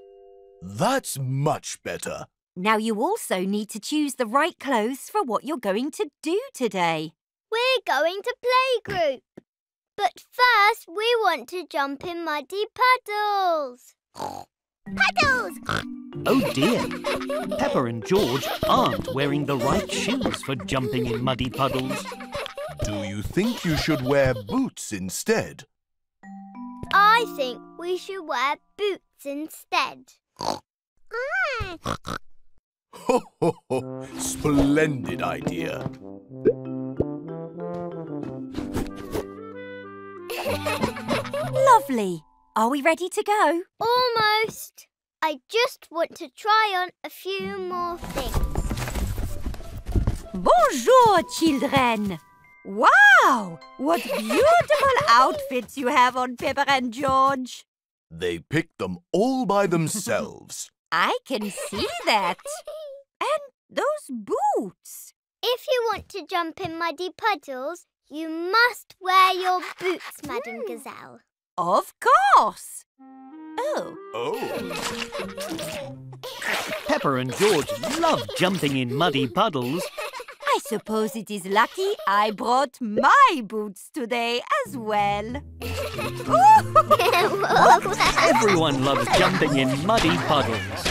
That's much better. Now you also need to choose the right clothes for what you're going to do today. We're going to playgroup. But first, we want to jump in muddy puddles. Puddles! Oh dear! Peppa and George aren't wearing the right shoes for jumping in muddy puddles. Do you think you should wear boots instead? I think we should wear boots instead. Ho, ho, ho. Splendid idea. Lovely. Are we ready to go? Almost. I just want to try on a few more things. Bonjour, children. Wow! What beautiful outfits you have on, Peppa and George. They picked them all by themselves. I can see that. And those boots. If you want to jump in muddy puddles, you must wear your boots, Madam hmm. Gazelle. Of course. Oh, Oh. Peppa and George love jumping in muddy puddles, I suppose it is lucky I brought my boots today as well. Everyone loves jumping in muddy puddles.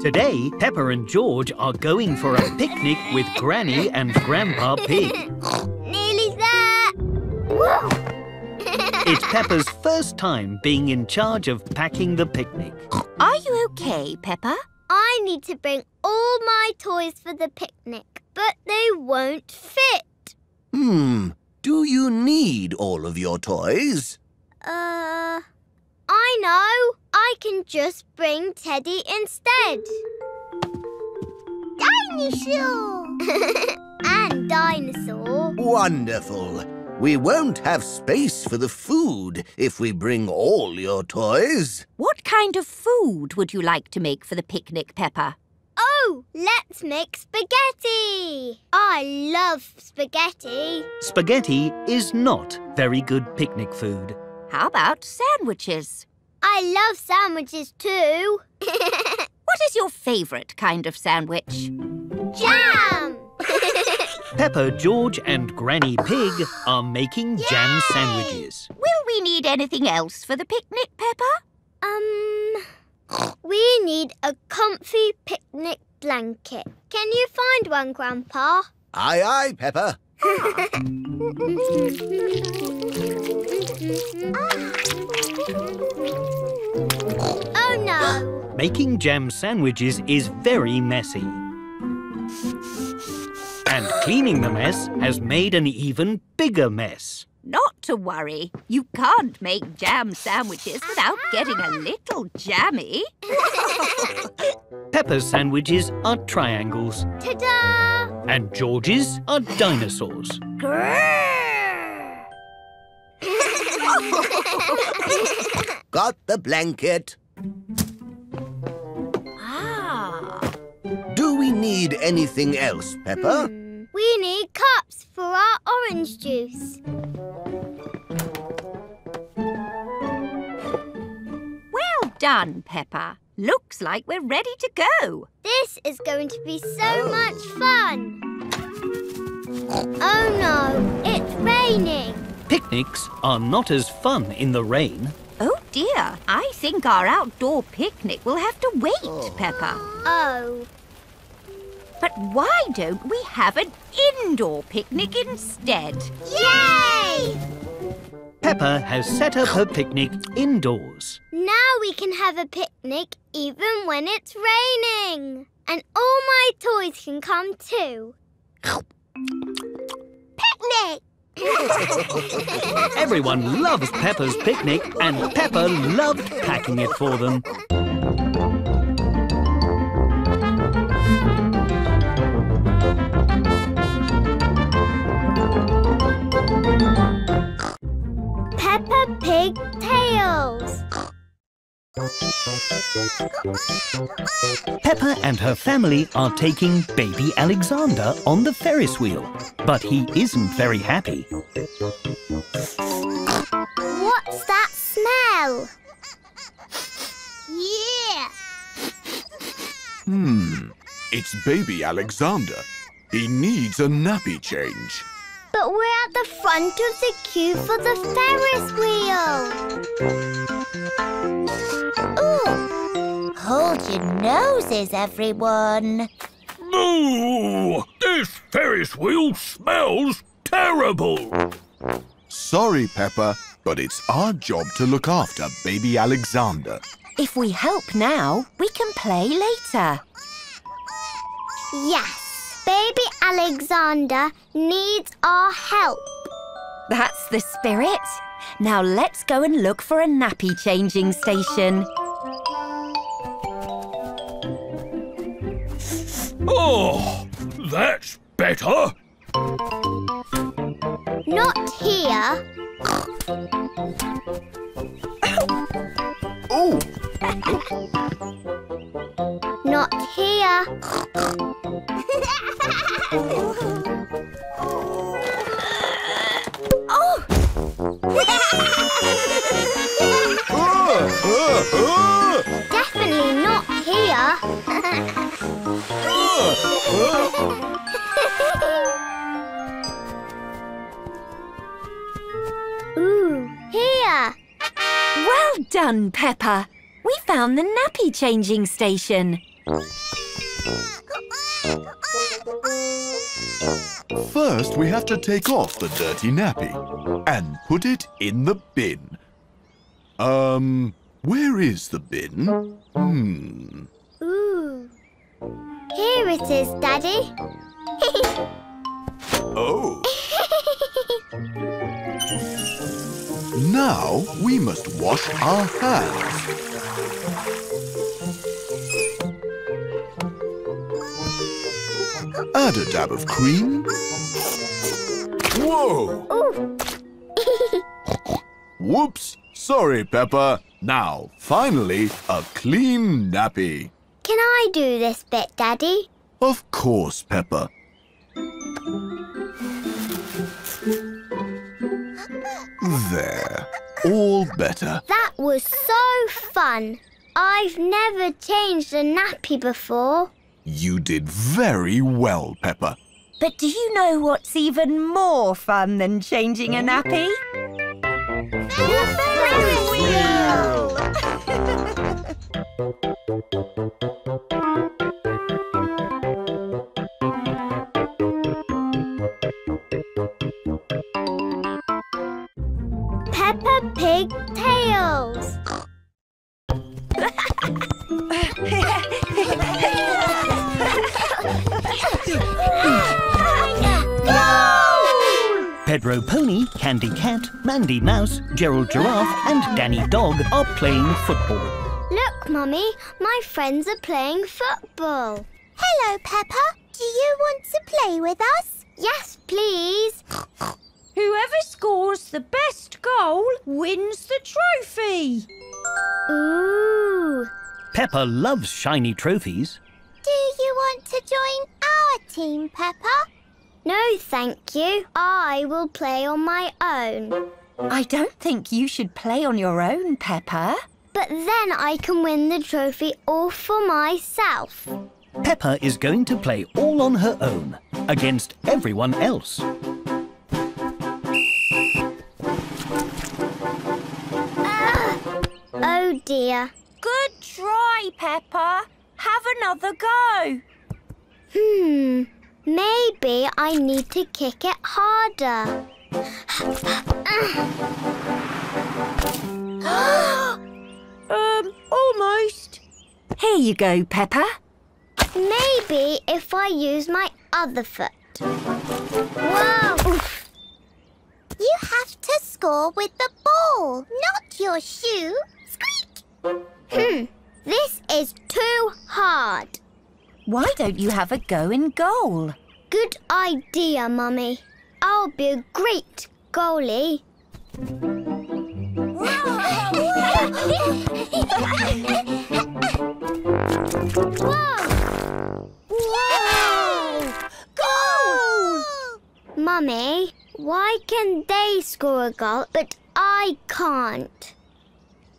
Today, Peppa and George are going for a picnic with Granny and Grandpa Pig. Nearly there. Woo! It's Peppa's first time being in charge of packing the picnic. Are you okay, Peppa? I need to bring all my toys for the picnic, but they won't fit. Hmm. Do you need all of your toys? Uh, I know. I can just bring Teddy instead. Dinosaur! and dinosaur. Wonderful. We won't have space for the food if we bring all your toys. What kind of food would you like to make for the picnic, Peppa? Oh, let's make spaghetti. I love spaghetti. Spaghetti is not very good picnic food. How about sandwiches? I love sandwiches too. What is your favourite kind of sandwich? Jam! Peppa, George, and Granny Pig are making jam sandwiches. Will we need anything else for the picnic, Peppa? um, we need a comfy picnic blanket. Can you find one, Grandpa? Aye, aye, Peppa. Ah. Oh no! Making jam sandwiches is very messy. And cleaning the mess has made an even bigger mess. Not to worry. You can't make jam sandwiches without getting a little jammy. Peppa's sandwiches are triangles, Ta-da! And George's are dinosaurs. Got the blanket. ah. Do we need anything else, Peppa? Hmm, We need cups for our orange juice. Well done, Peppa. Looks like we're ready to go. This is going to be so much fun. Oh no, it's raining. Picnics are not as fun in the rain. Oh dear, I think our outdoor picnic will have to wait, oh. Peppa. Oh, But why don't we have an indoor picnic instead? yay! Peppa has set up her picnic indoors. Now we can have a picnic even when it's raining. And all my toys can come too. Picnic! Everyone loves Peppa's picnic, and Peppa loved packing it for them. Peppa Pig Tales. Peppa and her family are taking baby Alexander on the Ferris wheel, but he isn't very happy. What's that smell? Yeah! Hmm. It's baby Alexander. He needs a nappy change. But we're at the front of the queue for the Ferris wheel. Ooh! Hold your noses, everyone. Moo! This Ferris wheel smells terrible. Sorry, Peppa, but it's our job to look after baby Alexander. If we help now, we can play later. Yes, baby Alexander needs our help. That's the spirit. Now let's go and look for a nappy changing station. Oh, that's better. Not here. Oh, Not here. oh! Definitely not here. Ooh, here. Well done, Peppa. We found the nappy changing station. First, we have to take off the dirty nappy and put it in the bin. Um, where is the bin? Hmm. Ooh. Here it is, Daddy. oh. now we must wash our hands. Add a dab of cream. Whoa! Whoops! Sorry, Peppa. Now, finally, a clean nappy. Can I do this bit, Daddy? Of course, Peppa. There. All better. That was so fun. I've never changed a nappy before. You did very well, Peppa. But do you know what's even more fun than changing a nappy? The Ferris wheel! Peppa Pig Tales. Pedro Pony, Candy Cat, Mandy Mouse, Gerald Giraffe and Danny Dog are playing football. Look, Mummy, my friends are playing football. Hello, Peppa. Do you want to play with us? Yes, please. Whoever scores the best goal wins the trophy. Ooh. Peppa loves shiny trophies. Do you want to join our team, Peppa? No, thank you. I will play on my own. I don't think you should play on your own, Peppa. But then I can win the trophy all for myself. Peppa is going to play all on her own, against everyone else. Ah! Oh dear. Good try, Peppa. Have another go. Hmm. Maybe I need to kick it harder. um, almost. Here you go, Peppa. Maybe if I use my other foot. Whoa! Oof. You have to score with the ball, not your shoe. Squeak! Hmm, this is too hard. Why don't you have a go in goal? Good idea, Mummy. I'll be a great goalie. Whoa! Whoa! Goal! Mummy, why can they score a goal but I can't?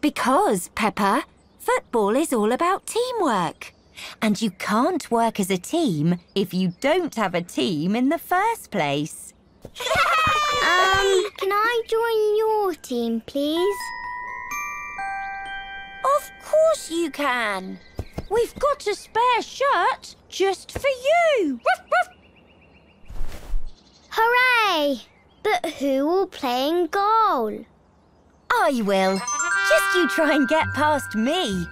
Because, Peppa, football is all about teamwork. And you can't work as a team if you don't have a team in the first place. um, can I join your team, please? Of course you can. We've got a spare shirt just for you. Hooray! But who will play in goal? I will. Just you try and get past me.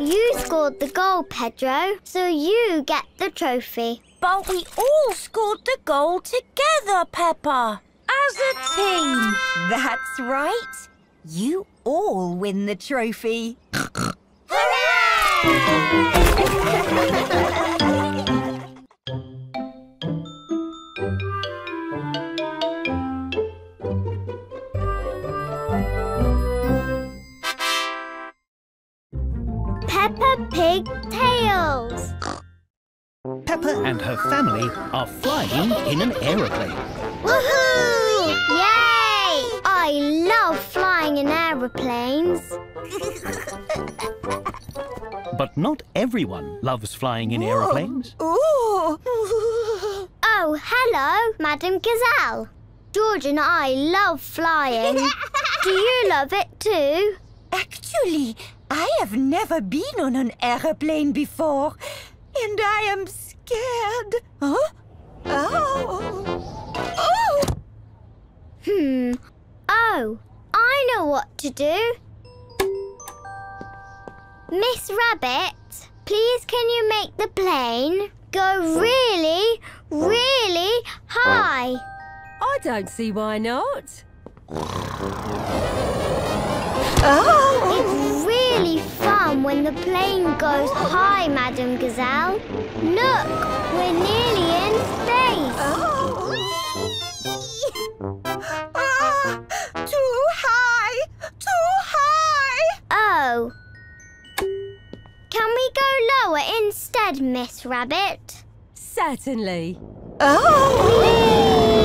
You scored the goal, Pedro, so you get the trophy. But we all scored the goal together, Peppa. As a team. That's right. You all win the trophy. Hooray! Peppa Pig Tales. Peppa and her family are flying in an aeroplane. Woohoo! Yay! I love flying in aeroplanes. But not everyone loves flying in aeroplanes. Ooh! Oh, hello, Madame Gazelle. George and I love flying. Do you love it too? Actually, I have never been on an aeroplane before, and I am scared. Huh? Oh! Oh! Hmm. Oh, I know what to do. Miss Rabbit, please can you make the plane go really, really high? I don't see why not. It's really fun when the plane goes high, Madame Gazelle. Look, we're nearly in space. Ah, too high! Too high! Oh. Can we go lower instead, Miss Rabbit? Certainly. Oh,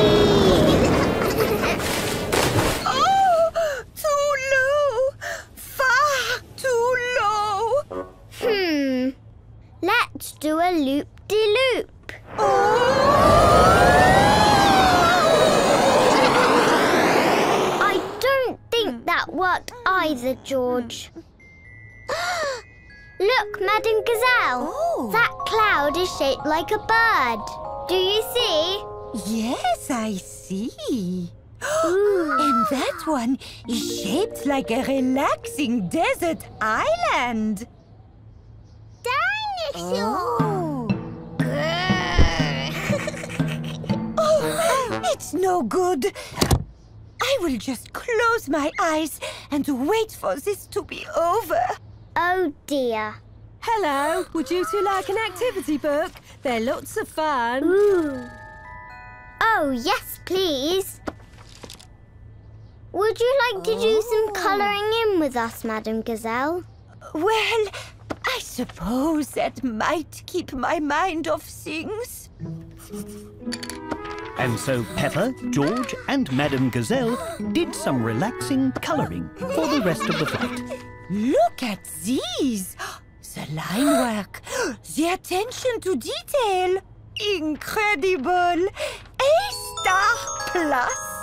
Gazelle. Oh. That cloud is shaped like a bird. Do you see? Yes, I see. and that one is shaped like a relaxing desert island. Dinosaur! Oh. oh, it's no good. I will just close my eyes and wait for this to be over. Oh dear. Hello, would you two like an activity book? They're lots of fun. Ooh. Oh, yes, please. Would you like to do some oh. colouring in with us, Madame Gazelle? Well, I suppose that might keep my mind off things. And so Peppa, George, and Madame Gazelle did some relaxing colouring for the rest of the flight. Look at these! The line work, the attention to detail. Incredible! A star plus.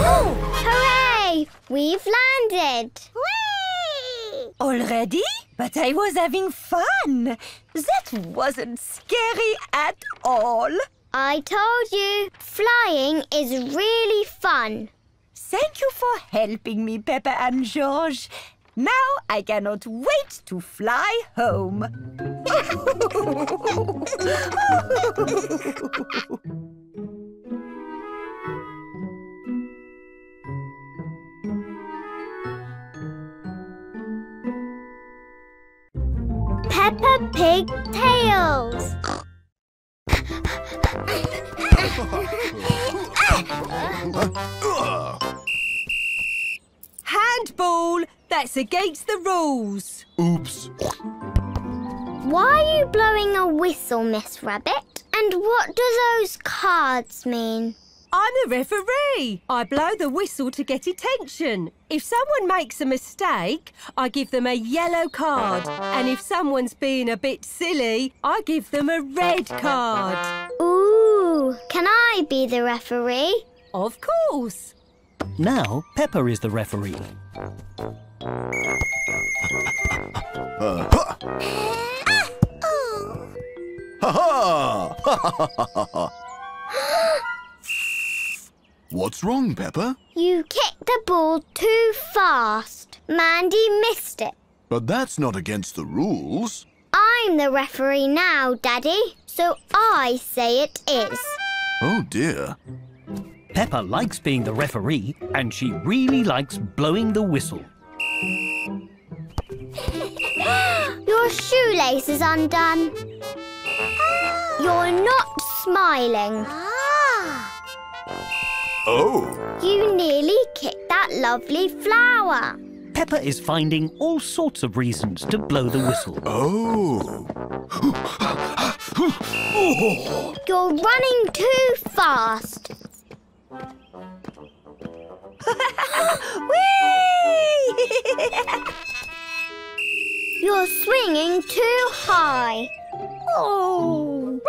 Hooray! We've landed! Already? But I was having fun. That wasn't scary at all. I told you, flying is really fun. Thank you for helping me, Peppa and George. Now I cannot wait to fly home. Peppa Pig Tales. Handball! That's against the rules. Oops. Why are you blowing a whistle, Miss Rabbit? And what do those cards mean? I'm the referee. I blow the whistle to get attention. If someone makes a mistake, I give them a yellow card. And if someone's being a bit silly, I give them a red card. Ooh, can I be the referee? Of course. Now Peppa is the referee. Ha ha! What's wrong, Peppa? You kicked the ball too fast. Mandy missed it. But that's not against the rules. I'm the referee now, Daddy, so I say it is. Oh dear. Peppa likes being the referee and she really likes blowing the whistle. your shoelace is undone. Ah. You're not smiling. Ah. Oh, You nearly kicked that lovely flower. Peppa is finding all sorts of reasons to blow the whistle. oh. You're running too fast. You're swinging too high. Oh.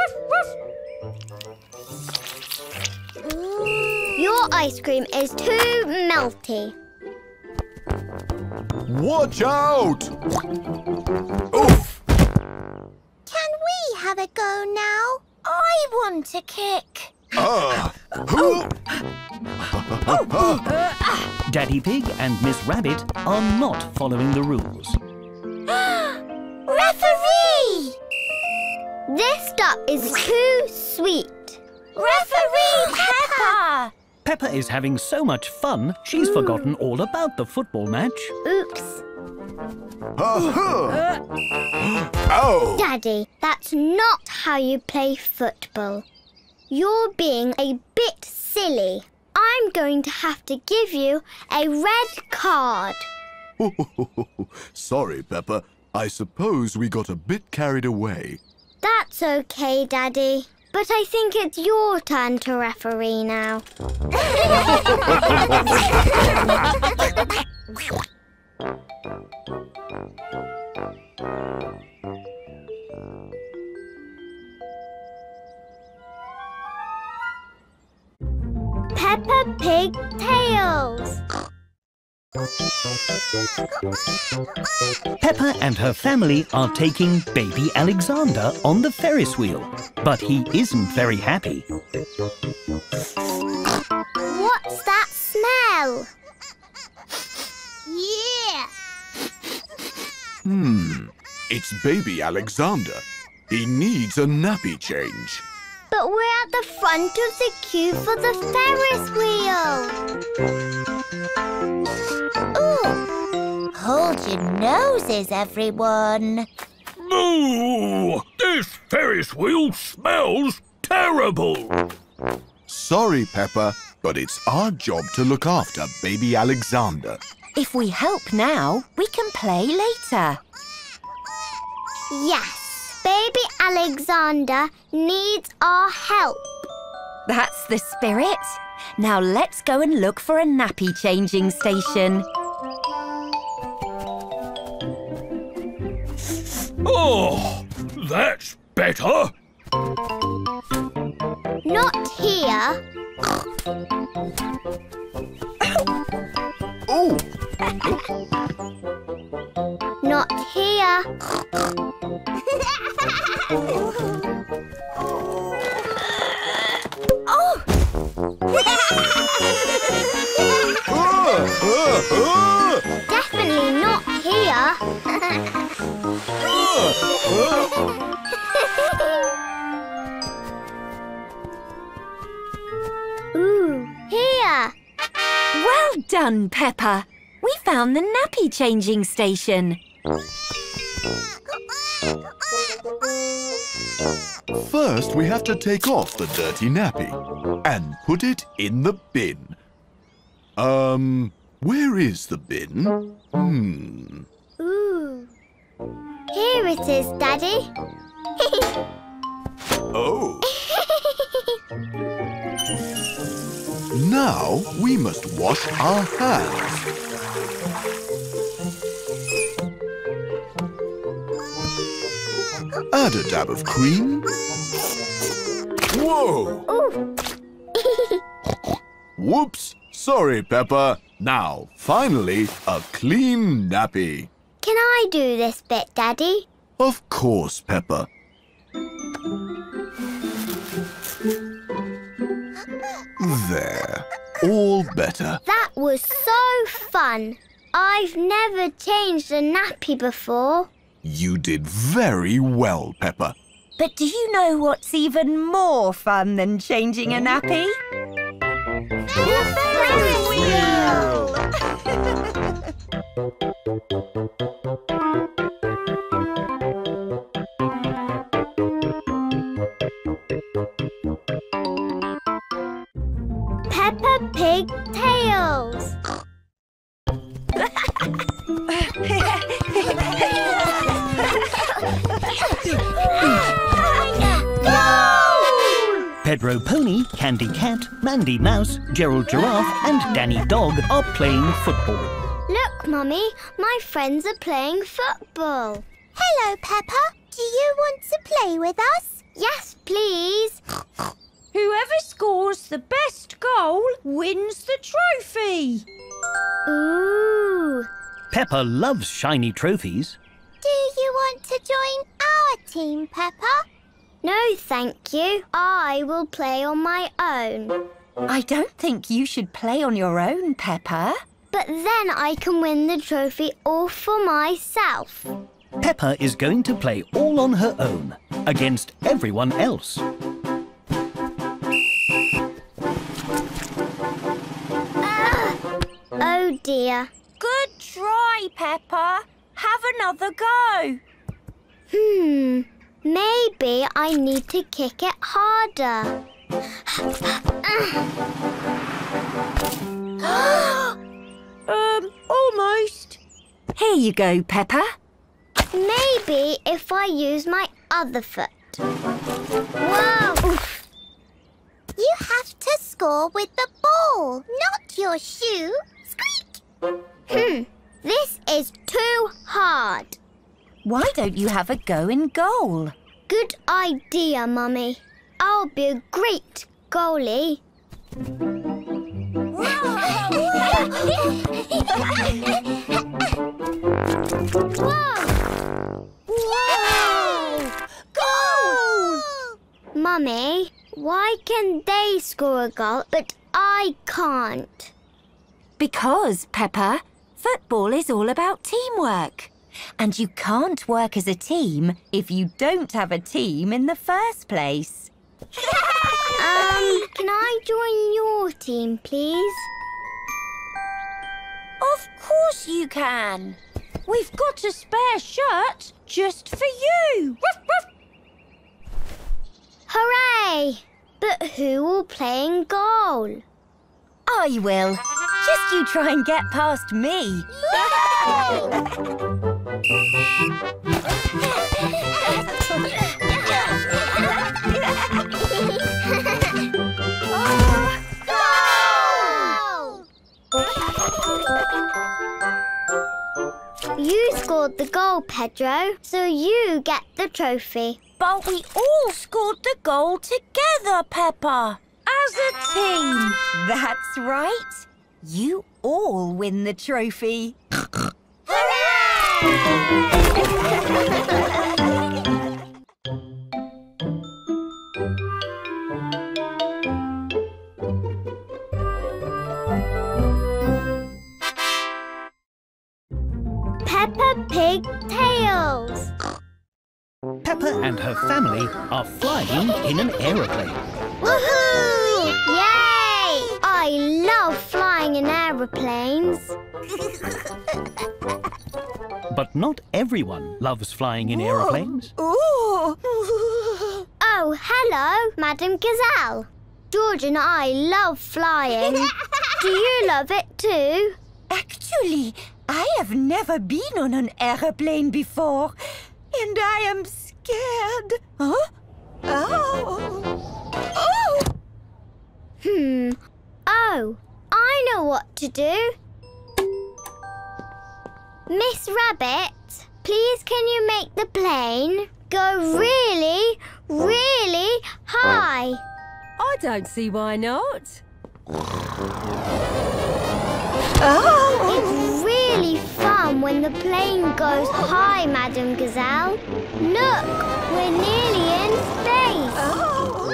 Your ice cream is too melty. Watch out! Can we have a go now? I want a kick. Uh, who? Daddy Pig and Miss Rabbit are not following the rules. Referee! This duck is too sweet. Referee Peppa! Peppa is having so much fun, she's hmm. forgotten all about the football match. Oops. Uh-huh. Aha! Ow! Oh. Daddy, that's not how you play football. You're being a bit silly. I'm going to have to give you a red card. Sorry, Peppa. I suppose we got a bit carried away. That's okay, Daddy. But I think it's your turn to referee now. Peppa Pig Tales. Peppa and her family are taking baby Alexander on the Ferris wheel, but he isn't very happy. What's that smell? Yeah. Hmm. It's baby Alexander. He needs a nappy change. But we're at the front of the queue for the Ferris wheel. Ooh. Hold your noses, everyone. Moo! This Ferris wheel smells terrible. Sorry, Peppa, but it's our job to look after baby Alexander. If we help now, we can play later. Yes, baby Alexander needs our help. That's the spirit. Now let's go and look for a nappy changing station. Oh, that's better. Not here. Oh, Not here. ah, Definitely not here. Ooh, here. Well done, Peppa. We found the nappy changing station. First, we have to take off the dirty nappy and put it in the bin. Um, where is the bin? Hmm. Ooh. Here it is, Daddy. Oh. Now we must wash our hands. Add a dab of cream. Whoa! Whoops! Sorry, Peppa. Now, finally, a clean nappy. Can I do this bit, Daddy? Of course, Peppa. There. All better. That was so fun. I've never changed a nappy before. You did very well, Peppa. But do you know what's even more fun than changing a nappy? The Ferris wheel! Peppa Pig Tales! Pedro Pony, Candy Cat, Mandy Mouse, Gerald Giraffe, and Danny Dog are playing football. Look, Mummy, my friends are playing football. Hello, Peppa. Do you want to play with us? Yes, please. Whoever scores the best goal wins the trophy. Ooh. Peppa loves shiny trophies. Do you want to join our team, Peppa? No, thank you. I will play on my own. I don't think you should play on your own, Peppa. But then I can win the trophy all for myself. Peppa is going to play all on her own against everyone else. Ah! Oh dear. Good try, Peppa. Have another go. Hmm. Maybe I need to kick it harder. Um, almost. Here you go, Peppa. Maybe if I use my other foot. Whoa! Oof. You have to score with the ball, not your shoe. Squeak! Hmm, this is too hard. Why don't you have a go in goal? Good idea, Mummy. I'll be a great goalie. Whoa! Whoa! Goal! Mummy, why can they score a goal but I can't? Because, Peppa, football is all about teamwork. And you can't work as a team if you don't have a team in the first place. Um, can I join your team, please? Of course you can. We've got a spare shirt just for you. Ruff, ruff. Hooray! But who will play in goal? Oh, I will. Just you try and get past me. You scored the goal, Pedro, so you get the trophy. But we all scored the goal together, Peppa. As a team. That's right. You all win the trophy. Peppa Pig Tales. Peppa and her family are flying in an aeroplane. Woohoo! Yay! I love flying in aeroplanes. But not everyone loves flying in aeroplanes. Ooh! Oh, hello, Madame Gazelle. George and I love flying. Do you love it too? Actually, I have never been on an aeroplane before, and I am scared. Huh? Oh! Oh! Hmm. Oh, I know what to do. Miss Rabbit, please can you make the plane go really, really high? I don't see why not. Oh! It's really fun when the plane goes high, Madame Gazelle. Look, we're nearly in space. Oh!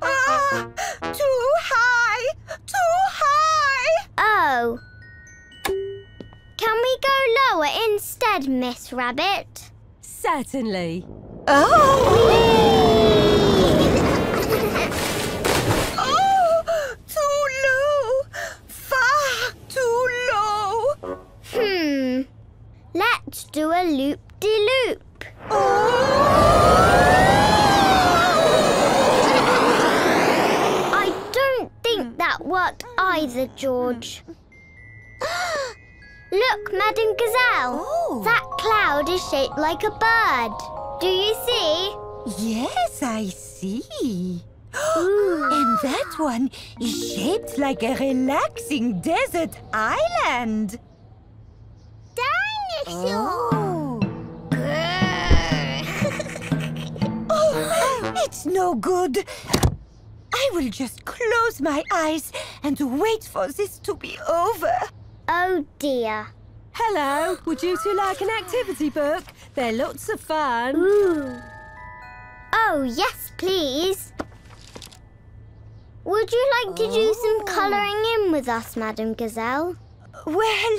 Ah, too high! Too high! Oh. Can we go lower instead, Miss Rabbit? Certainly. Oh! Too low! Far too low! Hmm. Let's do a loop-de-loop. I don't think that worked either, George. Look, Madame Gazelle. Oh. That cloud is shaped like a bird. Do you see? Yes, I see. and that one is shaped like a relaxing desert island. Dinosaur. Oh, it's no good. I will just close my eyes and wait for this to be over. Oh dear. Hello, would you two like an activity book? They're lots of fun. Ooh. Oh, yes, please. Would you like to do some oh. colouring in with us, Madame Gazelle? Well,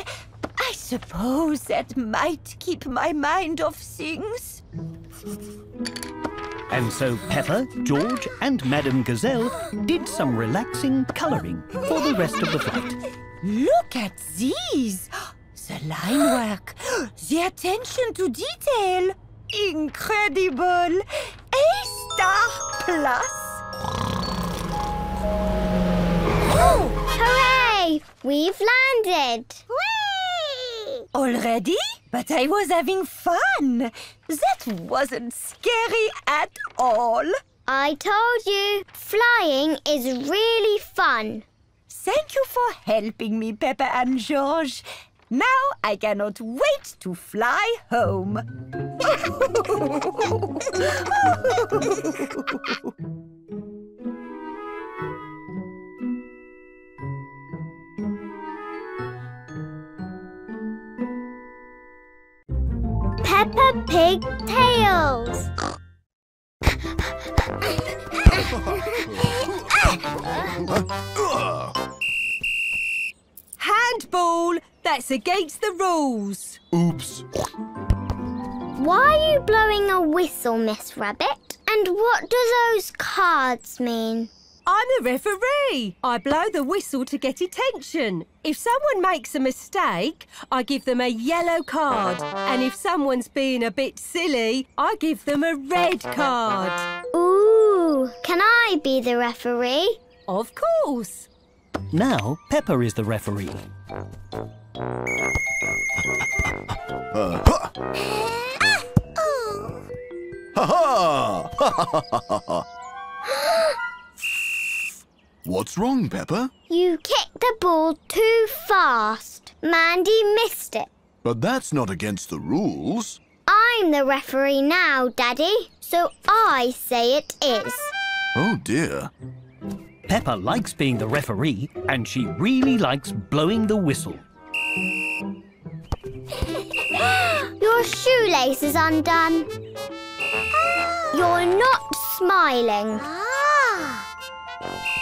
I suppose that might keep my mind off things. And so Peppa, George, and Madame Gazelle did some relaxing colouring for the rest of the flight. Look at these! The line work, the attention to detail. Incredible! A star plus. Oh, hooray! We've landed! Already? But I was having fun. That wasn't scary at all. I told you, flying is really fun. Thank you for helping me, Peppa and George. Now I cannot wait to fly home. Peppa Pig Tales. Handball! That's against the rules. Oops. Why are you blowing a whistle, Miss Rabbit? And what do those cards mean? I'm the referee. I blow the whistle to get attention. If someone makes a mistake, I give them a yellow card. And if someone's being a bit silly, I give them a red card. Ooh, can I be the referee? Of course. Now Peppa is the referee. Ha ha! What's wrong, Peppa? You kicked the ball too fast. Mandy missed it. But that's not against the rules. I'm the referee now, Daddy, so I say it is. Oh dear. Peppa likes being the referee, and she really likes blowing the whistle. Your shoelace is undone. You're not smiling. Ah.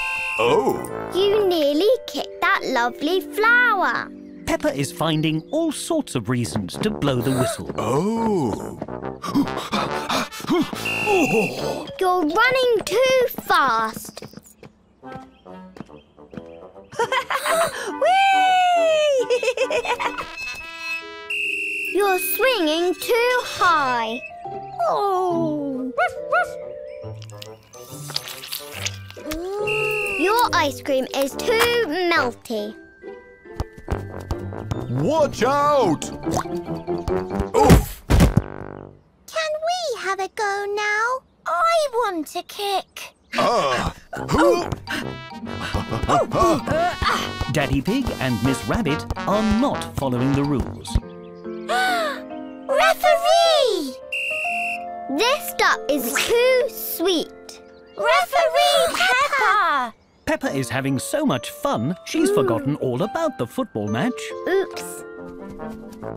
Oh. You nearly kicked that lovely flower. Peppa is finding all sorts of reasons to blow the whistle. Oh. You're running too fast. You're swinging too high. Oh. Your ice cream is too melty. Watch out! Oof! Can we have a go now? I want a kick. Ah. Daddy Pig and Miss Rabbit are not following the rules. Referee! This duck is too sweet. Referee Peppa! Peppa is having so much fun, she's forgotten all about the football match. Oops.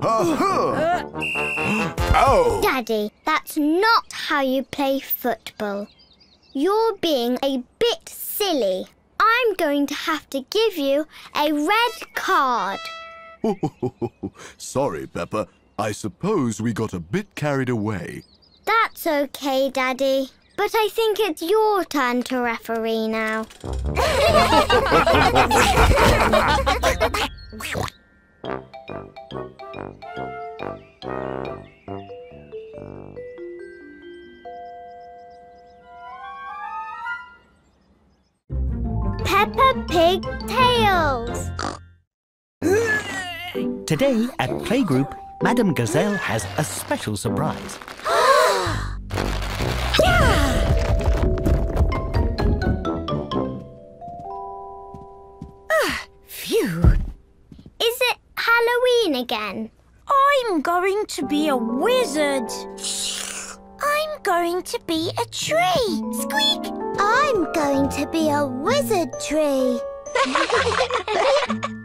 Uh-huh. oh Daddy, that's not how you play football. You're being a bit silly. I'm going to have to give you a red card. Sorry, Peppa. I suppose we got a bit carried away. That's okay, Daddy. But I think it's your turn to referee now. Peppa Pig Tales. Today at Playgroup, Madame Gazelle has a special surprise. Phew. Is it Halloween again? I'm going to be a wizard. I'm going to be a tree. Squeak! I'm going to be a wizard tree.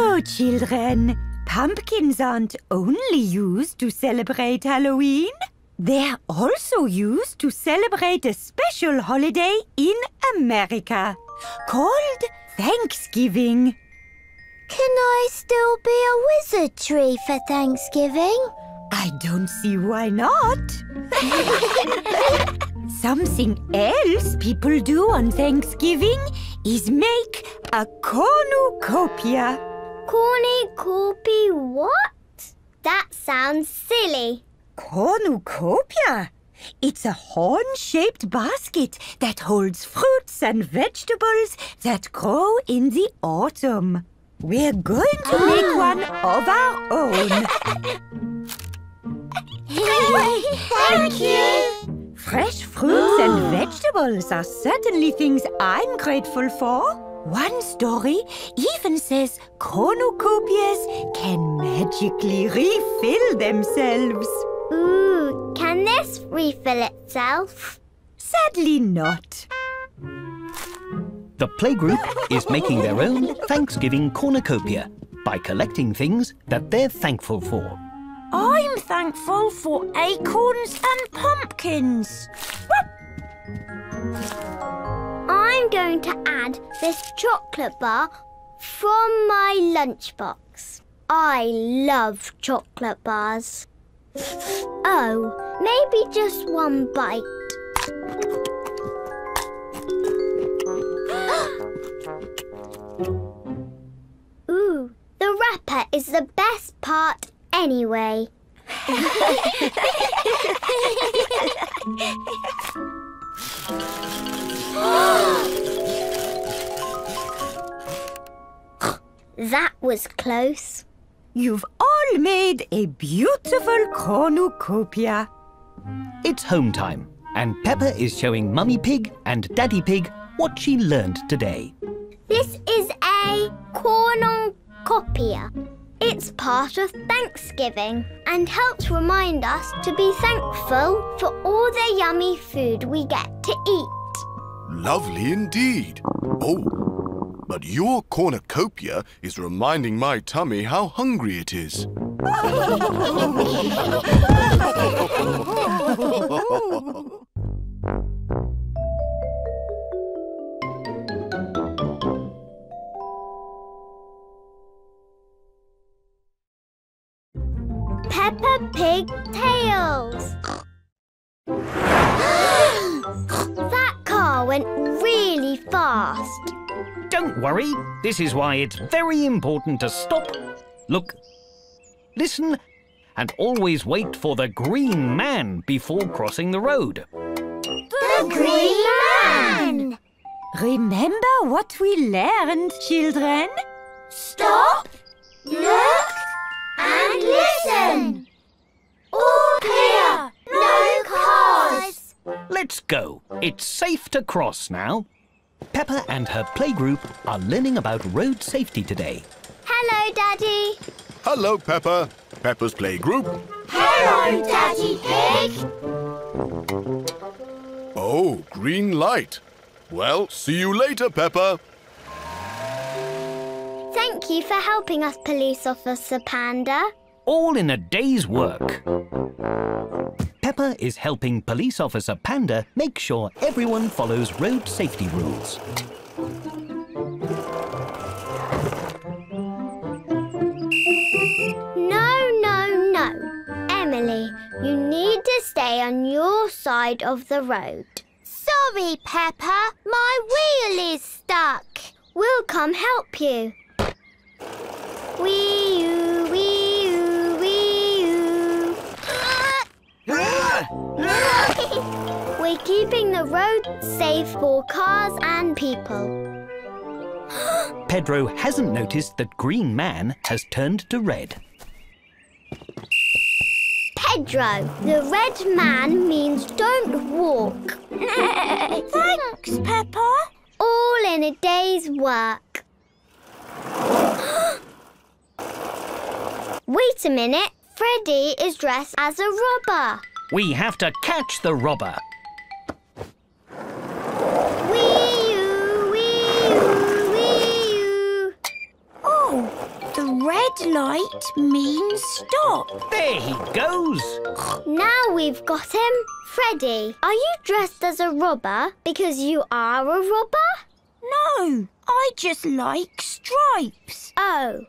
No, children. Pumpkins aren't only used to celebrate Halloween. They're also used to celebrate a special holiday in America called Thanksgiving. Can I still be a wizard tree for Thanksgiving? I don't see why not. Something else people do on Thanksgiving is make a cornucopia. Cornucopia what? That sounds silly. Cornucopia? It's a horn-shaped basket that holds fruits and vegetables that grow in the autumn. We're going to make ah. one of our own. Thank you. Fresh fruits and ah. vegetables are certainly things I'm grateful for. One story even says cornucopias can magically refill themselves. Ooh, can this refill itself? Sadly not. The Playgroup is making their own Thanksgiving cornucopia by collecting things that they're thankful for. I'm thankful for acorns and pumpkins. I'm going to add this chocolate bar from my lunchbox. I love chocolate bars. Oh, maybe just one bite. Ooh, the wrapper is the best part anyway. that was close. You've all made a beautiful cornucopia. It's home time, and Peppa is showing Mummy Pig and Daddy Pig what she learned today. This is a cornucopia. It's part of Thanksgiving and helps remind us to be thankful for all the yummy food we get to eat. Lovely indeed. Oh, but your cornucopia is reminding my tummy how hungry it is. Peppa Pig Tales. that car went really fast. Don't worry, this is why it's very important to stop, look, listen, and always wait for the green man before crossing the road. The Green Man! Remember what we learned, children? Stop, look, and listen. All clear, no cars. Let's go. It's safe to cross now. Peppa and her playgroup are learning about road safety today. Hello, Daddy. Hello, Peppa. Peppa's playgroup. Hello, Daddy Pig. Oh, green light. Well, see you later, Peppa. Thank you for helping us, Police Officer Panda. All in a day's work. Peppa is helping Police Officer Panda make sure everyone follows road safety rules. No, no, no. Emily, you need to stay on your side of the road. Sorry, Peppa. My wheel is stuck. We'll come help you. Wee oo, wee oo, wee oo. We're keeping the road safe for cars and people. Pedro hasn't noticed that Green Man has turned to red. Pedro, the red man means don't walk. Thanks, Peppa. All in a day's work. Wait a minute. Freddy is dressed as a robber. We have to catch the robber. Wee-oo, wee-oo, wee-oo. Oh, the red light means stop. There he goes. Now we've got him. Freddy, are you dressed as a robber because you are a robber? No, I just like stripes. Oh,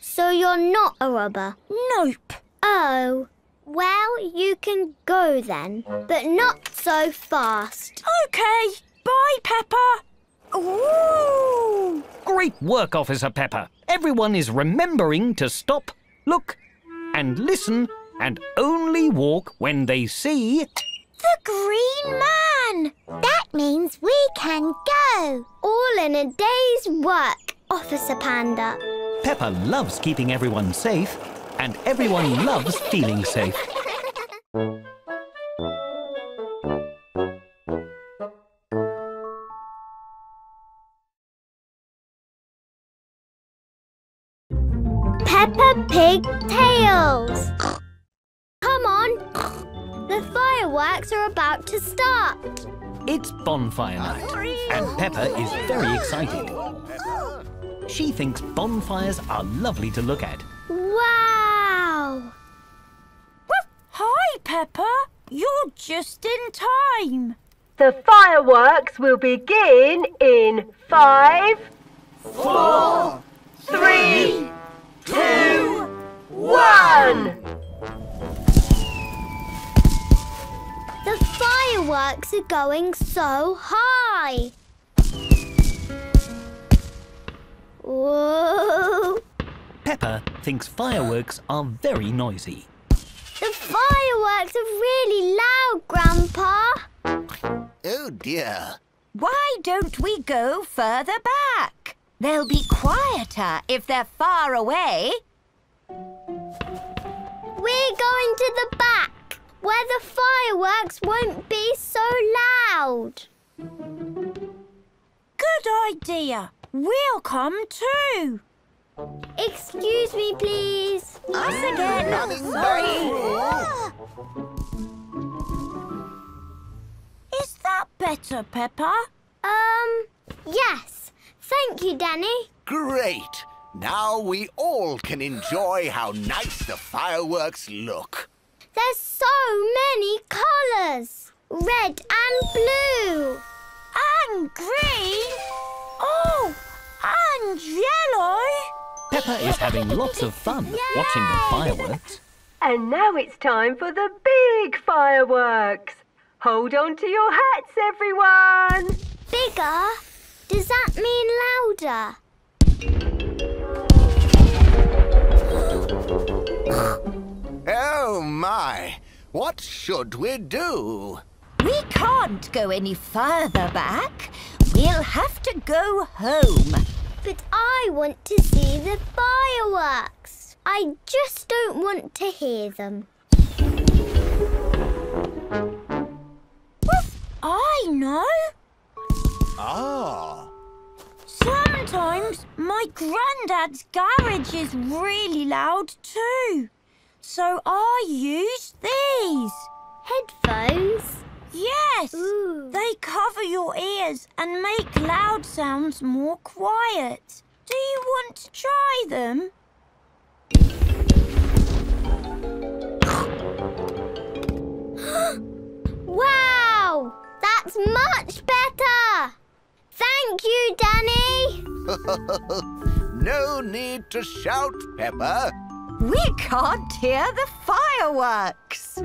so you're not a robber? Nope. Oh, well, you can go then, but not so fast. Okay, bye, Peppa. Ooh. Great work, Officer Peppa. Everyone is remembering to stop, look, and listen, and only walk when they see. The green oh. man. That means we can go. All in a day's work, Officer Panda. Peppa loves keeping everyone safe, and everyone loves feeling safe. Peppa Pig Tales. Come. The fireworks are about to start. It's bonfire night, and Peppa is very excited. She thinks bonfires are lovely to look at. Wow. Hi, Peppa. You're just in time. The fireworks will begin in five, four, three, two, one. The fireworks are going so high. Whoa. Peppa thinks fireworks are very noisy. The fireworks are really loud, Grandpa. Oh dear. Why don't we go further back? They'll be quieter if they're far away. We're going to the back, where the fireworks won't be so loud. Good idea. We'll come too. Excuse me, please. Us again. Sorry. Is that better, Peppa? Um, yes. Thank you, Danny. Great. Now we all can enjoy how nice the fireworks look. There's so many colours. Red and blue. And green. Oh, and yellow. Peppa is having lots of fun watching the fireworks. And now it's time for the big fireworks. Hold on to your hats, everyone. Bigger? Does that mean louder? Oh my! What should we do? We can't go any further back. We'll have to go home. But I want to see the fireworks. I just don't want to hear them. I know. Ah. Sometimes my granddad's garage is really loud too. So I use these. Headphones? Yes. Ooh. They cover your ears and make loud sounds more quiet. Do you want to try them? Wow! That's much better! Thank you, Danny! no need to shout, Peppa. We can't hear the fireworks.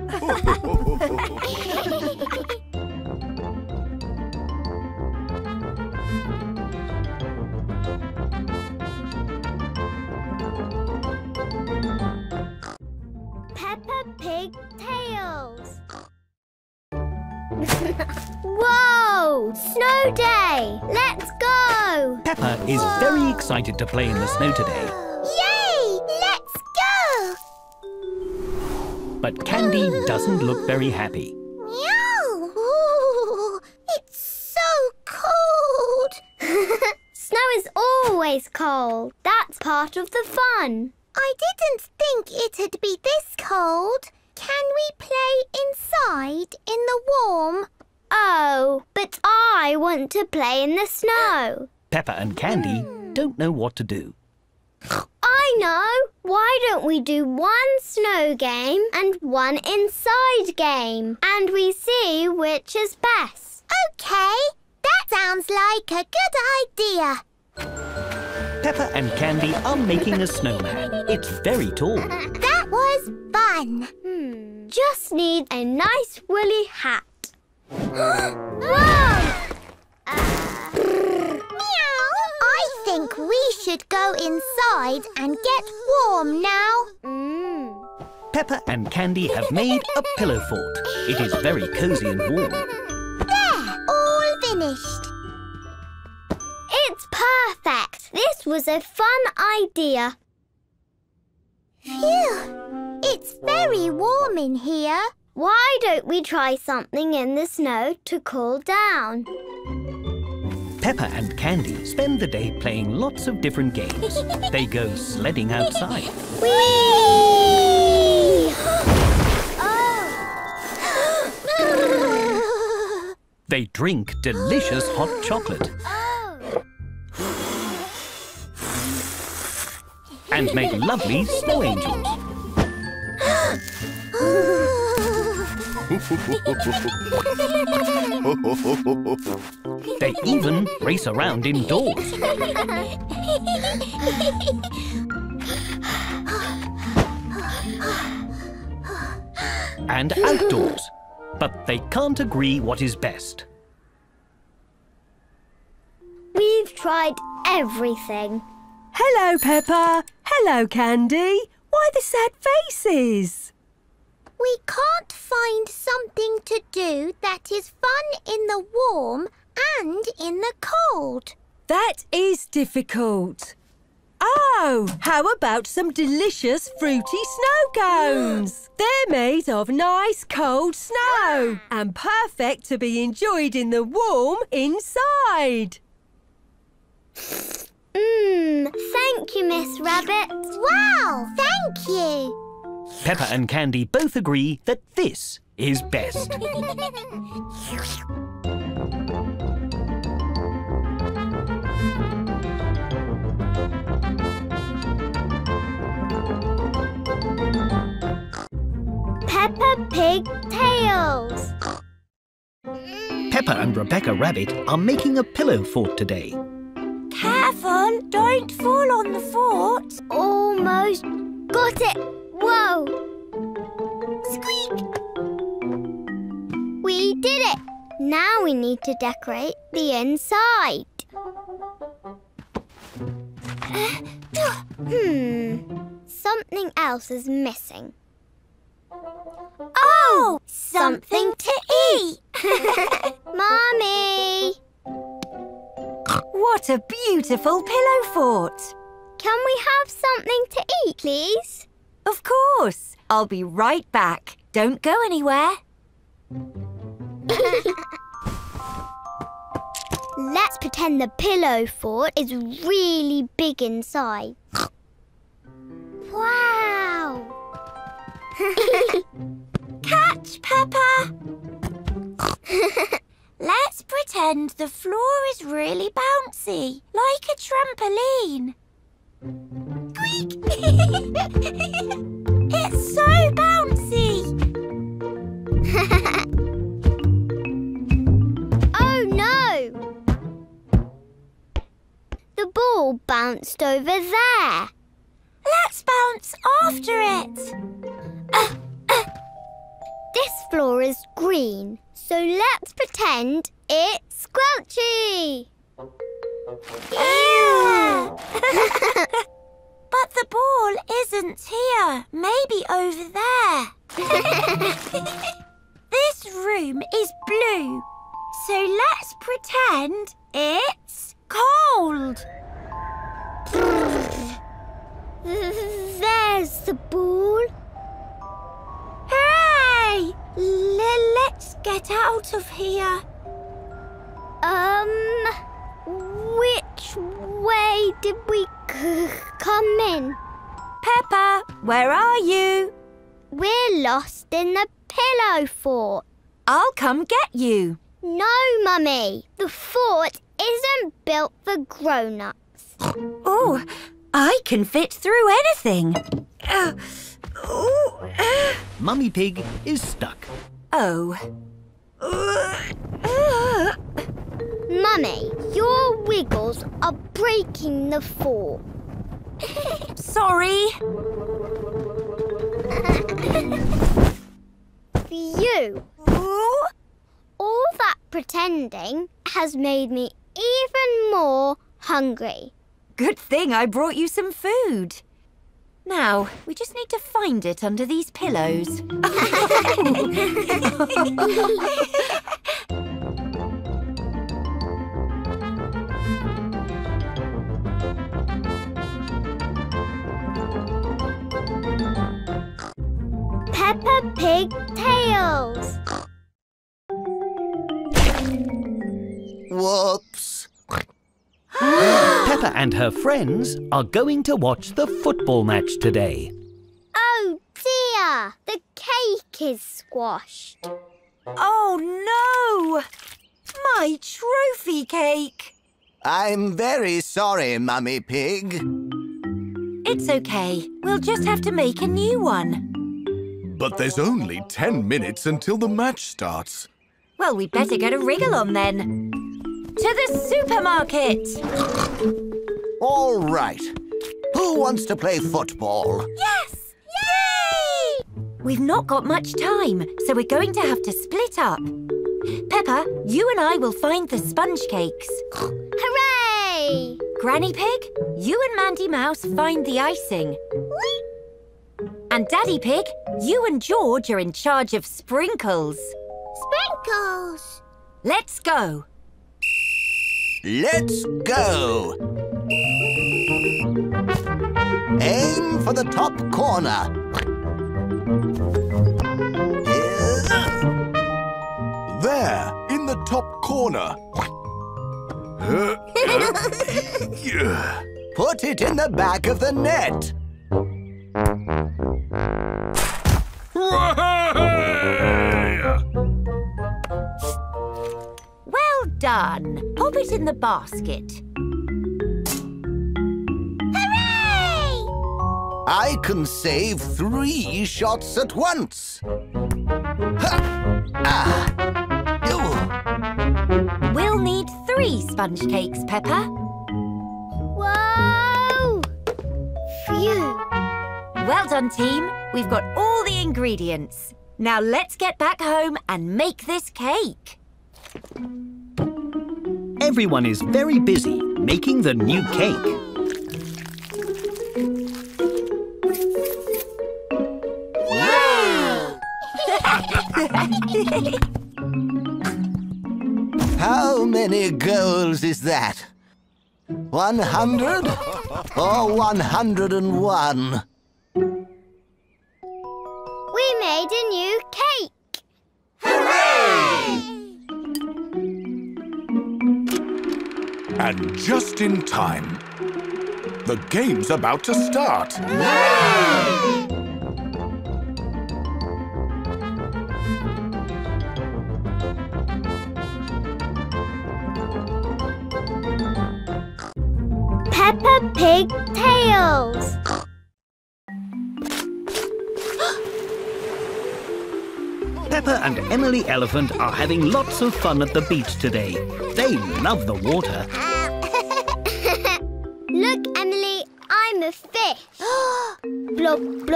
Peppa Pig Tales. Whoa! Snow day! Let's go! Peppa is very excited to play in the snow today, but Candy doesn't look very happy. Meow! Ooh, it's so cold. Snow is always cold. That's part of the fun. I didn't think it'd be this cold. Can we play inside in the warm? Oh, but I want to play in the snow. Peppa and Candy don't know what to do. I know. Why don't we do one snow game and one inside game? And we see which is best. Okay, that sounds like a good idea. Peppa and Candy are making a snowman. It's very tall. That was fun. Hmm. Just need a nice woolly hat. Whoa! Meow! I think we should go inside and get warm now. Mm. Peppa and Candy have made a pillow fort. It is very cozy and warm. There, all finished. It's perfect. This was a fun idea. Phew, it's very warm in here. Why don't we try something in the snow to cool down? Peppa and Candy spend the day playing lots of different games. They go sledding outside. Whee! oh. They drink delicious hot chocolate and make lovely snow angels. They even race around indoors. and outdoors. But they can't agree what is best. We've tried everything. Hello, Peppa. Hello, Candy. Why the sad faces? We can't find something to do that is fun in the warm and in the cold. That is difficult. Oh, how about some delicious fruity snow cones? They're made of nice cold snow and perfect to be enjoyed in the warm inside. Mmm, thank you, Miss Rabbit. Wow, thank you. Peppa and Candy both agree that this is best. Peppa Pig Tales. Peppa and Rebecca Rabbit are making a pillow fort today. Careful, don't fall on the fort. Almost got it. Whoa. Squeak. We did it. Now we need to decorate the inside. hmm. Something else is missing. Oh! Something to eat! Mommy! What a beautiful pillow fort. Can we have something to eat, please? Of course. I'll be right back. Don't go anywhere. Let's pretend the pillow fort is really big inside. wow! Catch, Peppa! Let's pretend the floor is really bouncy, like a trampoline. Squeak! it's so bouncy! oh no! The ball bounced over there. Let's bounce after it. This floor is green, so let's pretend it's squelchy. Ew! but the ball isn't here. Maybe over there. this room is blue, so let's pretend it's cold. There's the ball. Hooray! L- let's get out of here. Um, which way did we come in? Peppa, where are you? We're lost in the pillow fort. I'll come get you. No, Mummy. The fort isn't built for grown-ups. Oh, I can fit through anything. Uh, oh, uh, Mummy Pig is stuck. oh. Uh, uh. Mummy, your wiggles are breaking the fort. Sorry. You. Oh, All that pretending has made me even more hungry. good thing I brought you some food. Now, we just need to find it under these pillows. Peppa Pig Tales. Whoops. Peppa and her friends are going to watch the football match today. Oh dear, the cake is squashed. oh no! My trophy cake! I'm very sorry, Mummy Pig. It's okay. We'll just have to make a new one. But there's only 10 minutes until the match starts. Well, we'd better get a wriggle on then. To the supermarket! All right. Who wants to play football? Yes! Yay! We've not got much time, so we're going to have to split up. Peppa, you and I will find the sponge cakes. Hooray! Granny Pig, you and Mandy Mouse find the icing. And Daddy Pig, you and George are in charge of sprinkles. Sprinkles! Let's go. Let's go. Aim for the top corner. There, in the top corner. Put it in the back of the net. Done. Pop it in the basket. Hooray! I can save three shots at once. Ha! Ah! Ew. We'll need three sponge cakes, Peppa. Whoa! Phew! Well done, team. We've got all the ingredients. Now let's get back home and make this cake. Everyone is very busy making the new cake. How many goals is that? One hundred or one hundred and one? We made a new cake! And just in time. The game's about to start. Peppa Pig Tales! Peppa and Emily Elephant are having lots of fun at the beach today. They love the water.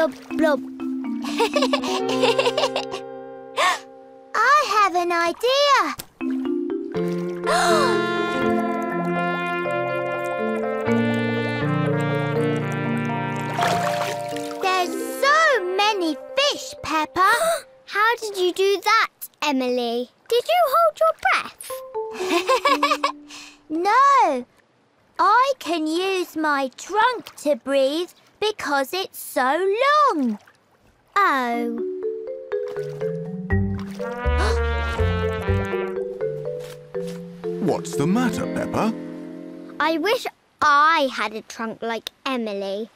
Blob, blob. I have an idea. There's so many fish, Peppa. How did you do that, Emily? Did you hold your breath? no. I can use my trunk to breathe Because it's so long. Oh. What's the matter, Peppa? I wish I had a trunk like Emily.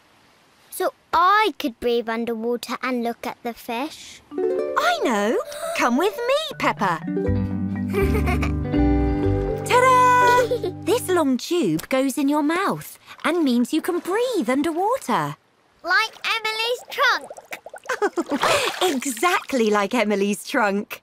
So I could breathe underwater and look at the fish. I know. Come with me, Peppa. Ta-da! this long tube goes in your mouth and means you can breathe underwater. Like Emily's trunk. exactly like Emily's trunk.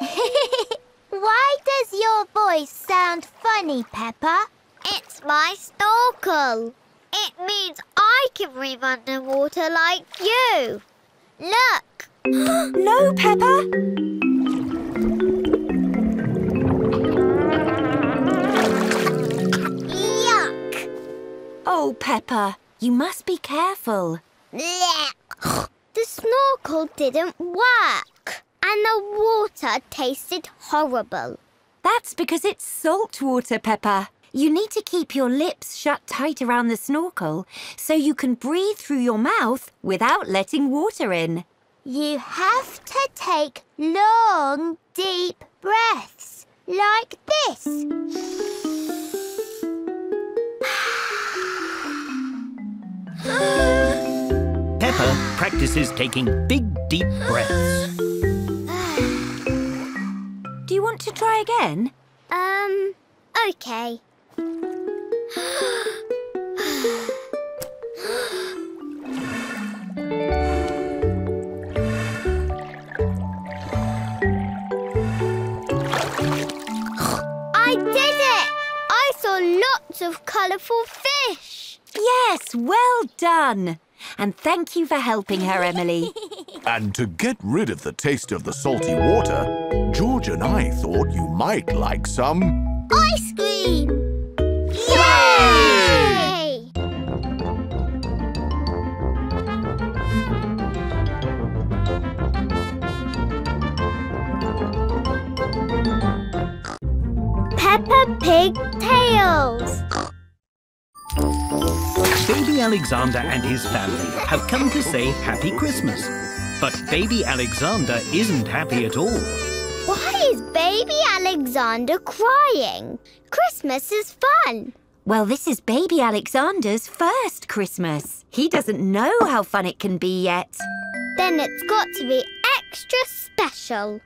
Why does your voice sound funny, Peppa? It's my snorkel. It means I can breathe underwater like you. Look. no, Peppa. Oh, Peppa, you must be careful. The snorkel didn't work. And the water tasted horrible. That's because it's salt water, Peppa. You need to keep your lips shut tight around the snorkel so you can breathe through your mouth without letting water in. You have to take long, deep breaths like this. Peppa practices taking big, deep breaths. Do you want to try again? Um, okay. I did it! I saw lots of colourful fish. Yes, well done. And thank you for helping her, Emily. And to get rid of the taste of the salty water, George and I thought you might like some... Ice cream! Yay! Peppa Pig Tales. Baby Alexander and his family have come to say Happy Christmas. But Baby Alexander isn't happy at all. Why is baby Alexander crying? Christmas is fun. well, this is baby Alexander's first Christmas. He doesn't know how fun it can be yet. Then it's got to be extra special.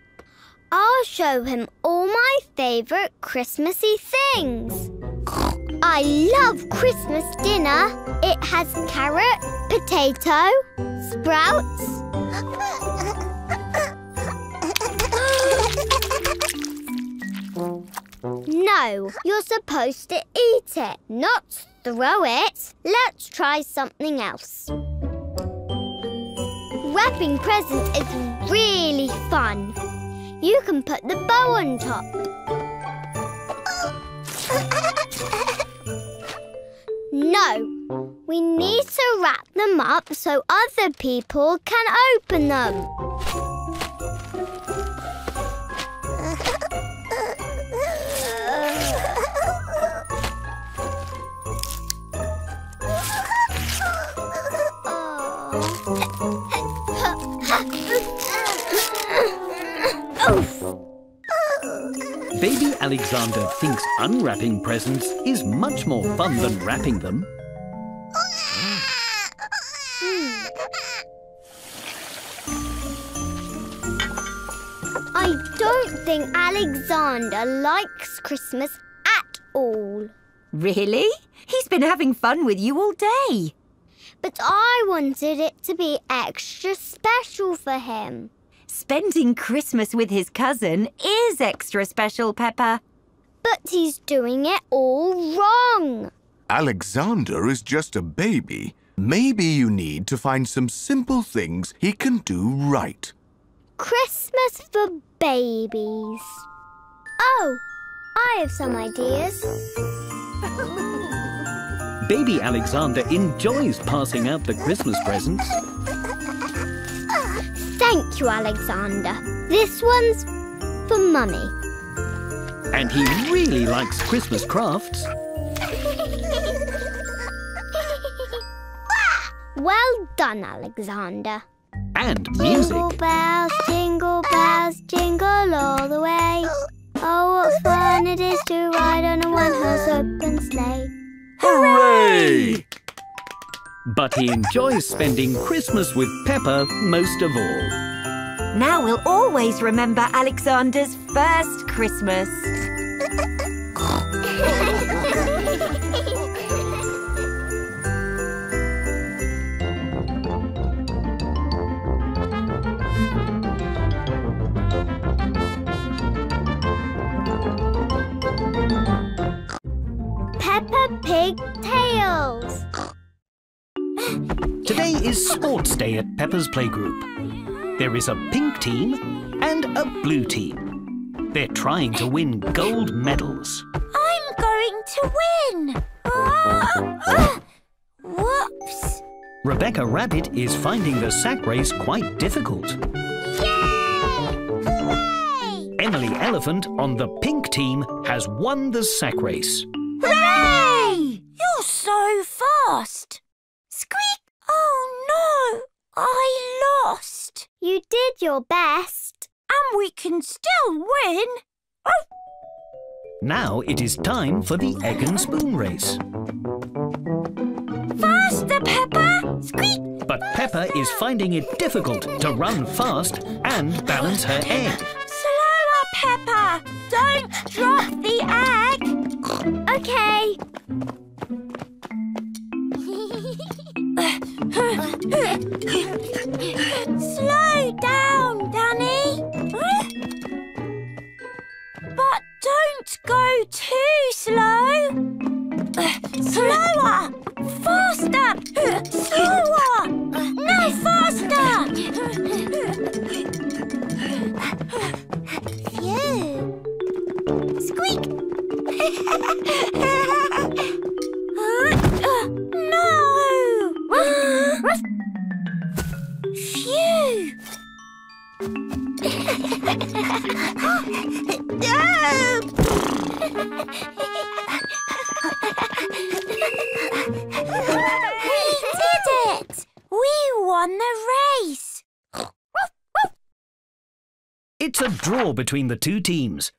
I'll show him all my favourite Christmassy things. I love Christmas dinner. It has carrot, potato, sprouts. No, you're supposed to eat it, not throw it. Let's try something else. Wrapping presents is really fun. You can put the bow on top. No, we need to wrap them up so other people can open them. Baby Alexander thinks unwrapping presents is much more fun than wrapping them. I don't think Alexander likes Christmas at all. Really? He's been having fun with you all day. But I wanted it to be extra special for him. Spending Christmas with his cousin is extra special, Peppa. But he's doing it all wrong. Alexander is just a baby. Maybe you need to find some simple things he can do right. Christmas for babies. Oh, I have some ideas. Baby Alexander enjoys passing out the Christmas presents. Thank you, Alexander. This one's for Mummy. And he really likes Christmas crafts. Well done, Alexander. And music. Jingle bells, jingle bells, jingle all the way. Oh, what fun it is to ride on a one-horse open sleigh. Hooray! But he enjoys spending Christmas with Peppa most of all. Now we'll always remember Alexander's first Christmas. Peppa Pig Tales. Today is Sports Day at Peppa's Playgroup. There is a pink team and a blue team. They're trying to win gold medals. I'm going to win! Whoops! Rebecca Rabbit is finding the sack race quite difficult. Yay! Emily Elephant on the pink team has won the sack race. Hooray! You're so fast! Squeak! Oh no! I lost! You did your best. And we can still win! Oh. Now it is time for the egg and spoon race. Faster, Peppa! Squeak! But Peppa is finding it difficult to run fast and balance her egg. Slower, Peppa! Don't drop the egg! Okay. Slow down, Danny! But don't go too slow! Slower! Faster! Slower! No, faster! Phew. Squeak. Uh, uh, no! Phew! We did it! We won the race! It's a draw between the two teams.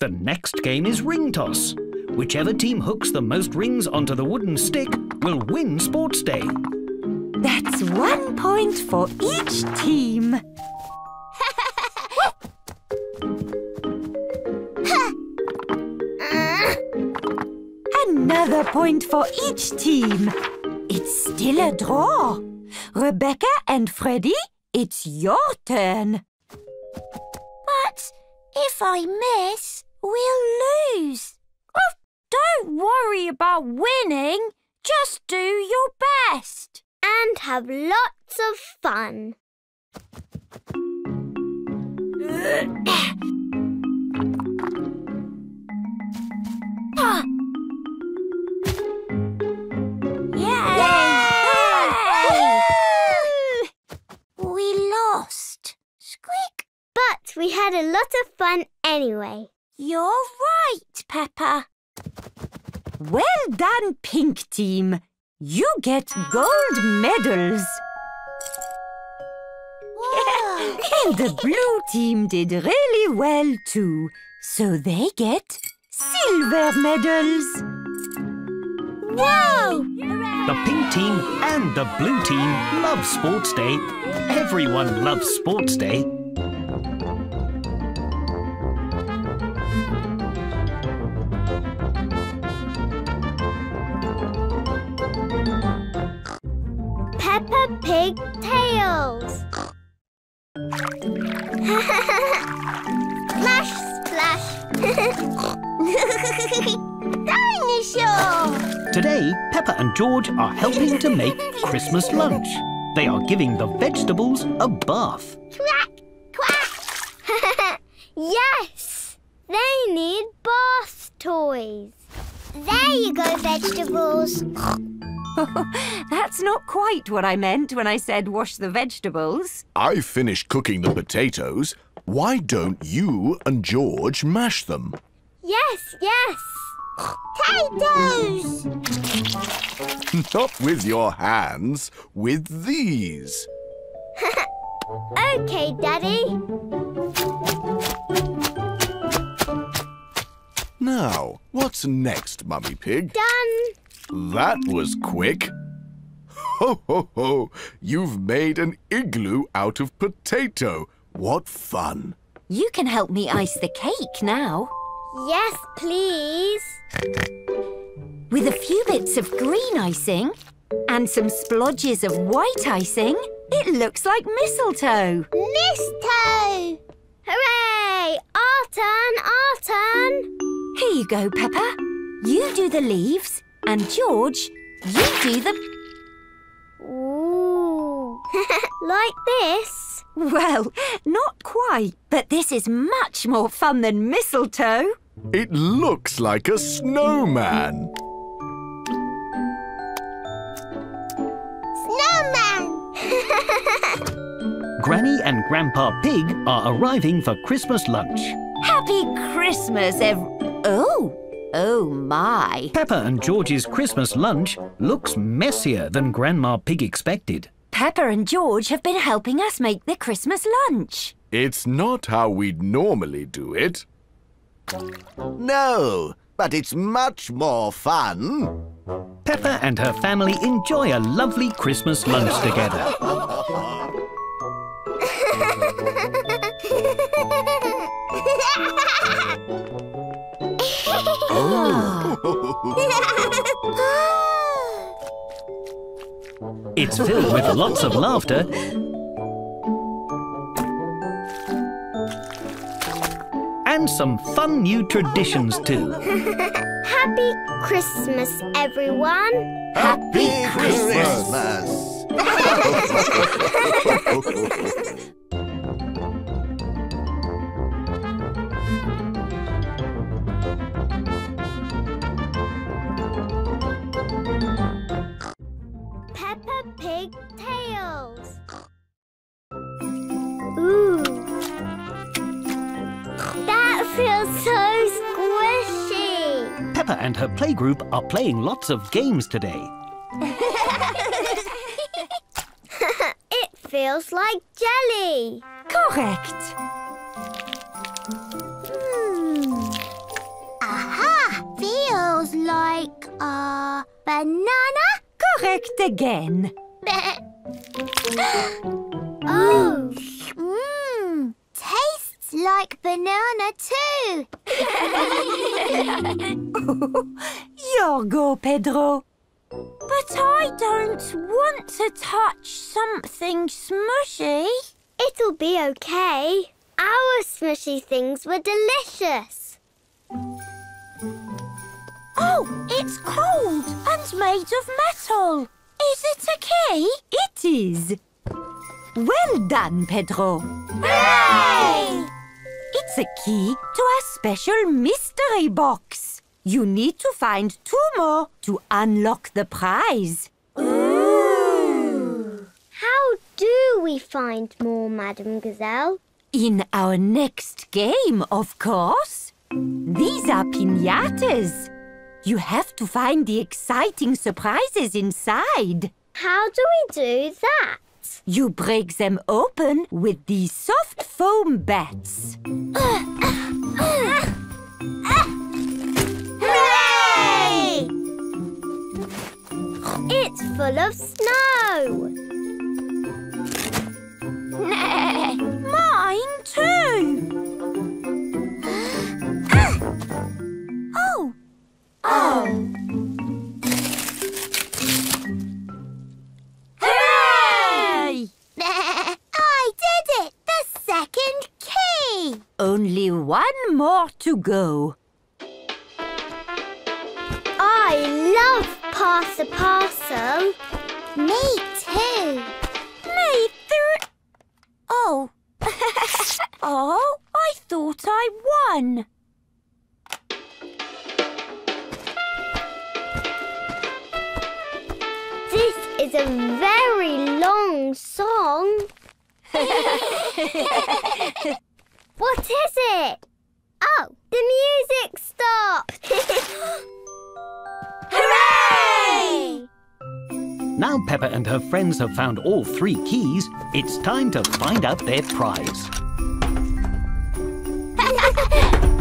The next game is ring toss. Whichever team hooks the most rings onto the wooden stick will win Sports Day. That's one point for each team. Another point for each team. It's still a draw. Rebecca and Freddy, it's your turn. But if I miss, we'll lose. Oh, don't worry about winning. Just do your best. And have lots of fun. Ah. We lost. Squeak. But we had a lot of fun anyway. You're right, Peppa. Well done, pink team. You get gold medals. And the blue team did really well too. So they get silver medals. Whoa! The pink team and the blue team love Sports Day. Everyone loves Sports Day. Peppa Pig Tales. splash, splash. Dinosaur! Today, Peppa and George are helping to make Christmas lunch. They are giving the vegetables a bath. Quack, quack. yes, they need bath toys. There you go, vegetables. That's not quite what I meant when I said wash the vegetables. I finished cooking the potatoes. Why don't you and George mash them? Yes, yes. Potatoes! Not with your hands, with these. okay, Daddy. Now, what's next, Mummy Pig? Done. That was quick. Ho, ho, ho! You've made an igloo out of potato. What fun! You can help me ice the cake now. Yes, please. With a few bits of green icing and some splodges of white icing, it looks like mistletoe. Mistletoe! Hooray! Our turn, our turn. Here you go, Peppa. You do the leaves, and George, you do the... Ooh. like this? Well, not quite, but this is much more fun than mistletoe. It looks like a snowman. Snowman! Granny and Grandpa Pig are arriving for Christmas lunch. Happy Christmas, ev... Oh, oh my. Peppa and George's Christmas lunch looks messier than Grandma Pig expected. Peppa and George have been helping us make the Christmas lunch. It's not how we'd normally do it. No, but it's much more fun. Peppa and her family enjoy a lovely Christmas lunch together. Oh. It's filled with lots of laughter and some fun new traditions too. Happy Christmas, everyone. Happy Christmas! Peppa Pig Tales. Ooh. That feels so squishy. Peppa and her playgroup are playing lots of games today. it feels like jelly. Correct. Hmm. Aha! Feels like a banana. Correct again. oh. Mmm. Tastes like banana too. Your go, Pedro. But I don't want to touch something smushy. It'll be okay. Our smushy things were delicious. Oh, it's cold and made of metal. Is it a key? It is. Well done, Pedro. Hooray! It's a key to a special mystery box. You need to find two more to unlock the prize. Ooh. How do we find more, Madame Gazelle? In our next game, of course. These are pinatas. You have to find the exciting surprises inside. How do we do that? You break them open with these soft foam bats. Hooray! It's full of snow. One more to go. I love Pass a Parcel. Me too. Me too. Oh. oh, I thought I won. This is a very long song. what is it? Oh, the music stopped. Hooray! Now Peppa and her friends have found all three keys, it's time to find out their prize.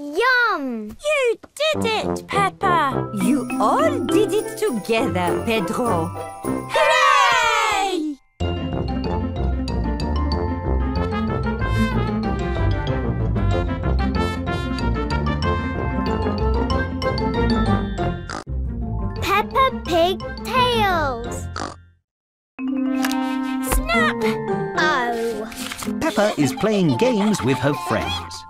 Yum! You did it, Peppa! You all did it together, Pedro. Hooray! Peppa Pig Tales. Snap! Oh. Peppa is playing games with her friends.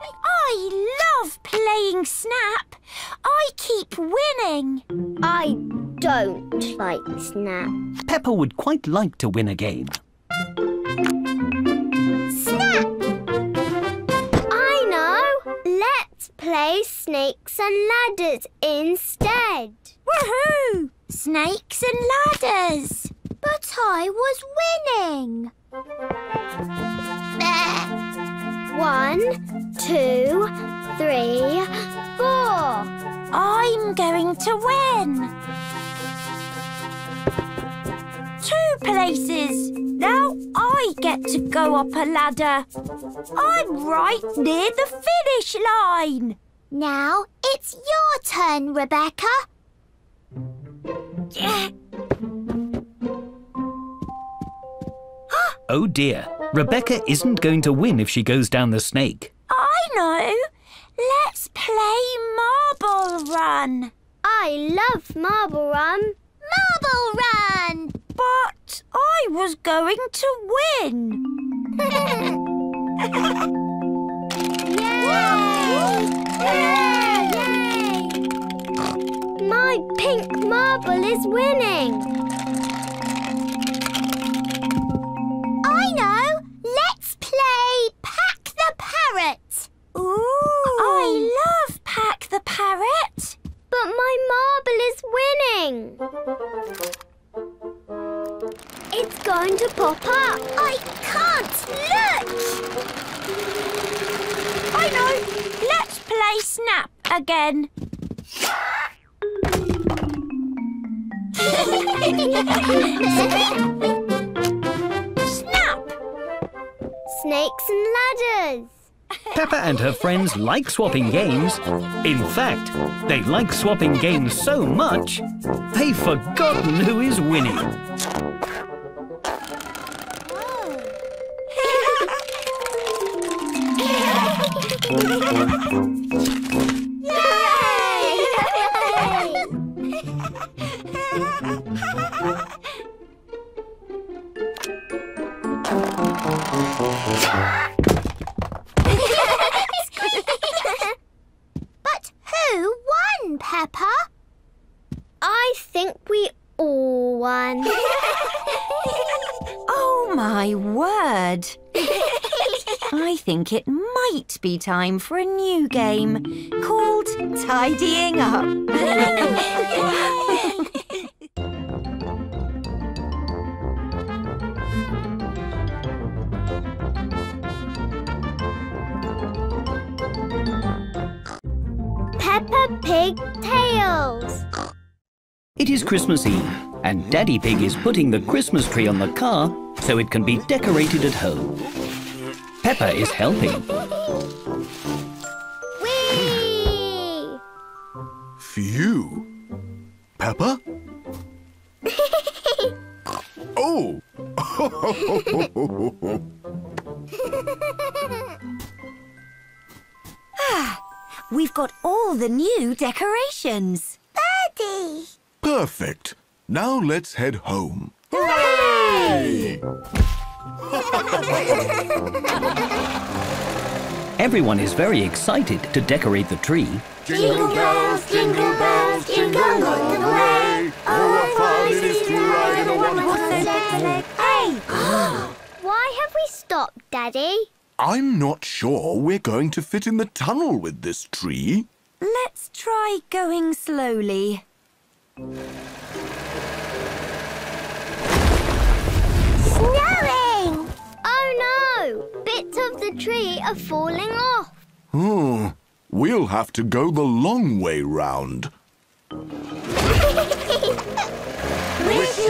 I love playing Snap. I keep winning. I don't like Snap. Peppa would quite like to win a game. Snap! I know. Let's play Snakes and Ladders instead. Woohoo! Snakes and ladders. But I was winning. One, two, three, four. I'm going to win. Two places. Now I get to go up a ladder. I'm right near the finish line. Now it's your turn, Rebecca. Yeah. Oh dear, Rebecca isn't going to win if she goes down the snake. I know. Let's play Marble Run. I love Marble Run. Marble Run! But I was going to win. Yay! Yay! Yay! My pink marble is winning. I know. Let's play Pack the Parrot. Ooh. I love Pack the Parrot. But my marble is winning. It's going to pop up. I can't look. I know. Let's play Snap again. Snap! Snakes and ladders. Peppa and her friends like swapping games. In fact, they like swapping games so much, they've forgotten who is winning. but who won, Peppa? I think we all won. Oh, my word. I think it might be time for a new game called Tidying Up. Peppa Pig Tales. It is Christmas Eve, and Daddy Pig is putting the Christmas tree on the car so it can be decorated at home. Peppa is helping. Whee! Phew. Peppa? oh! Ah, We've got all the new decorations. Birdie! Perfect. Now let's head home. Everyone is very excited to decorate the tree. Jingle bells, jingle bells, jingle all the way. Oh, what fun it is to ride in a one-horse sleigh. Hey! Why have we stopped, Daddy? I'm not sure we're going to fit in the tunnel with this tree. Let's try going slowly. Snowing! Oh no! Bits of the tree are falling off. Oh, we'll have to go the long way round. Wish you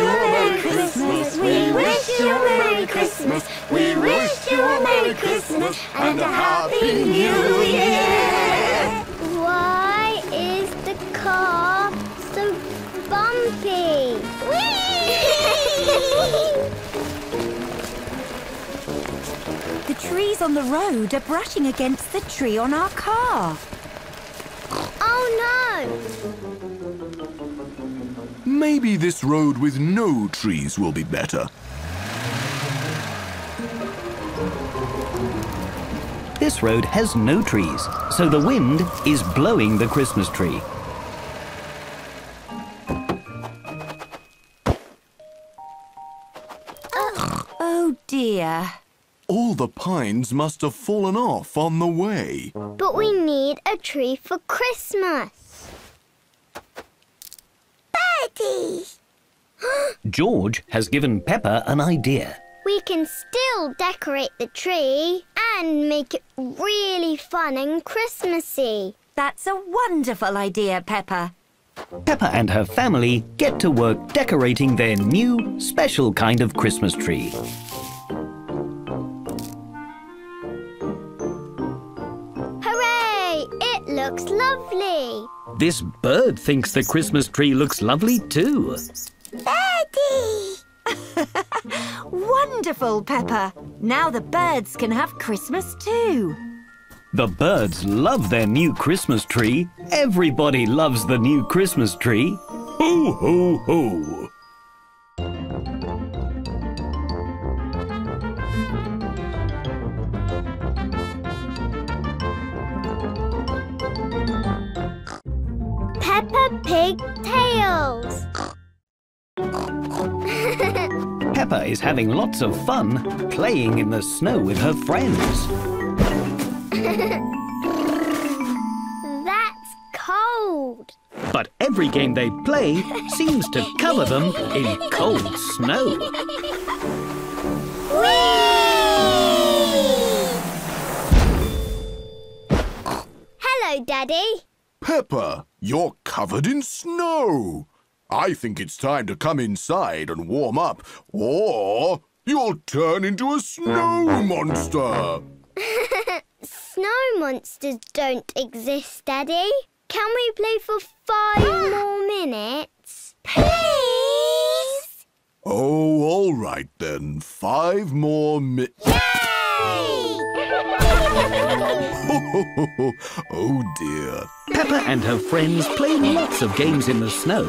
a Merry Christmas. We wish you a Merry Christmas. We wish you a Merry Christmas and a Happy New Year. Why is the car so bumpy? The trees on the road are brushing against the tree on our car. Oh no! Maybe this road with no trees will be better. This road has no trees, so the wind is blowing the Christmas tree. Oh, oh dear. All the pines must have fallen off on the way. But we need a tree for Christmas. Birdie! George has given Peppa an idea. We can still decorate the tree and make it really fun and Christmassy. That's a wonderful idea, Peppa. Peppa and her family get to work decorating their new, special kind of Christmas tree. This bird thinks the Christmas tree looks lovely too. Birdie! Wonderful, Peppa. Now the birds can have Christmas too. The birds love their new Christmas tree. Everybody loves the new Christmas tree. Ho, ho, ho. Peppa Pig Tales. Peppa is having lots of fun playing in the snow with her friends. That's cold. But every game they play seems to cover them in cold snow. Hello, Daddy. Peppa, you're covered in snow. I think it's time to come inside and warm up, or you'll turn into a snow monster. Snow monsters don't exist, Daddy. Can we play for five more minutes? Please? Oh, all right then. Five more mi- oh dear. Peppa and her friends play lots of games in the snow.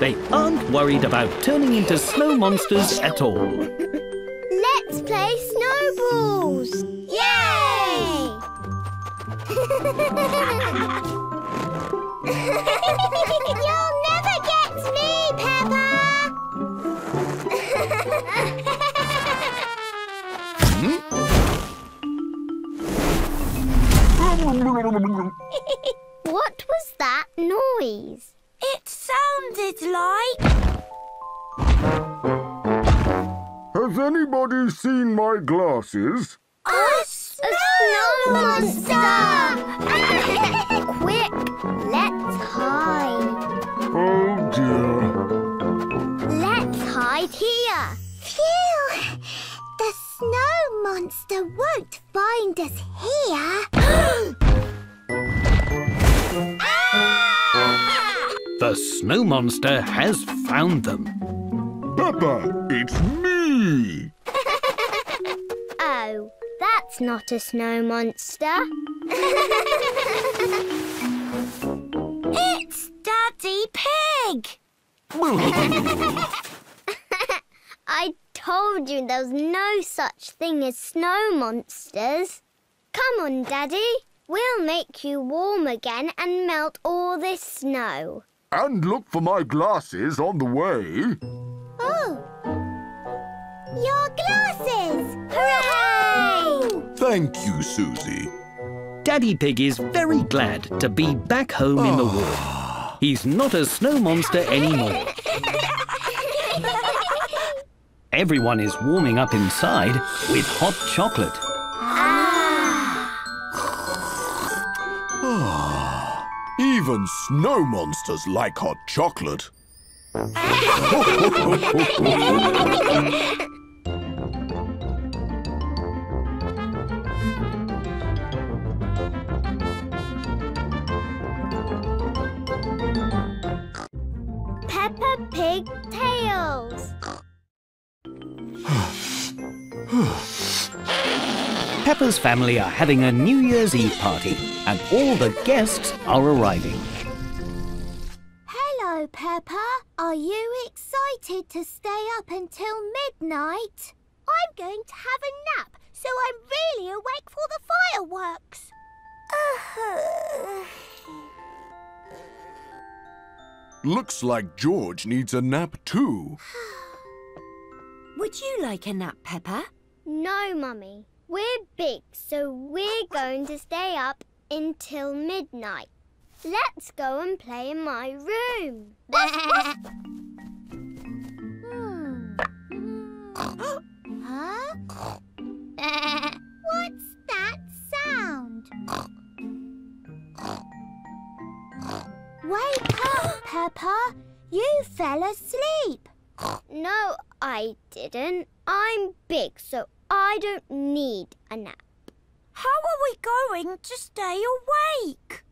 They aren't worried about turning into snow monsters at all. Let's play snowballs! Yay! You'll never get me, Peppa! what was that noise? It sounded like. Has anybody seen my glasses? A snow monster! Quick, let's hide. Oh dear. Let's hide here. Phew! The snow monster won't find us here. Ah! The snow monster has found them. Peppa, it's me. oh, that's not a snow monster. It's Daddy Pig! I told you there was no such thing as snow monsters. Come on, Daddy. We'll make you warm again and melt all this snow. And look for my glasses on the way. Oh! Your glasses! Hooray! Thank you, Susie. Daddy Pig is very glad to be back home in the ah. warm. He's not a snow monster anymore. Everyone is warming up inside with hot chocolate. Ah, even snow monsters like hot chocolate. Peppa Pig Tales. Peppa's family are having a New Year's Eve party, and all the guests are arriving. Hello, Peppa. Are you excited to stay up until midnight? I'm going to have a nap, so I'm really awake for the fireworks. Looks like George needs a nap too. Would you like a nap, Peppa? no, Mummy. We're big, so we're going to stay up until midnight. Let's go and play in my room. Huh? What's that sound? Wake up, Peppa. You fell asleep. No, I didn't. I'm big, so I don't need a nap. How are we going to stay awake?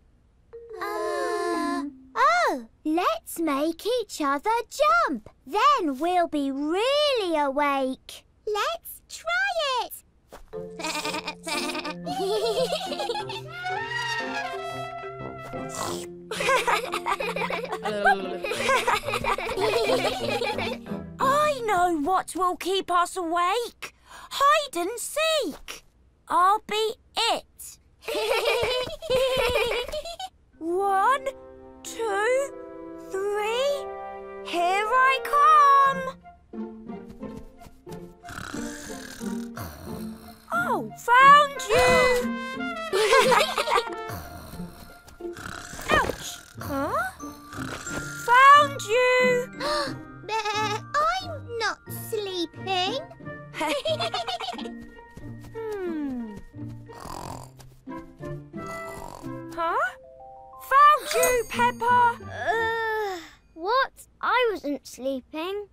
Uh, oh, let's make each other jump. Then we'll be really awake. Let's try it. Oh. I know what will keep us awake. Hide and seek. I'll be it. One, two, three. Here I come. Oh, found you. Ouch. Huh? Found you. I'm not sleeping. Hmm. Huh? Found you, Peppa. Uh, what? I wasn't sleeping.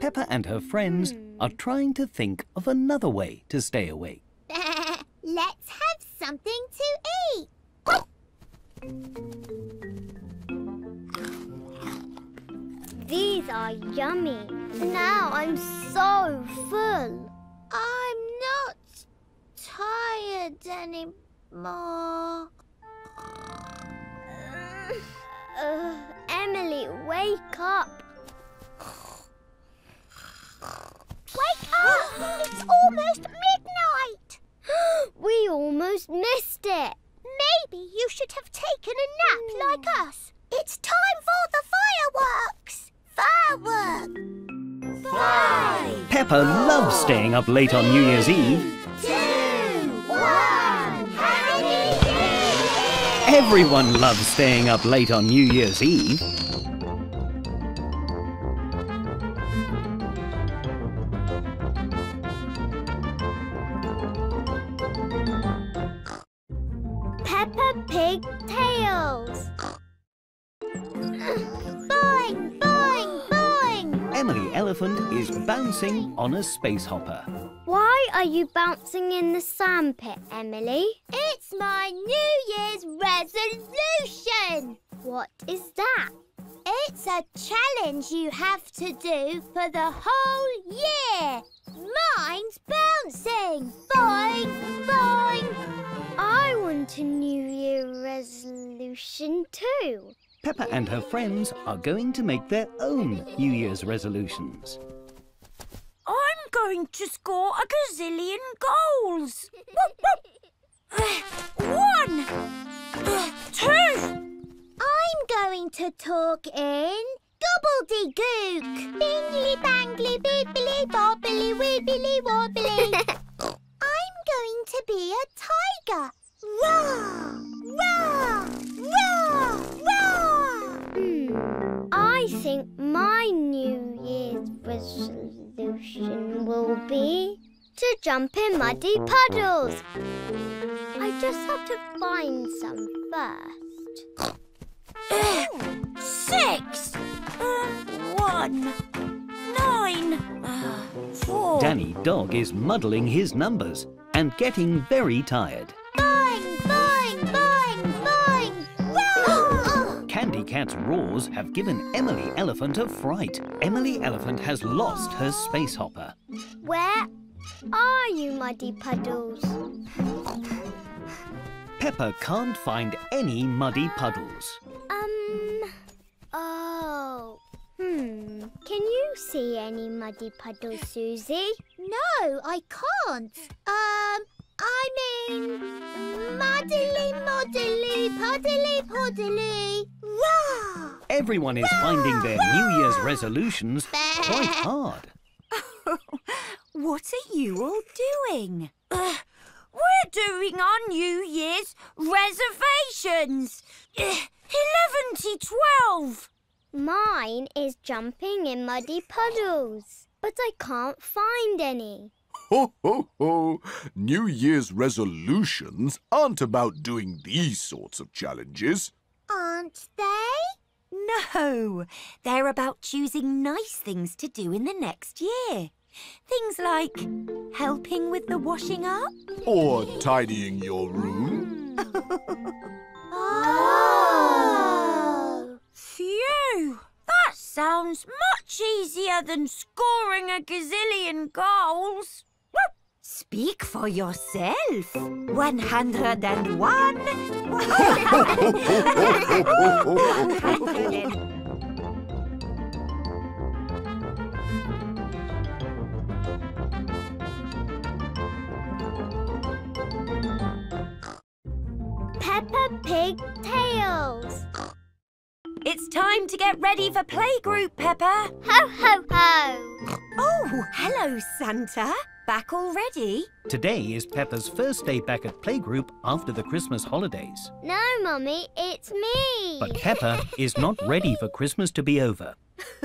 Peppa and her friends are trying to think of another way to stay awake. Let's have something to eat. These are yummy. Now I'm so full. I'm not tired anymore. Uh, Emily, wake up. Wake up! it's almost midnight. we almost missed it. Maybe you should have taken a nap hmm. like us. It's time for the fireworks. Fireworks. Five, Peppa loves staying up late on New Year's Eve. two, one. Happy New Year! Everyone loves staying up late on New Year's Eve. Boing, boing, boing. Emily Elephant is bouncing on a space hopper. Why are you bouncing in the sandpit, Emily? It's my New Year's resolution. What is that? It's a challenge you have to do for the whole year. Mine's bouncing. Boing, boing. I want a New Year resolution too. Peppa and her friends are going to make their own New Year's resolutions. I'm going to score a gazillion goals. Uh, one, uh, two. I'm going to talk in gobbledygook. Bingly bangly bibbly bobbly wibbly wobbly. I'm going to be a tiger. Roar! Roar! Roar! Roar! Hmm. I think my New Year's resolution will be to jump in muddy puddles. I just have to find some first. Six. Uh, one. Nine. Uh, four. Danny Dog is muddling his numbers and getting very tired. Boing, Whoa! Candy Cat's roars have given Emily Elephant a fright. Emily Elephant has lost her space hopper. Where are you, Muddy Puddles? Peppa can't find any muddy puddles. Um. Oh. Hmm. Can you see any muddy puddles, Susie? No, I can't. Um. I mean, muddly, muddly, puddly, puddly. Rah! Everyone is finding their New Year's resolutions quite hard. What are you all doing? Uh, we're doing our New Year's reservations. Uh, Eleven to twelve. Mine is jumping in muddy puddles, but I can't find any. Ho, ho, ho! New Year's resolutions aren't about doing these sorts of challenges. Aren't they? No, they're about choosing nice things to do in the next year. Things like helping with the washing up. Or tidying your room. Oh! Phew. That sounds much easier than scoring a gazillion goals. Speak for yourself. 101. Peppa Pig Tales. It's time to get ready for playgroup, Peppa. Ho, ho, ho! Oh, hello, Santa. Back already? Today is Peppa's first day back at playgroup after the Christmas holidays. No, Mummy, it's me. But Peppa is not ready for Christmas to be over.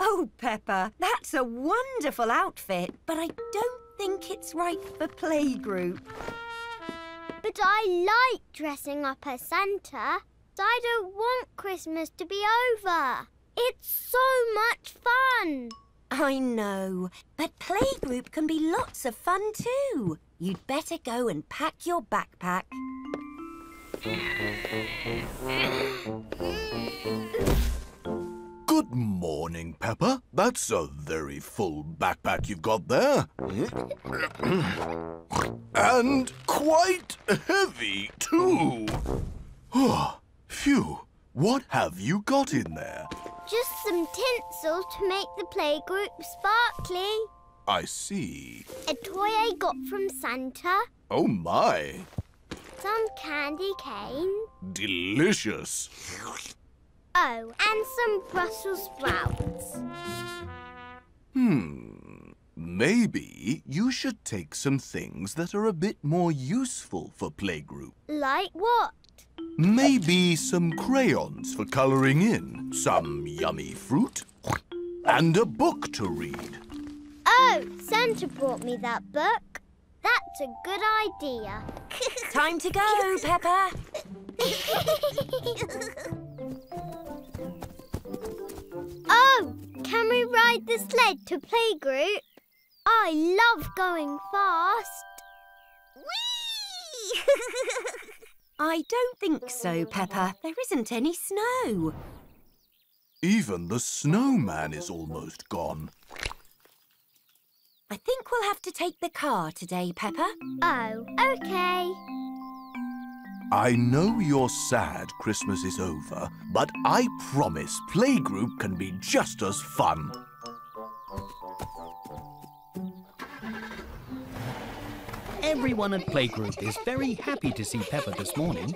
Oh, Peppa, that's a wonderful outfit, but I don't think it's right for playgroup. But I like dressing up as Santa. I don't want Christmas to be over. It's so much fun. I know, but playgroup can be lots of fun too. You'd better go and pack your backpack. Good morning, Peppa. That's a very full backpack you've got there. and quite heavy, too. Phew. What have you got in there? Just some tinsel to make the playgroup sparkly. I see. A toy I got from Santa. Oh, my. Some candy cane. Delicious. Oh, and some Brussels sprouts. Hmm. Maybe you should take some things that are a bit more useful for playgroup. Like what? Maybe some crayons for colouring in, some yummy fruit, and a book to read. Oh, Santa brought me that book. That's a good idea. Time to go, Peppa. oh, can we ride the sled to playgroup? I love going fast. Whee! I don't think so, Peppa. There isn't any snow. Even the snowman is almost gone. I think we'll have to take the car today, Peppa. oh, okay. I know you're sad Christmas is over, but I promise playgroup can be just as fun. Everyone at playgroup is very happy to see Peppa this morning.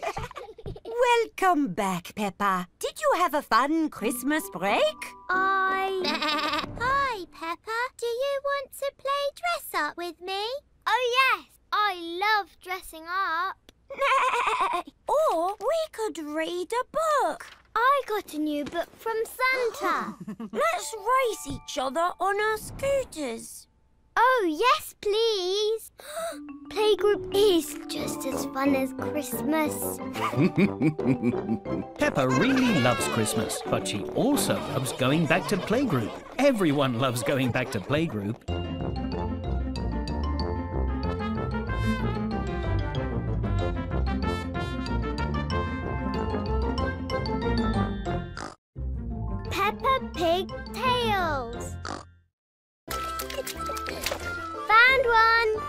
Welcome back, Peppa. Did you have a fun Christmas break? I... Hi, Peppa. Do you want to play dress up with me? Oh, yes. I love dressing up. or we could read a book. I got a new book from Santa. Let's race each other on our scooters. Oh, yes, please. Playgroup is just as fun as Christmas. Peppa really loves Christmas, but she also loves going back to playgroup. Everyone loves going back to playgroup. Peppa Pig Tales. Found one.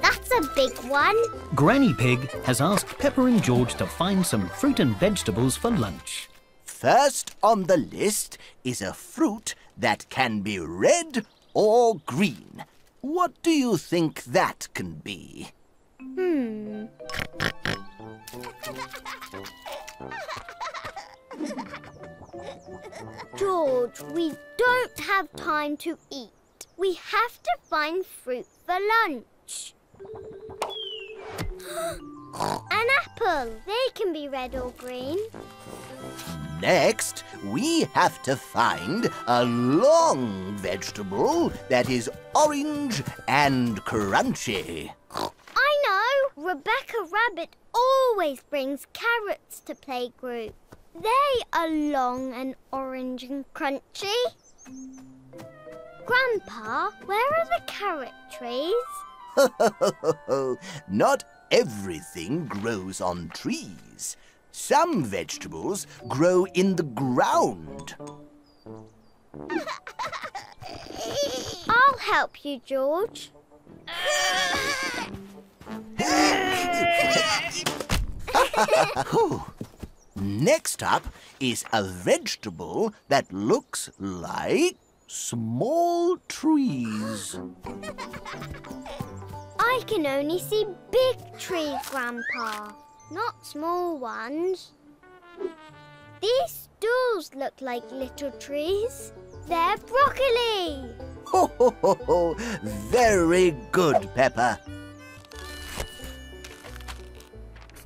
That's a big one. Granny Pig has asked Peppa and George to find some fruit and vegetables for lunch. First on the list is a fruit that can be red or green. What do you think that can be? Hmm. George, we don't have time to eat. We have to find fruit for lunch. An apple. They can be red or green. Next, we have to find a long vegetable that is orange and crunchy. I know. Rebecca Rabbit always brings carrots to playgroup. They are long and orange and crunchy. Grandpa, where are the carrot trees? Not everything grows on trees. Some vegetables grow in the ground. I'll help you, George. Next up is a vegetable that looks like small trees. I can only see big trees, Grandpa, not small ones. These stools look like little trees. They're broccoli. Ho, ho, ho, ho. Very good, Peppa.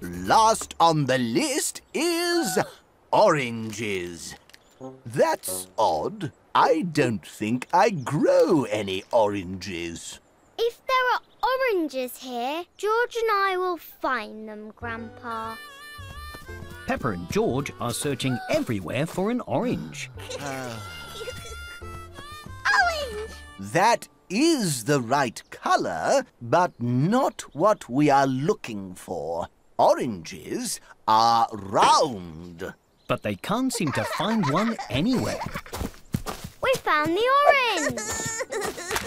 Last on the list is oranges. That's odd. I don't think I grow any oranges. If there are oranges here, George and I will find them, Grandpa. Peppa and George are searching everywhere for an orange. Orange! That is the right colour, but not what we are looking for. Oranges are round. But they can't seem to find one anywhere. We found the orange!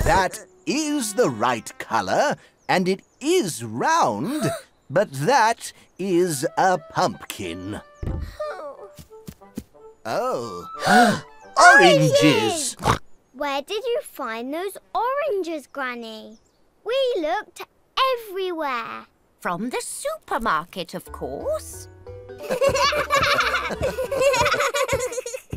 That is the right colour, and it is round, but that is a pumpkin. Oh. oh. Oranges! Where did you find those oranges, Granny? We looked everywhere. From the supermarket, of course.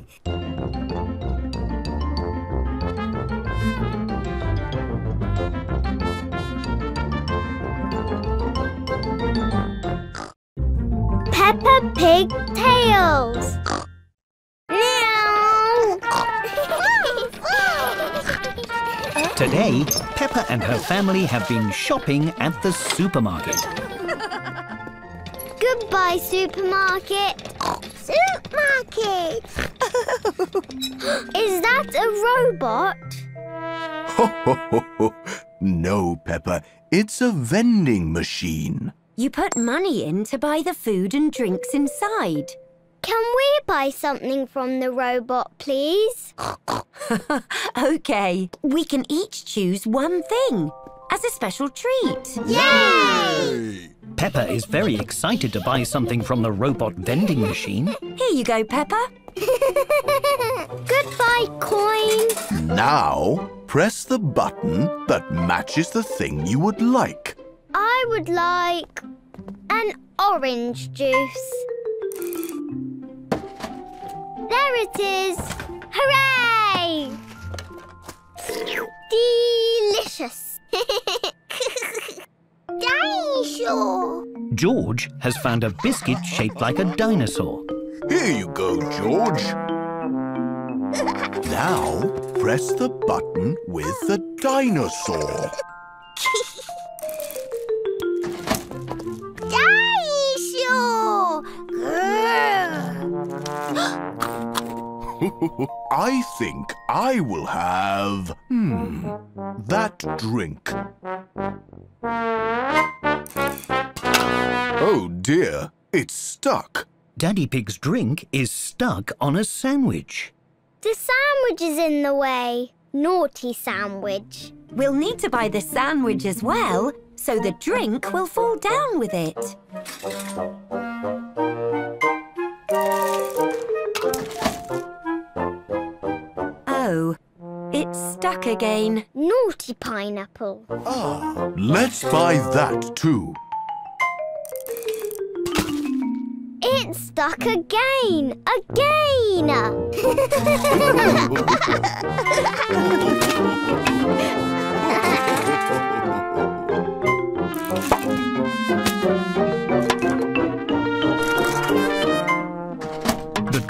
Peppa Pig Tales. Meow. Today, Peppa and her family have been shopping at the supermarket. Goodbye, supermarket. Supermarket. Is that a robot? Ho, ho, ho, ho. No, Peppa, it's a vending machine. You put money in to buy the food and drinks inside. Can we buy something from the robot, please? OK, we can each choose one thing as a special treat. Yay! Peppa is very excited to buy something from the robot vending machine. Here you go, Peppa. Goodbye, coin. Now, press the button that matches the thing you would like. I would like an orange juice. There it is. Hooray! Delicious. Dinosaur. George has found a biscuit shaped like a dinosaur. Here you go, George. Now, press the button with the dinosaur. I think I will have, hmm, that drink. Oh dear, it's stuck. Daddy Pig's drink is stuck on a sandwich. the sandwich is in the way. Naughty sandwich. We'll need to buy the sandwich as well, so the drink will fall down with it. Oh, it's stuck again. Naughty pineapple. Ah, let's buy that too. It's stuck again. Again.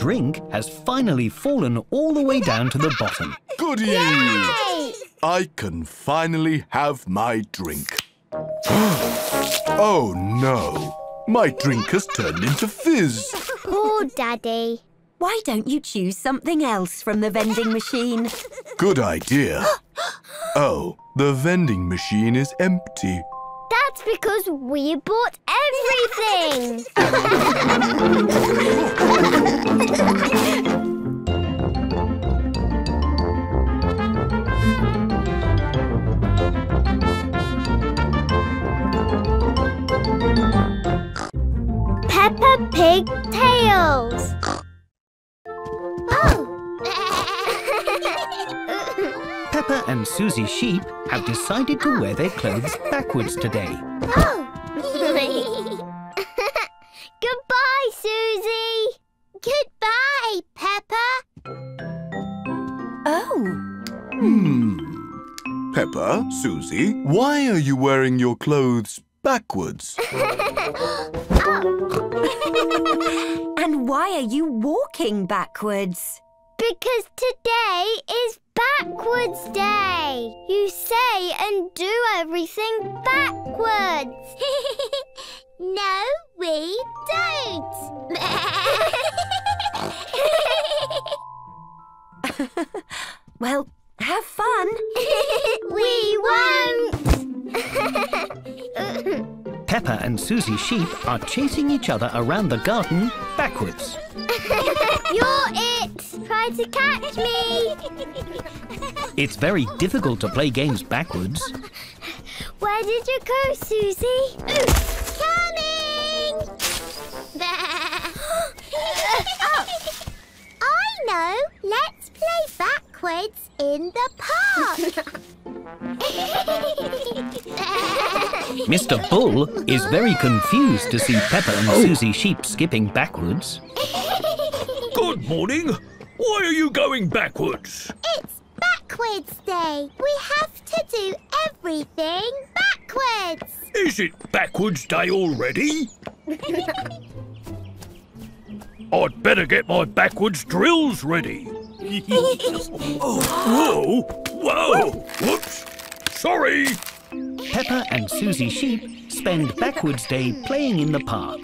drink has finally fallen all the way down to the bottom. Goody! I can finally have my drink. oh no! My drink has turned into fizz. Poor Daddy. Why don't you choose something else from the vending machine? Good idea. Oh, the vending machine is empty. That's because we bought everything. Peppa Pig Tales. Oh. Peppa and Susie Sheep have decided to wear their clothes backwards today. oh. Goodbye, Susie. Goodbye, Peppa. Oh, Hmm. Peppa, Susie, why are you wearing your clothes backwards? and why are you walking backwards? Because today is backwards day. You say and do everything backwards. no, we don't. Well, have fun. we won't. Peppa and Susie Sheep are chasing each other around the garden backwards. You're it. Try to catch me. It's very difficult to play games backwards. Where did you go, Susie? Coming! There! oh, I know. Let's play backwards in the park. Mr. Bull is very confused to see Peppa and oh. Susie Sheep skipping backwards. Good morning. Why are you going backwards? It's backwards day. We have to do everything backwards. Is it backwards day already? I'd better get my backwards drills ready. Whoa! Whoa! Whoops! Sorry! Peppa and Susie Sheep spend backwards day playing in the park.